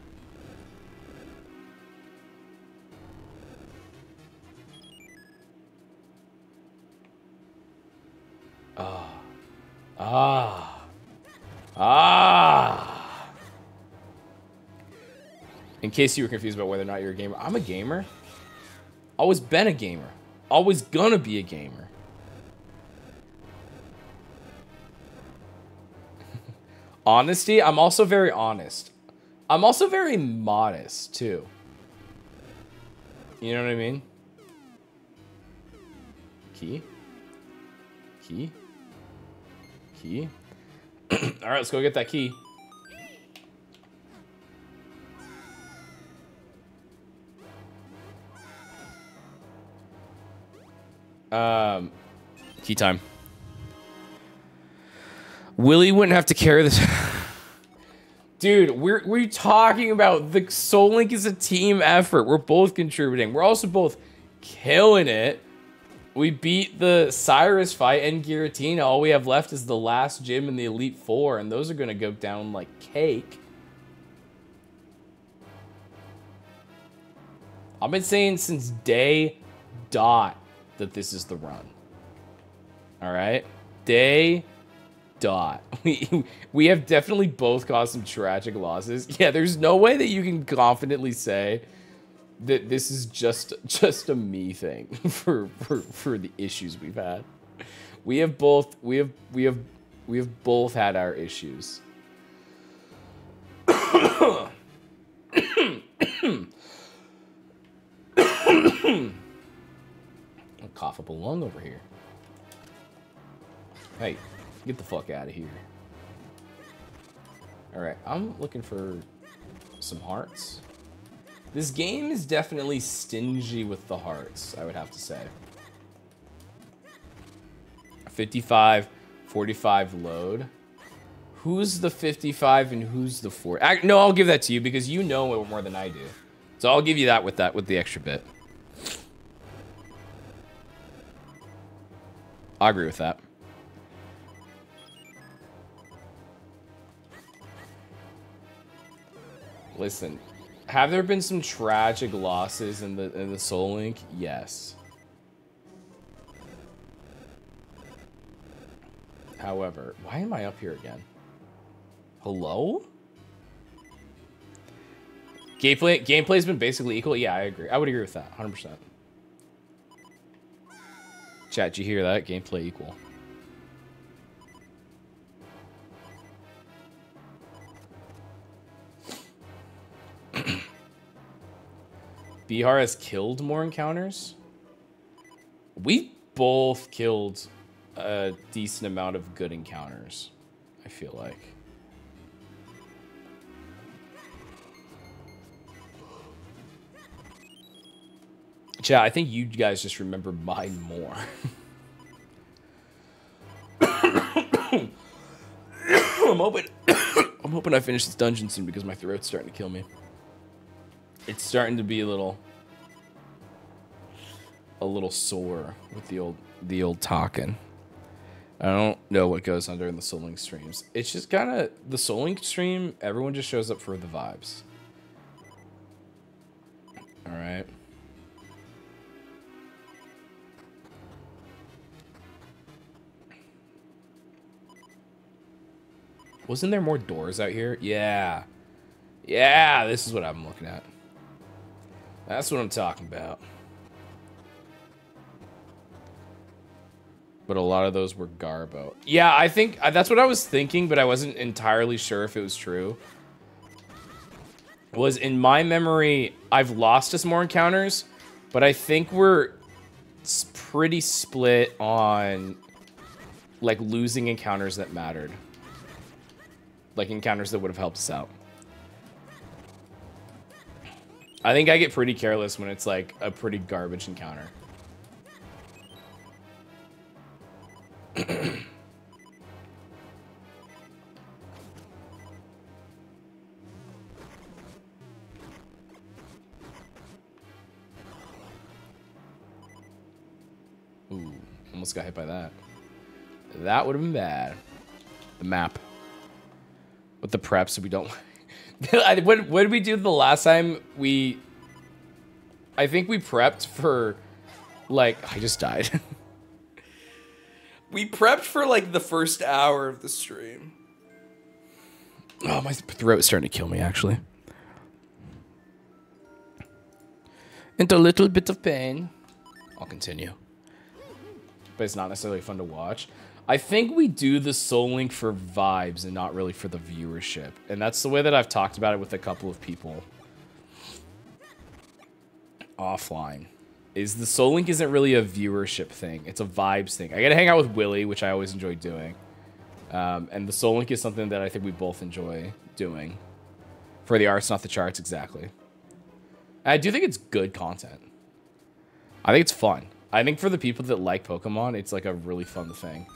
Ah. Ah. Ah. In case you were confused about whether or not you're a gamer, I'm a gamer. Always been a gamer. Always gonna be a gamer. Honesty, I'm also very honest. I'm also very modest, too. You know what I mean? Key? Key? Key? Alright, let's go get that key. Um, key time. Willie wouldn't have to carry this. Dude, we're we're talking about the Soul Link is a team effort. We're both contributing. We're also both killing it. We beat the Cyrus fight and Giratina. All we have left is the last gym in the Elite Four, and those are gonna go down like cake. I've been saying since day dot that this is the run. All right? Day dot. We, we have definitely both caused some tragic losses. Yeah, there's no way that you can confidently say that this is just just a me thing for for for the issues we've had. We have both we have we have we have both had our issues. Cough up a lung over here. Hey, get the fuck out of here. Alright, I'm looking for some hearts. This game is definitely stingy with the hearts, I would have to say. 55, 45 load. Who's the 55 and who's the 4? No, I'll give that to you because you know it more than I do. So I'll give you that with that with the extra bit. I agree with that. Listen, have there been some tragic losses in the in the Soul Link? Yes. However, why am I up here again? Hello? Gameplay gameplay's been basically equal. Yeah, I agree. I would agree with that. 100%. Chat, you hear that? Gameplay equal. Beehar has killed more encounters? We both killed a decent amount of good encounters, I feel like. Chat, I think you guys just remember mine more. I'm hoping I'm hoping I finish this dungeon soon because my throat's starting to kill me. It's starting to be a little a little sore with the old the old talking. I don't know what goes on during the Soul Link streams. It's just kind of the Soul Link stream. Everyone just shows up for the vibes. All right. Wasn't there more doors out here? Yeah. Yeah, this is what I'm looking at. That's what I'm talking about. But a lot of those were Garbo. Yeah, I think uh, that's what I was thinking, but I wasn't entirely sure if it was true. Was in my memory, I've lost us more encounters, but I think we're pretty split on like losing encounters that mattered like encounters that would have helped us out. I think I get pretty careless when it's like a pretty garbage encounter. Ooh, almost got hit by that. That would have been bad. The map with the preps we don't what, what did we do the last time we I think we prepped for like I just died. we prepped for like the first hour of the stream. Oh, my throat is starting to kill me actually. Into a little bit of pain. I'll continue. But it's not necessarily fun to watch. I think we do the Soul Link for vibes and not really for the viewership. And that's the way that I've talked about it with a couple of people. Offline. Is the Soul Link isn't really a viewership thing. It's a vibes thing. I get to hang out with Willy, which I always enjoy doing. Um, and the Soul Link is something that I think we both enjoy doing. For the arts, not the charts, exactly. I do think it's good content. I think it's fun. I think for the people that like Pokemon, it's like a really fun thing.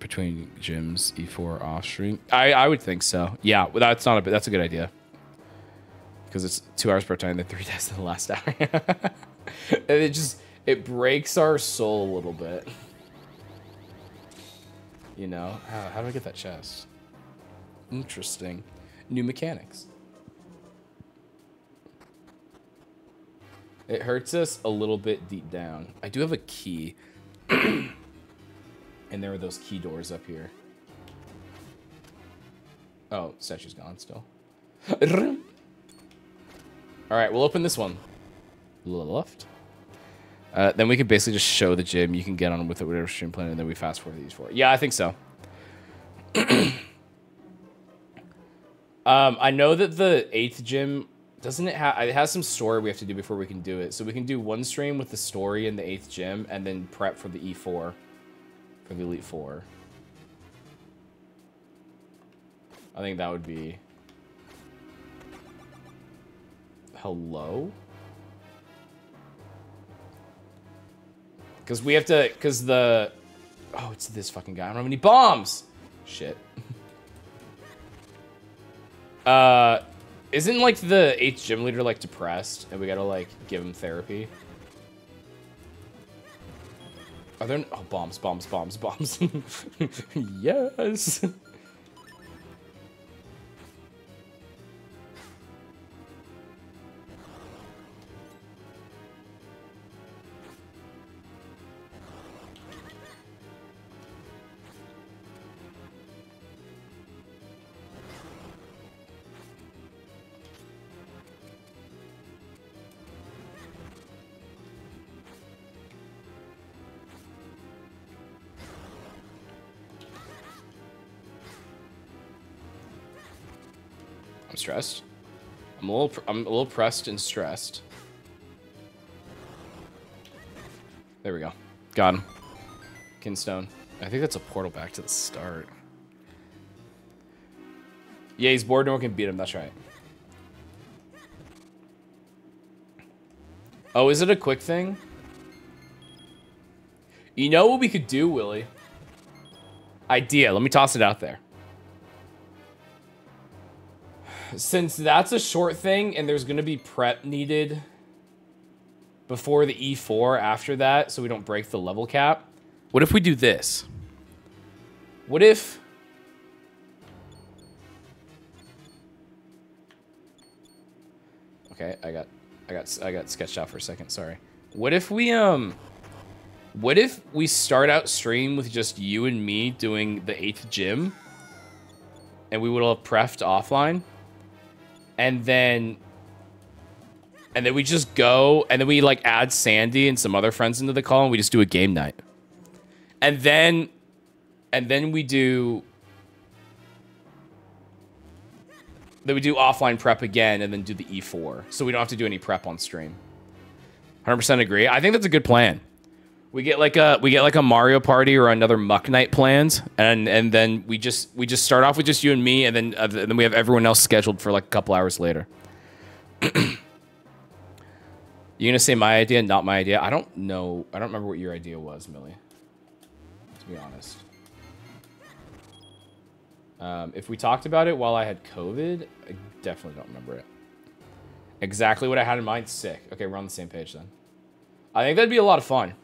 Between gyms E4 off stream? I I would think so. Yeah, that's not a that's a good idea. Because it's two hours per time, then three days in the last hour. and it just it breaks our soul a little bit. You know how, how do I get that chest? Interesting, new mechanics. It hurts us a little bit deep down. I do have a key. And there are those key doors up here. Oh, statue's gone still. Alright, we'll open this one. Left. Uh, then we can basically just show the gym. You can get on with it, whatever stream plan, and then we fast forward these four. Yeah, I think so. um, I know that the eighth gym doesn't it have it has some story we have to do before we can do it. So we can do one stream with the story in the eighth gym, and then prep for the E4 for the Elite Four. I think that would be... Hello? Because we have to... Because the... Oh, it's this fucking guy. I don't have any bombs! Shit. uh... Isn't, like, the 8th gym leader, like, depressed? And we gotta, like, give him therapy? Are there... Oh, bombs, bombs, bombs, bombs. yes! Stressed. I'm a little, I'm a little pressed and stressed. There we go. Got him. Kinstone. I think that's a portal back to the start. Yeah, he's bored. No one can beat him. That's right. Oh, is it a quick thing? You know what we could do, Willie? Idea. Let me toss it out there. Since that's a short thing and there's going to be prep needed before the E4 after that so we don't break the level cap, what if we do this? What if... Okay, I got I got I got sketched out for a second, sorry. What if we um what if we start out stream with just you and me doing the 8th gym? And we would have prefed offline. And then and then we just go and then we like add Sandy and some other friends into the call and we just do a game night. And then and then we do then we do offline prep again and then do the E4. So we don't have to do any prep on stream. 100% agree. I think that's a good plan. We get like a we get like a Mario Party or another Muck Night planned, and and then we just we just start off with just you and me, and then uh, and then we have everyone else scheduled for like a couple hours later. you gonna say my idea, not my idea? I don't know. I don't remember what your idea was, Millie. To be honest. Um, if we talked about it while I had COVID, I definitely don't remember it. Exactly what I had in mind. Sick. Okay, we're on the same page then. I think that'd be a lot of fun.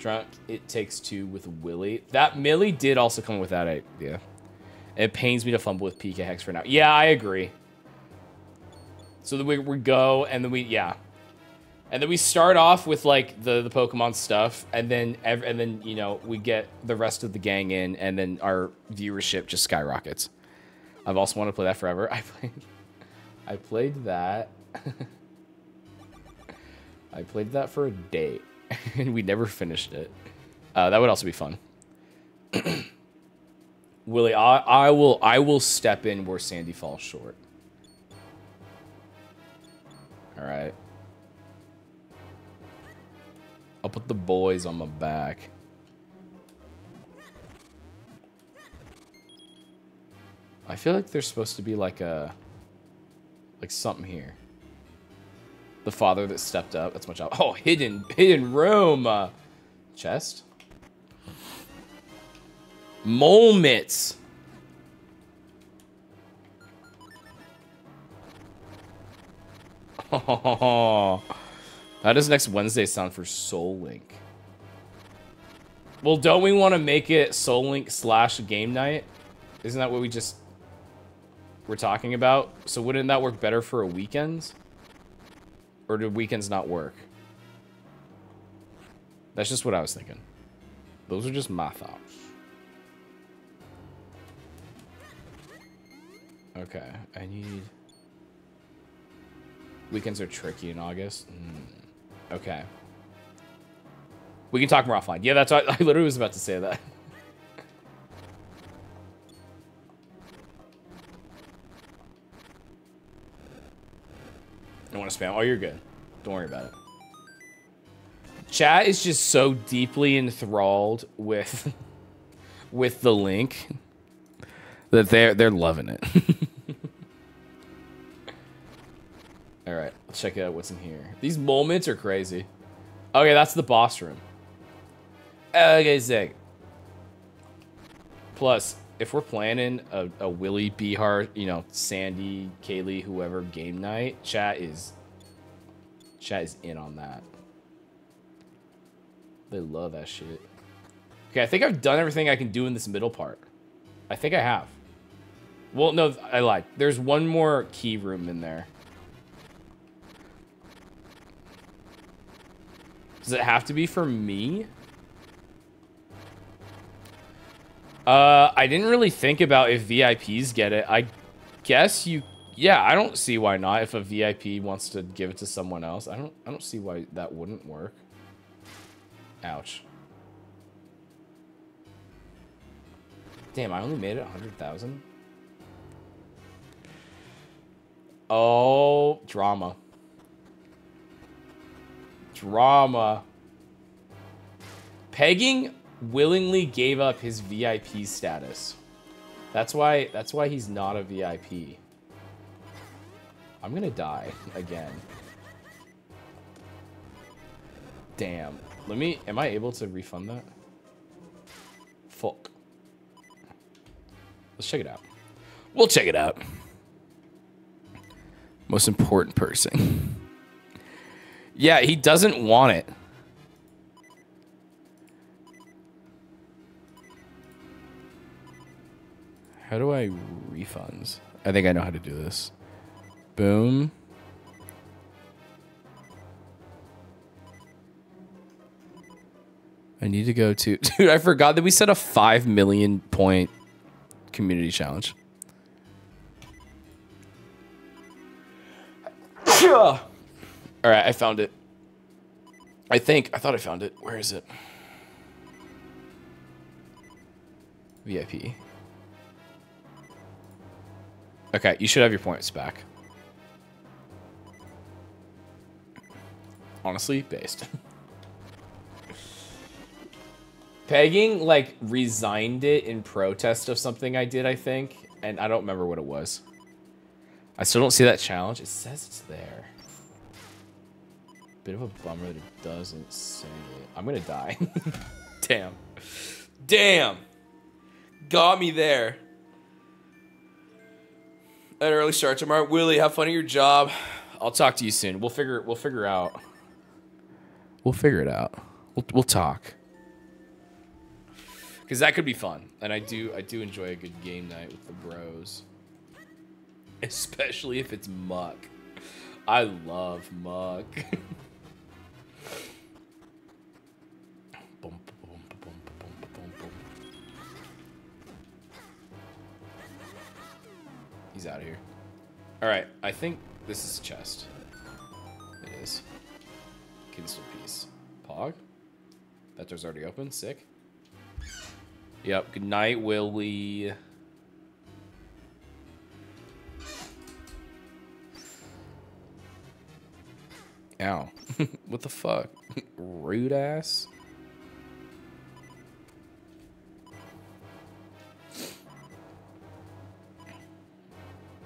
Drunk It Takes Two with Willie. That Millie did also come with that idea. It pains me to fumble with PKHeX for now. Yeah, I agree. So then we, we go, and then we, yeah. And then we start off with, like, the, the Pokemon stuff, and then, ev and then, you know, we get the rest of the gang in, and then our viewership just skyrockets. I've also wanted to play that forever. I played, I played that. I played that for a day. And we never finished it. Uh, that would also be fun. Willie, I, I will I will step in where Sandy falls short. All right. I'll put the boys on my back. I feel like there's supposed to be like a like something here. The father that stepped up. That's my job. Oh, hidden, hidden room. Uh, chest. Mole mitts. Oh, how does next Wednesday sound for Soul Link? Well, don't we want to make it Soul Link slash game night? Isn't that what we just were talking about? So wouldn't that work better for a weekend? Or do weekends not work? That's just what I was thinking. Those are just my thoughts. Okay, I need... Weekends are tricky in August. Mm. Okay. We can talk more offline. Yeah, that's what I literally was about to say that. I want to spam. Oh, you're good. Don't worry about it. Chat is just so deeply enthralled with with the link that they're they're loving it. All right, let's check out what's in here. These moments are crazy. Okay, that's the boss room. Okay, sick. Plus, if we're planning a, a Willie Beehar, you know, Sandy, Kaylee, whoever game night, chat is chat is in on that. They love that shit. Okay, I think I've done everything I can do in this middle part. I think I have. Well, no, I lied. There's one more key room in there. Does it have to be for me? Uh, I didn't really think about if VIPs get it. I guess you... Yeah, I don't see why not. If a VIP wants to give it to someone else, I don't. I don't see why that wouldn't work. Ouch. Damn, I only made it 100,000? Oh, drama. Drama. Pegging willingly gave up his VIP status. That's why that's why he's not a VIP. I'm gonna die again. Damn. Let me. Am I able to refund that? Fuck. Let's check it out. We'll check it out. Most important person. yeah, he doesn't want it. How do I refunds? I think I know how to do this. Boom. I need to go to dude. I forgot that we set a five million point community challenge. All right, I found it. I think I thought I found it. Where is it? VIP. Okay, you should have your points back. Honestly, based. Pegging, like, resigned it in protest of something I did, I think. And I don't remember what it was. I still don't see that challenge. It says it's there. Bit of a bummer that it doesn't say it. I'm gonna die. Damn. Damn. Got me there. An early start tomorrow. Willie, have fun at your job. I'll talk to you soon. We'll figure we'll figure out. We'll figure it out. We'll we'll talk. Cause that could be fun. And I do I do enjoy a good game night with the bros. Especially if it's muck. I love muck. He's out of here. All right, I think this is a chest. It is. Kinstone piece. Pog? That door's already open. Sick. Yep. Good night, Willie. Ow. what the fuck? Rude ass.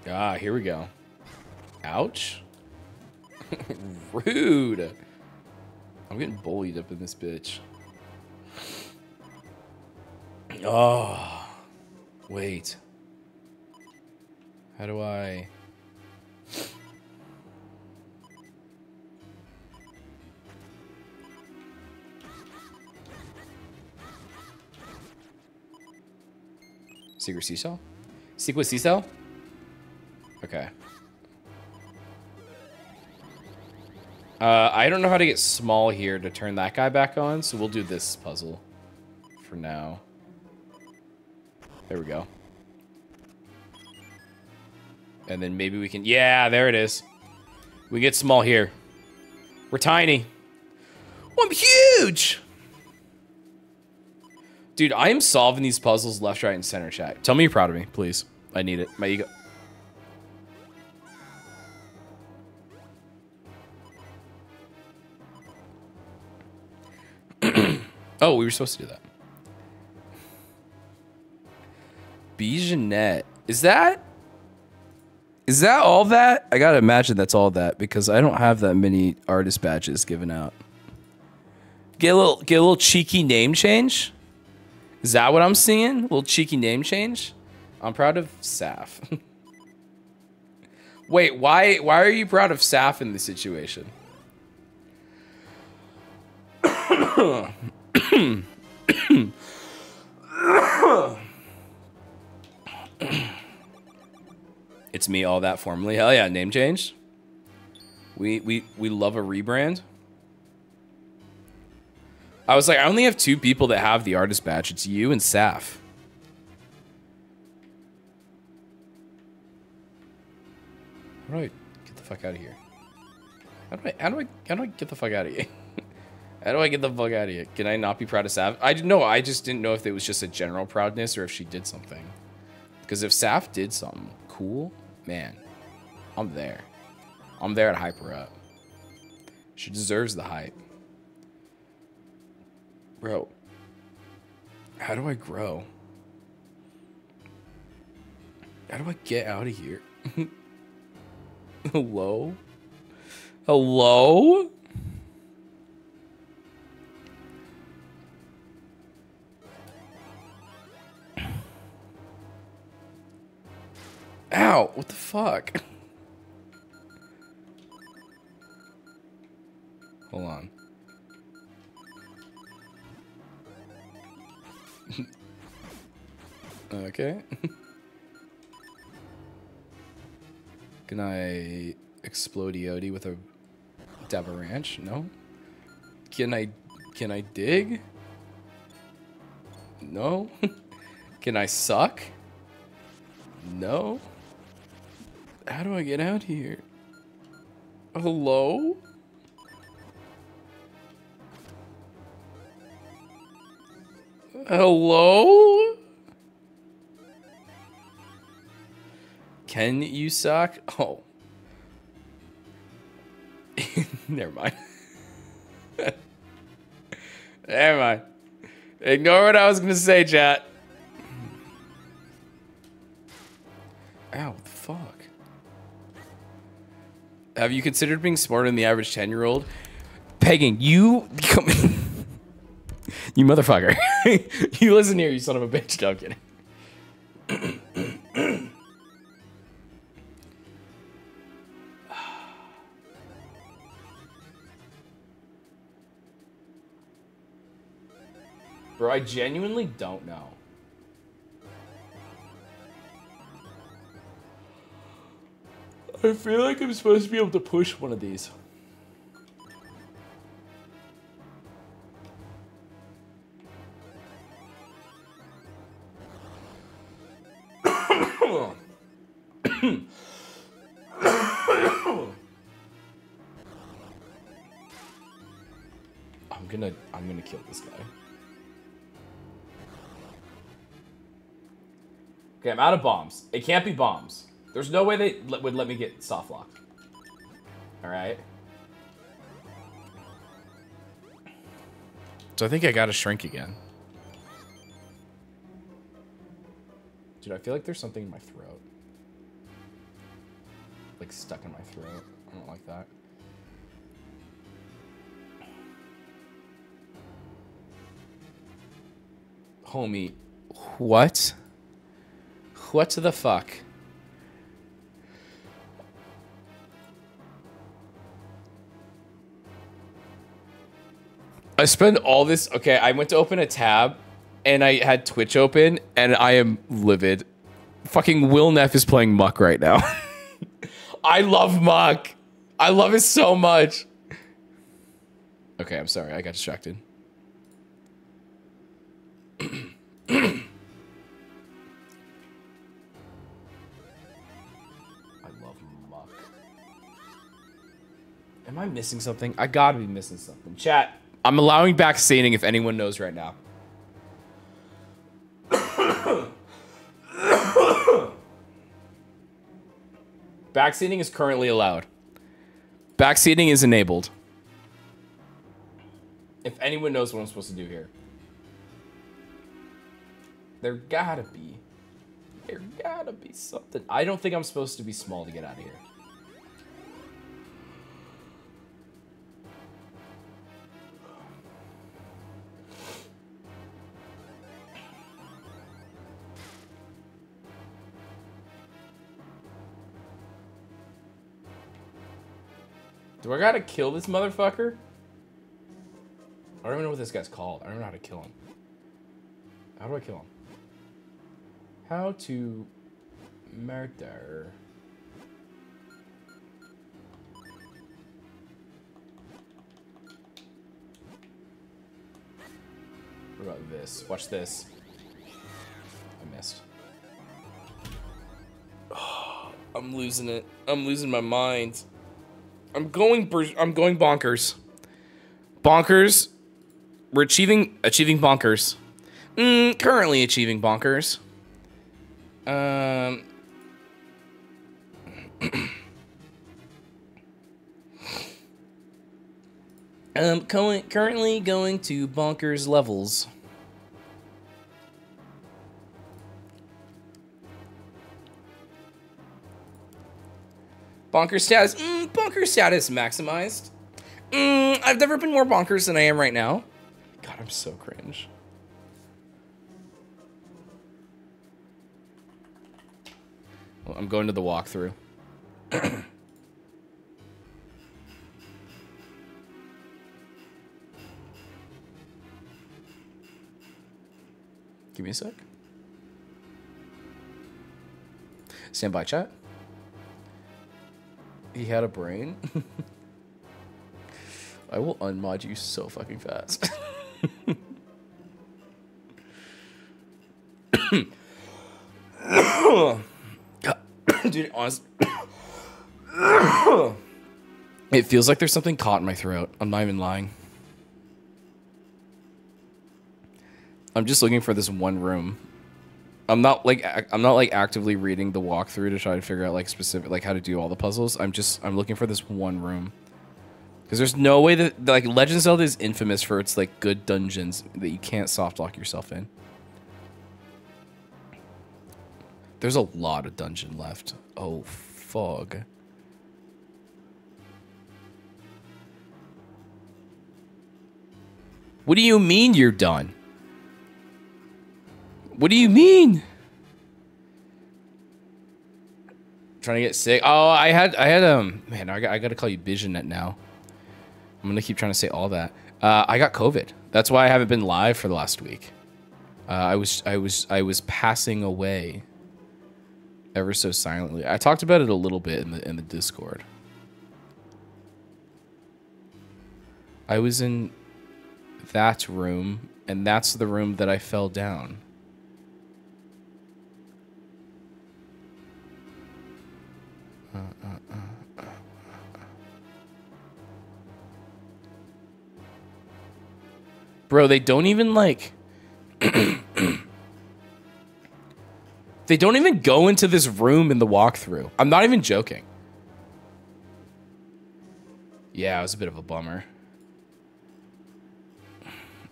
Ah, here we go. Ouch. Rude. I'm getting bullied up in this bitch. Oh. Wait. How do I... Secret C-cell? Secret C-cell? Okay. Uh, I don't know how to get small here to turn that guy back on, so we'll do this puzzle for now. There we go. And then maybe we can... Yeah, there it is. We get small here. We're tiny. Well, I'm huge! Dude, I am solving these puzzles left, right, and center, chat. Tell me you're proud of me, please. I need it. My ego... oh, we were supposed to do that. Bijanet. Is that... Is that all that? I gotta imagine that's all that because I don't have that many artist badges given out. Get a little, get a little cheeky name change. Is that what I'm seeing? A little cheeky name change. I'm proud of Saf. Wait, why? Why are you proud of Saf in this situation? it's me, all that formally. Hell yeah, name change. We we we love a rebrand. I was like, I only have two people that have the artist badge. It's you and Saf. How do I get the fuck out of here? How do I how do I how do I get the fuck out of here? How do I get the fuck out of here? Can I not be proud of Saf? I no, I just didn't know if it was just a general proudness or if she did something. Because if Saf did something cool, man, I'm there. I'm there to hype her up. She deserves the hype. Bro, how do I grow? How do I get out of here? Hello? Hello? Ow, what the fuck? Hold on. okay. Can I explode Yodi with a dab ranch? No. Can I can I dig? No. can I suck? No. How do I get out here? Hello? Hello? Can you suck? Oh. Never mind. Never mind. Ignore what I was gonna say, chat. Ow? Have you considered being smarter than the average 10 year old? Pegging, you come You motherfucker. you listen here, you son of a bitch. I'm kidding. Bro, I genuinely don't know. I feel like I'm supposed to be able to push one of these. I'm gonna I'm gonna kill this guy. Okay, I'm out of bombs. It can't be bombs. There's no way they would let me get soft lock. Alright. So I think I gotta shrink again. Dude, I feel like there's something in my throat. Like stuck in my throat. I don't like that. Homie, what? What the fuck? I spend all this. Okay, I went to open a tab and I had Twitch open and I am livid. Fucking Will Neff is playing Muck right now. I love Muck. I love it so much. Okay, I'm sorry. I got distracted. I love Muck. Am I missing something? I gotta be missing something. Chat, I'm allowing back scening if anyone knows right now. Backseating is currently allowed. Backseating is enabled. If anyone knows what I'm supposed to do here. There gotta be. There gotta be something. I don't think I'm supposed to be small to get out of here. Do I gotta kill this motherfucker? I don't even know what this guy's called. I don't know how to kill him. How do I kill him? How to murder. What about this? Watch this. I missed. I'm losing it. I'm losing my mind. I'm going. I'm going bonkers. Bonkers. We're achieving achieving bonkers. Mm, currently achieving bonkers. Um. um. Currently going to bonkers levels. Bonker status. Mm, bonker status maximized. Mm, I've never been more bonkers than I am right now. God, I'm so cringe. Well, I'm going to the walkthrough. Give me a sec. Stand by, chat. He had a brain. I will unmod you so fucking fast. Dude, honest. it feels like there's something caught in my throat. I'm not even lying. I'm just looking for this one room. I'm not like I'm not like actively reading the walkthrough to try to figure out like specific like how to do all the puzzles. I'm just I'm looking for this one room. Because there's no way that like Legend Zelda is infamous for its like good dungeons that you can't soft lock yourself in. There's a lot of dungeon left. Oh, fog. What do you mean you're done? What do you mean? Trying to get sick. Oh, I had, I had, um, man, I got, I got to call you Visionet now. I'm gonna keep trying to say all that. Uh, I got COVID. That's why I haven't been live for the last week. Uh, I was, I was, I was passing away. Ever so silently. I talked about it a little bit in the in the Discord. I was in that room, and that's the room that I fell down. Bro, they don't even like. they don't even go into this room in the walkthrough. I'm not even joking. Yeah, it was a bit of a bummer.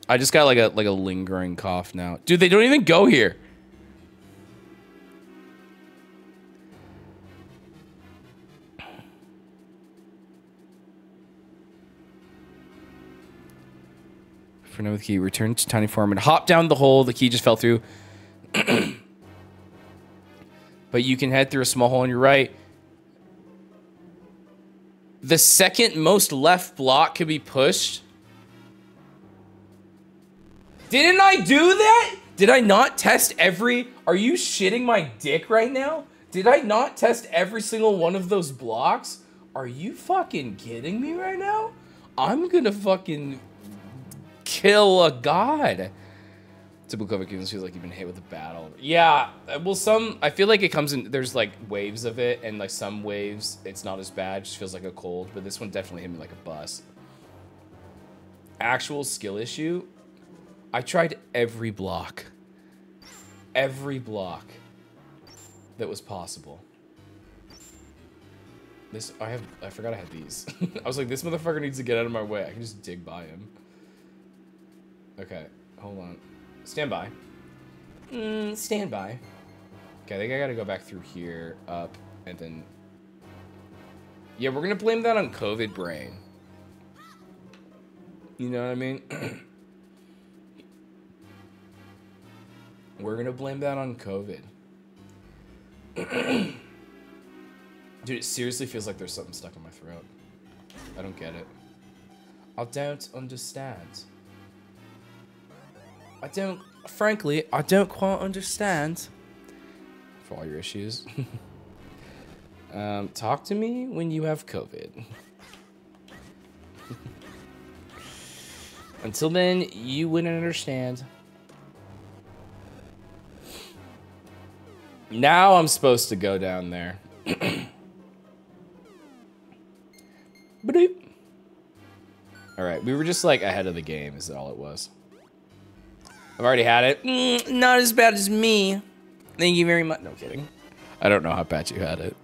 I just got like a like a lingering cough now. Dude, they don't even go here. For no key, return to tiny form and hop down the hole. The key just fell through. but you can head through a small hole on your right. The second most left block can be pushed. Didn't I do that? Did I not test every... Are you shitting my dick right now? Did I not test every single one of those blocks? Are you fucking kidding me right now? I'm gonna fucking kill a god. Typical COVID feels like you've been hit with a battle. Yeah, well, some I feel like it comes in. There's like waves of it, and like some waves, it's not as bad. Just feels like a cold. But this one definitely hit me like a bus. Actual skill issue. I tried every block. Every block that was possible. This I have. I forgot I had these. I was like, this motherfucker needs to get out of my way. I can just dig by him. Okay, hold on. Stand by. Mm, stand by. Okay, I think I gotta go back through here, up, and then... Yeah, we're gonna blame that on COVID brain. You know what I mean? we're gonna blame that on COVID. Dude, it seriously feels like there's something stuck in my throat. I don't get it. I don't understand. I don't, frankly, I don't quite understand. For all your issues. um, talk to me when you have COVID. Until then, you wouldn't understand. Now I'm supposed to go down there. All right, we were just like ahead of the game is all it was. I've already had it. Mm, not as bad as me. Thank you very much. No kidding. I don't know how bad you had it.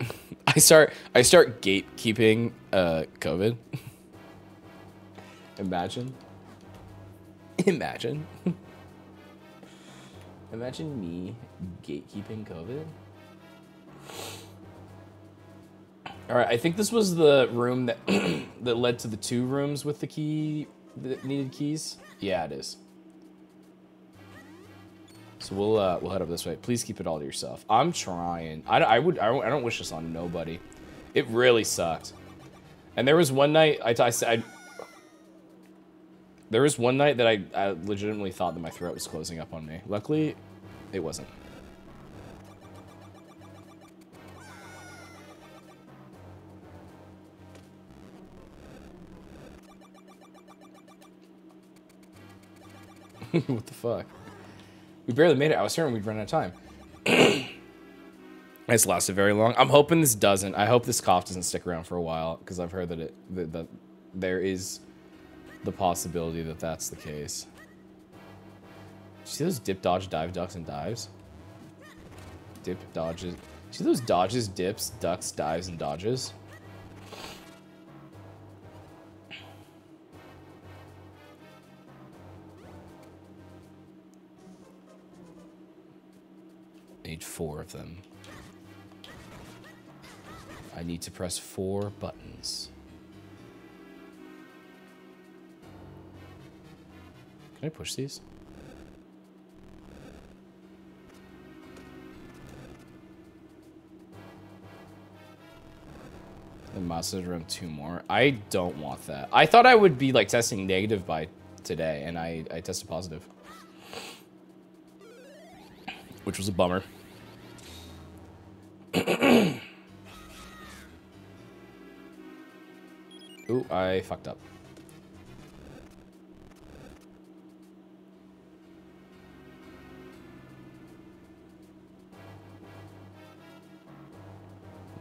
I start I start gatekeeping uh COVID. Imagine. Imagine. Imagine me gatekeeping COVID. All right, I think this was the room that that led to the two rooms with the key needed keys. Yeah, it is. So we'll uh, we'll head up this way. Please keep it all to yourself. I'm trying. I, I would I I don't wish this on nobody. It really sucked. And there was one night I, I said there was one night that I, I legitimately thought that my throat was closing up on me. Luckily, it wasn't. what the fuck? We barely made it. I was certain we'd run out of time. it's lasted very long. I'm hoping this doesn't. I hope this cough doesn't stick around for a while because I've heard that it that, that there is the possibility that that's the case. See those dip, dodge, dive, ducks, and dives? Dip, dodges. See those dodges, dips, ducks, dives, and dodges? Need four of them. I need to press four buttons. Can I push these? And Mazda's around two more. I don't want that. I thought I would be like testing negative by today, and I, I tested positive. Which was a bummer. Ooh, I fucked up.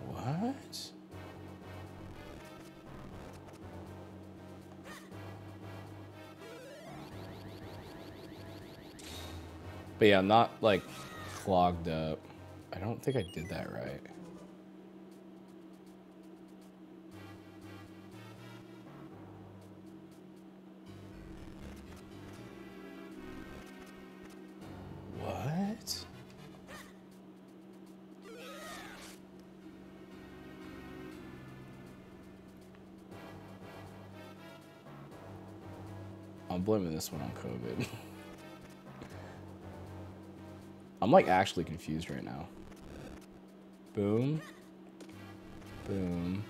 What? But yeah, not like clogged up. I don't think I did that right. What? I'm blaming this one on COVID. I'm like actually confused right now. Boom. Boom.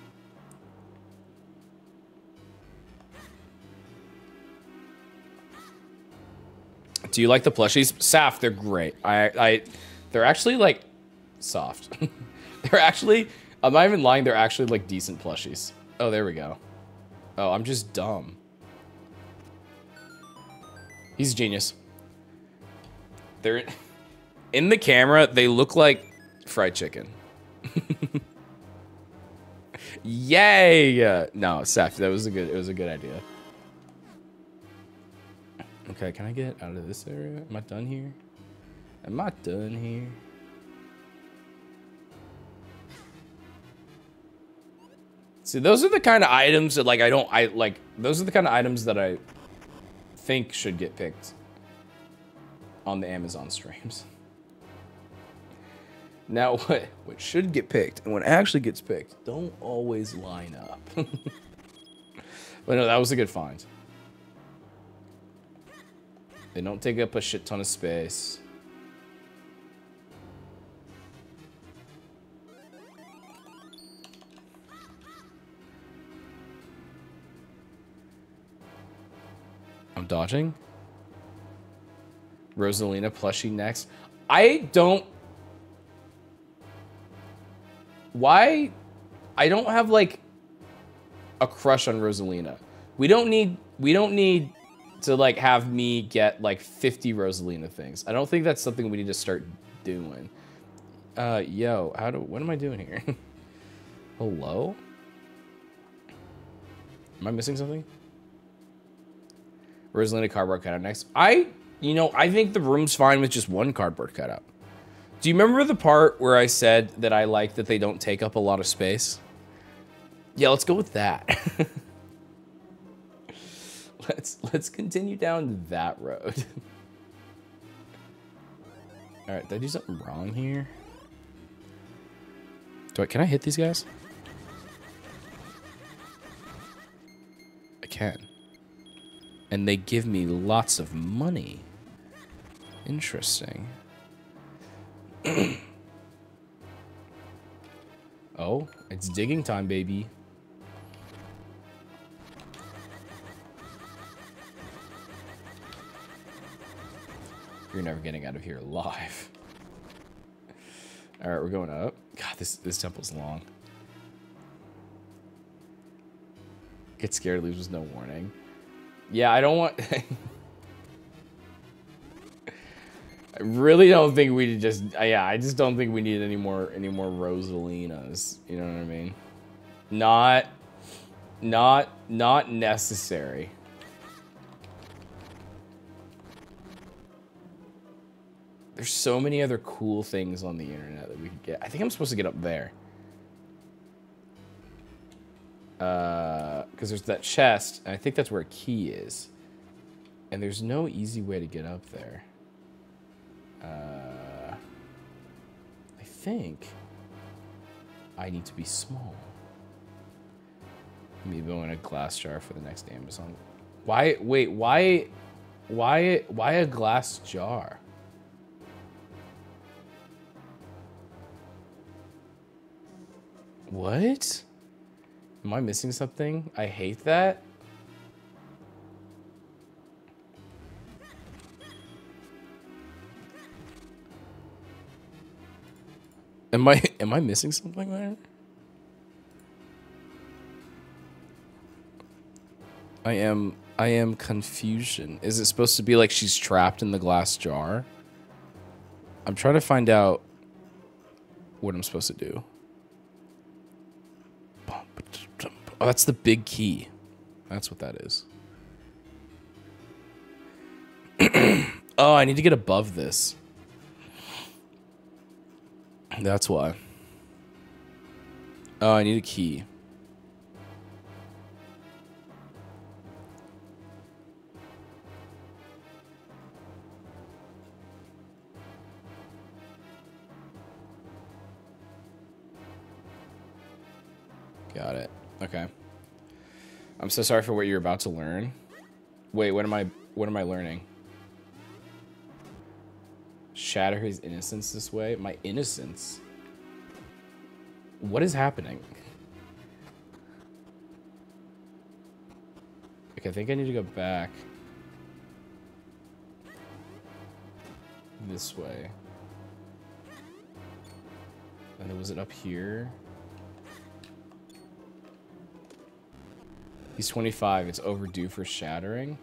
Do you like the plushies? Saf, they're great. I, I, they're actually like soft. they're actually, I'm not even lying. They're actually like decent plushies. Oh, there we go. Oh, I'm just dumb. He's a genius. They're in the camera. They look like fried chicken. Yay! Uh, no, Seth, that was a good. It was a good idea. Okay, can I get out of this area? Am I done here? Am I done here? See, those are the kind of items that like I don't I like those are the kind of items that I think should get picked on the Amazon streams. Now what what should get picked and what actually gets picked don't always line up. but no, that was a good find. They don't take up a shit ton of space. I'm dodging. Rosalina plushie next. I don't... Why? I don't have, like, a crush on Rosalina. We don't need... We don't need to like have me get like 50 Rosalina things. I don't think that's something we need to start doing. Uh, yo, how do, what am I doing here? Hello? Am I missing something? Rosalina cardboard cutout next. I, you know, I think the room's fine with just one cardboard cutout. Do you remember the part where I said that I like that they don't take up a lot of space? Yeah, let's go with that. let's let's continue down that road. All right, did I do something wrong here? Do I can I hit these guys? I can. And they give me lots of money. Interesting. oh, it's digging time, baby. You're never getting out of here alive. All right, we're going up. God, this this temple's long. Get scared, leaves with no warning. Yeah, I don't want. I really don't think we just. Uh, yeah, I just don't think we need any more any more Rosalinas. You know what I mean? Not, not, not necessary. There's so many other cool things on the internet that we could get. I think I'm supposed to get up there. Uh, because there's that chest, and I think that's where a key is. And there's no easy way to get up there. Uh, I think I need to be small. Maybe I want a glass jar for the next Amazon. Why? Wait. Why? Why? Why a glass jar? What? Am I missing something? I hate that. Am I am I missing something there? I am I am confusion. Is it supposed to be like she's trapped in the glass jar? I'm trying to find out what I'm supposed to do. Oh, that's the big key. That's what that is. oh, I need to get above this. That's why. Oh, I need a key. Got it. Okay. I'm so sorry for what you're about to learn. Wait, what am I what am I learning? Shatter his innocence this way? My innocence? What is happening? Okay, I think I need to go back. This way. And then was it up here? He's 25. It's overdue for shattering.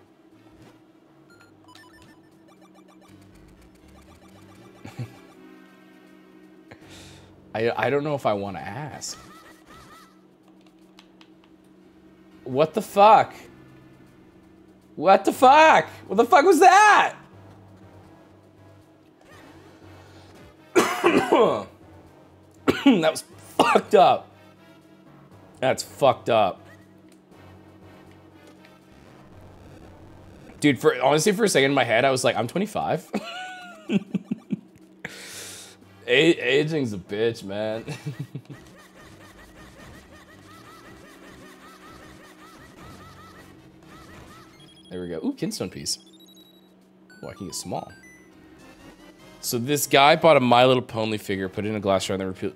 I, I don't know if I want to ask. What the fuck? What the fuck? What the fuck was that? that was fucked up. That's fucked up. Dude, for honestly, for a second in my head, I was like, I'm 25. a aging's a bitch, man. there we go. Ooh, kinstone piece. Oh, I can get small. So this guy bought a My Little Pony figure, put it in a glass jar, and then repeat.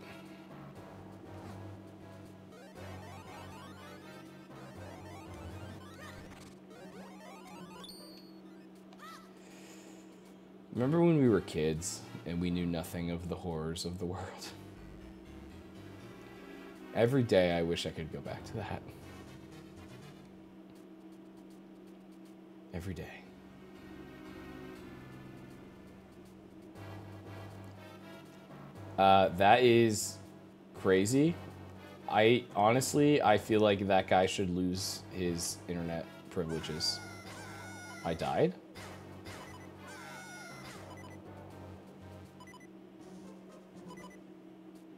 Remember when we were kids and we knew nothing of the horrors of the world? Every day I wish I could go back to that. Every day. Uh, that is crazy. I honestly, I feel like that guy should lose his internet privileges. I died?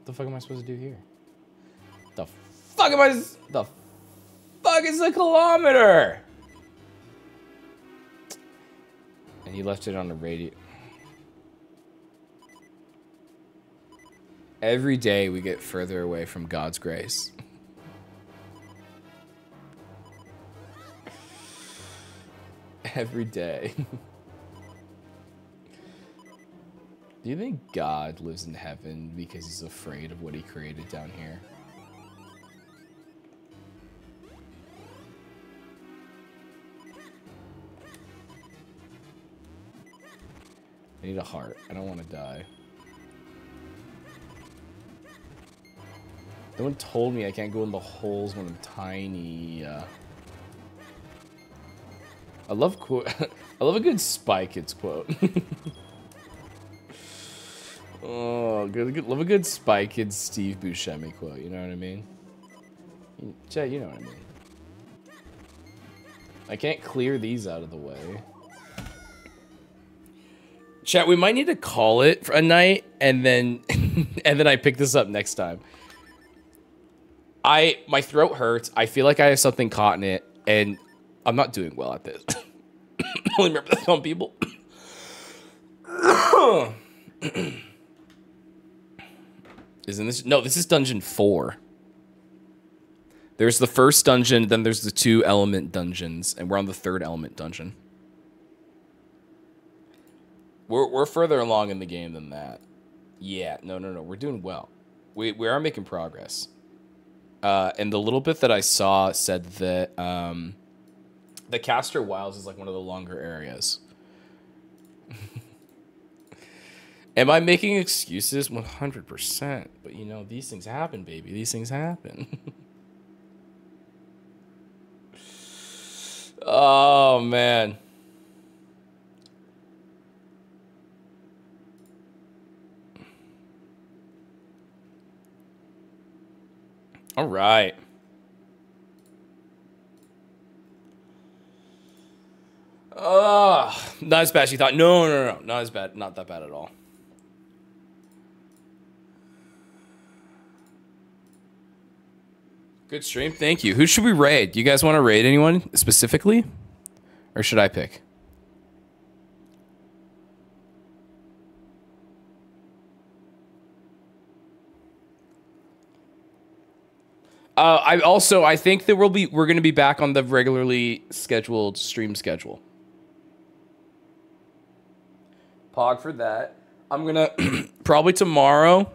The fuck am I supposed to do here? The fuck am I? The fuck is a kilometer? And he left it on the radio. Every day we get further away from God's grace. Every day. Do you think God lives in heaven because he's afraid of what he created down here? I need a heart. I don't want to die. No one told me I can't go in the holes when I'm tiny. Uh, I love quote. I love a good Spy Kids quote. oh, good, good. Love a good Spy Kids Steve Buscemi quote. You know what I mean? Chet, you know what I mean. I can't clear these out of the way. Chat, we might need to call it for a night, and then and then I pick this up next time. I my throat hurts. I feel like I have something caught in it, and I'm not doing well at this. Only remember that on people. Isn't this no? This is dungeon four. There's the first dungeon, then there's the two element dungeons, and we're on the third element dungeon. We're we're further along in the game than that. Yeah, no, no, no. We're doing well. We we are making progress. Uh, and the little bit that I saw said that um, the Castor Wilds is like one of the longer areas. Am I making excuses? 100%. But you know, these things happen, baby. These things happen. oh, man. All right. Uh, not as bad as you thought. No, no, no, not as bad. Not that bad at all. Good stream. Thank you. Who should we raid? Do you guys want to raid anyone specifically? Or should I pick? Uh, I also I think that we'll be we're going to be back on the regularly scheduled stream schedule. Pog for that. I'm gonna probably tomorrow.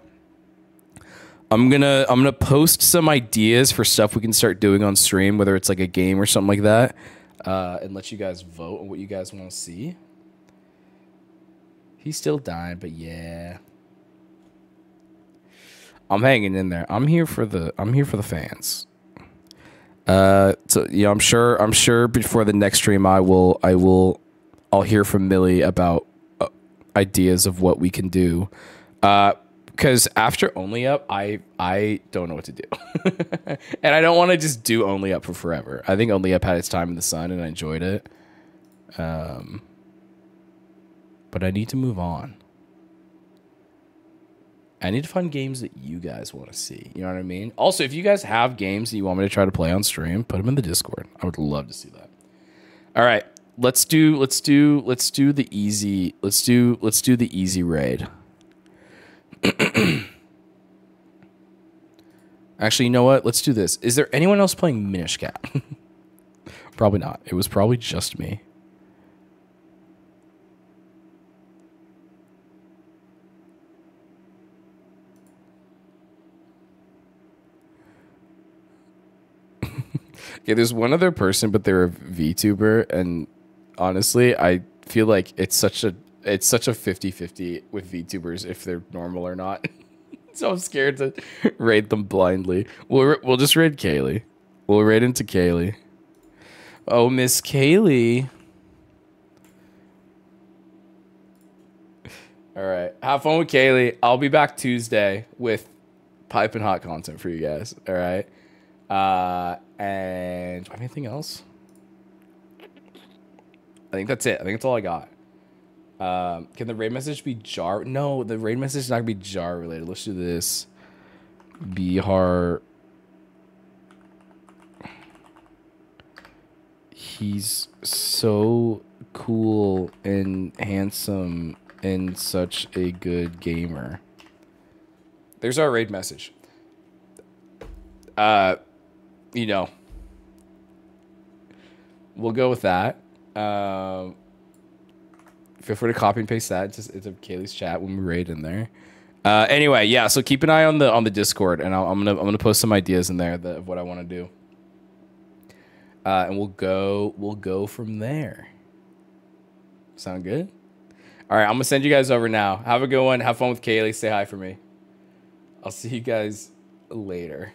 I'm gonna I'm gonna post some ideas for stuff we can start doing on stream, whether it's like a game or something like that, uh, and let you guys vote on what you guys want to see. He's still dying, but yeah. I'm hanging in there. I'm here for the I'm here for the fans. Uh, so yeah, I'm sure I'm sure before the next stream I will I will I'll hear from Millie about uh, ideas of what we can do. Uh, because after only up, I I don't know what to do, and I don't want to just do only up for forever. I think only up had its time in the sun, and I enjoyed it. Um, but I need to move on. I need to find games that you guys want to see. You know what I mean? Also, if you guys have games that you want me to try to play on stream, put them in the Discord. I would love to see that. All right, let's do let's do let's do the easy let's do let's do the easy raid. Actually, you know what? Let's do this. Is there anyone else playing Minish Cap? probably not. It was probably just me. Okay, there's one other person, but they're a VTuber, and honestly, I feel like it's such a it's such a 50-50 with VTubers if they're normal or not. so I'm scared to raid them blindly. We'll we'll just raid Kaylee. We'll raid into Kaylee. Oh, Miss Kaylee. All right. Have fun with Kaylee. I'll be back Tuesday with pipe and hot content for you guys. All right. Uh, and do I have anything else? I think that's it. I think that's all I got. Um, can the raid message be jar? No, the raid message is not gonna be jar related. Let's do this. Beehar. He's so cool and handsome and such a good gamer. There's our raid message. Uh, you know, we'll go with that. Um, Feel free to copy and paste that. It's just it's Kaylee's chat when we raid in there. Uh, anyway, yeah. So keep an eye on the on the Discord, and I'll, I'm gonna I'm gonna post some ideas in there that, of what I want to do. Uh, and we'll go we'll go from there. Sound good? All right, I'm gonna send you guys over now. Have a good one. Have fun with Kaylee. Say hi for me. I'll see you guys later.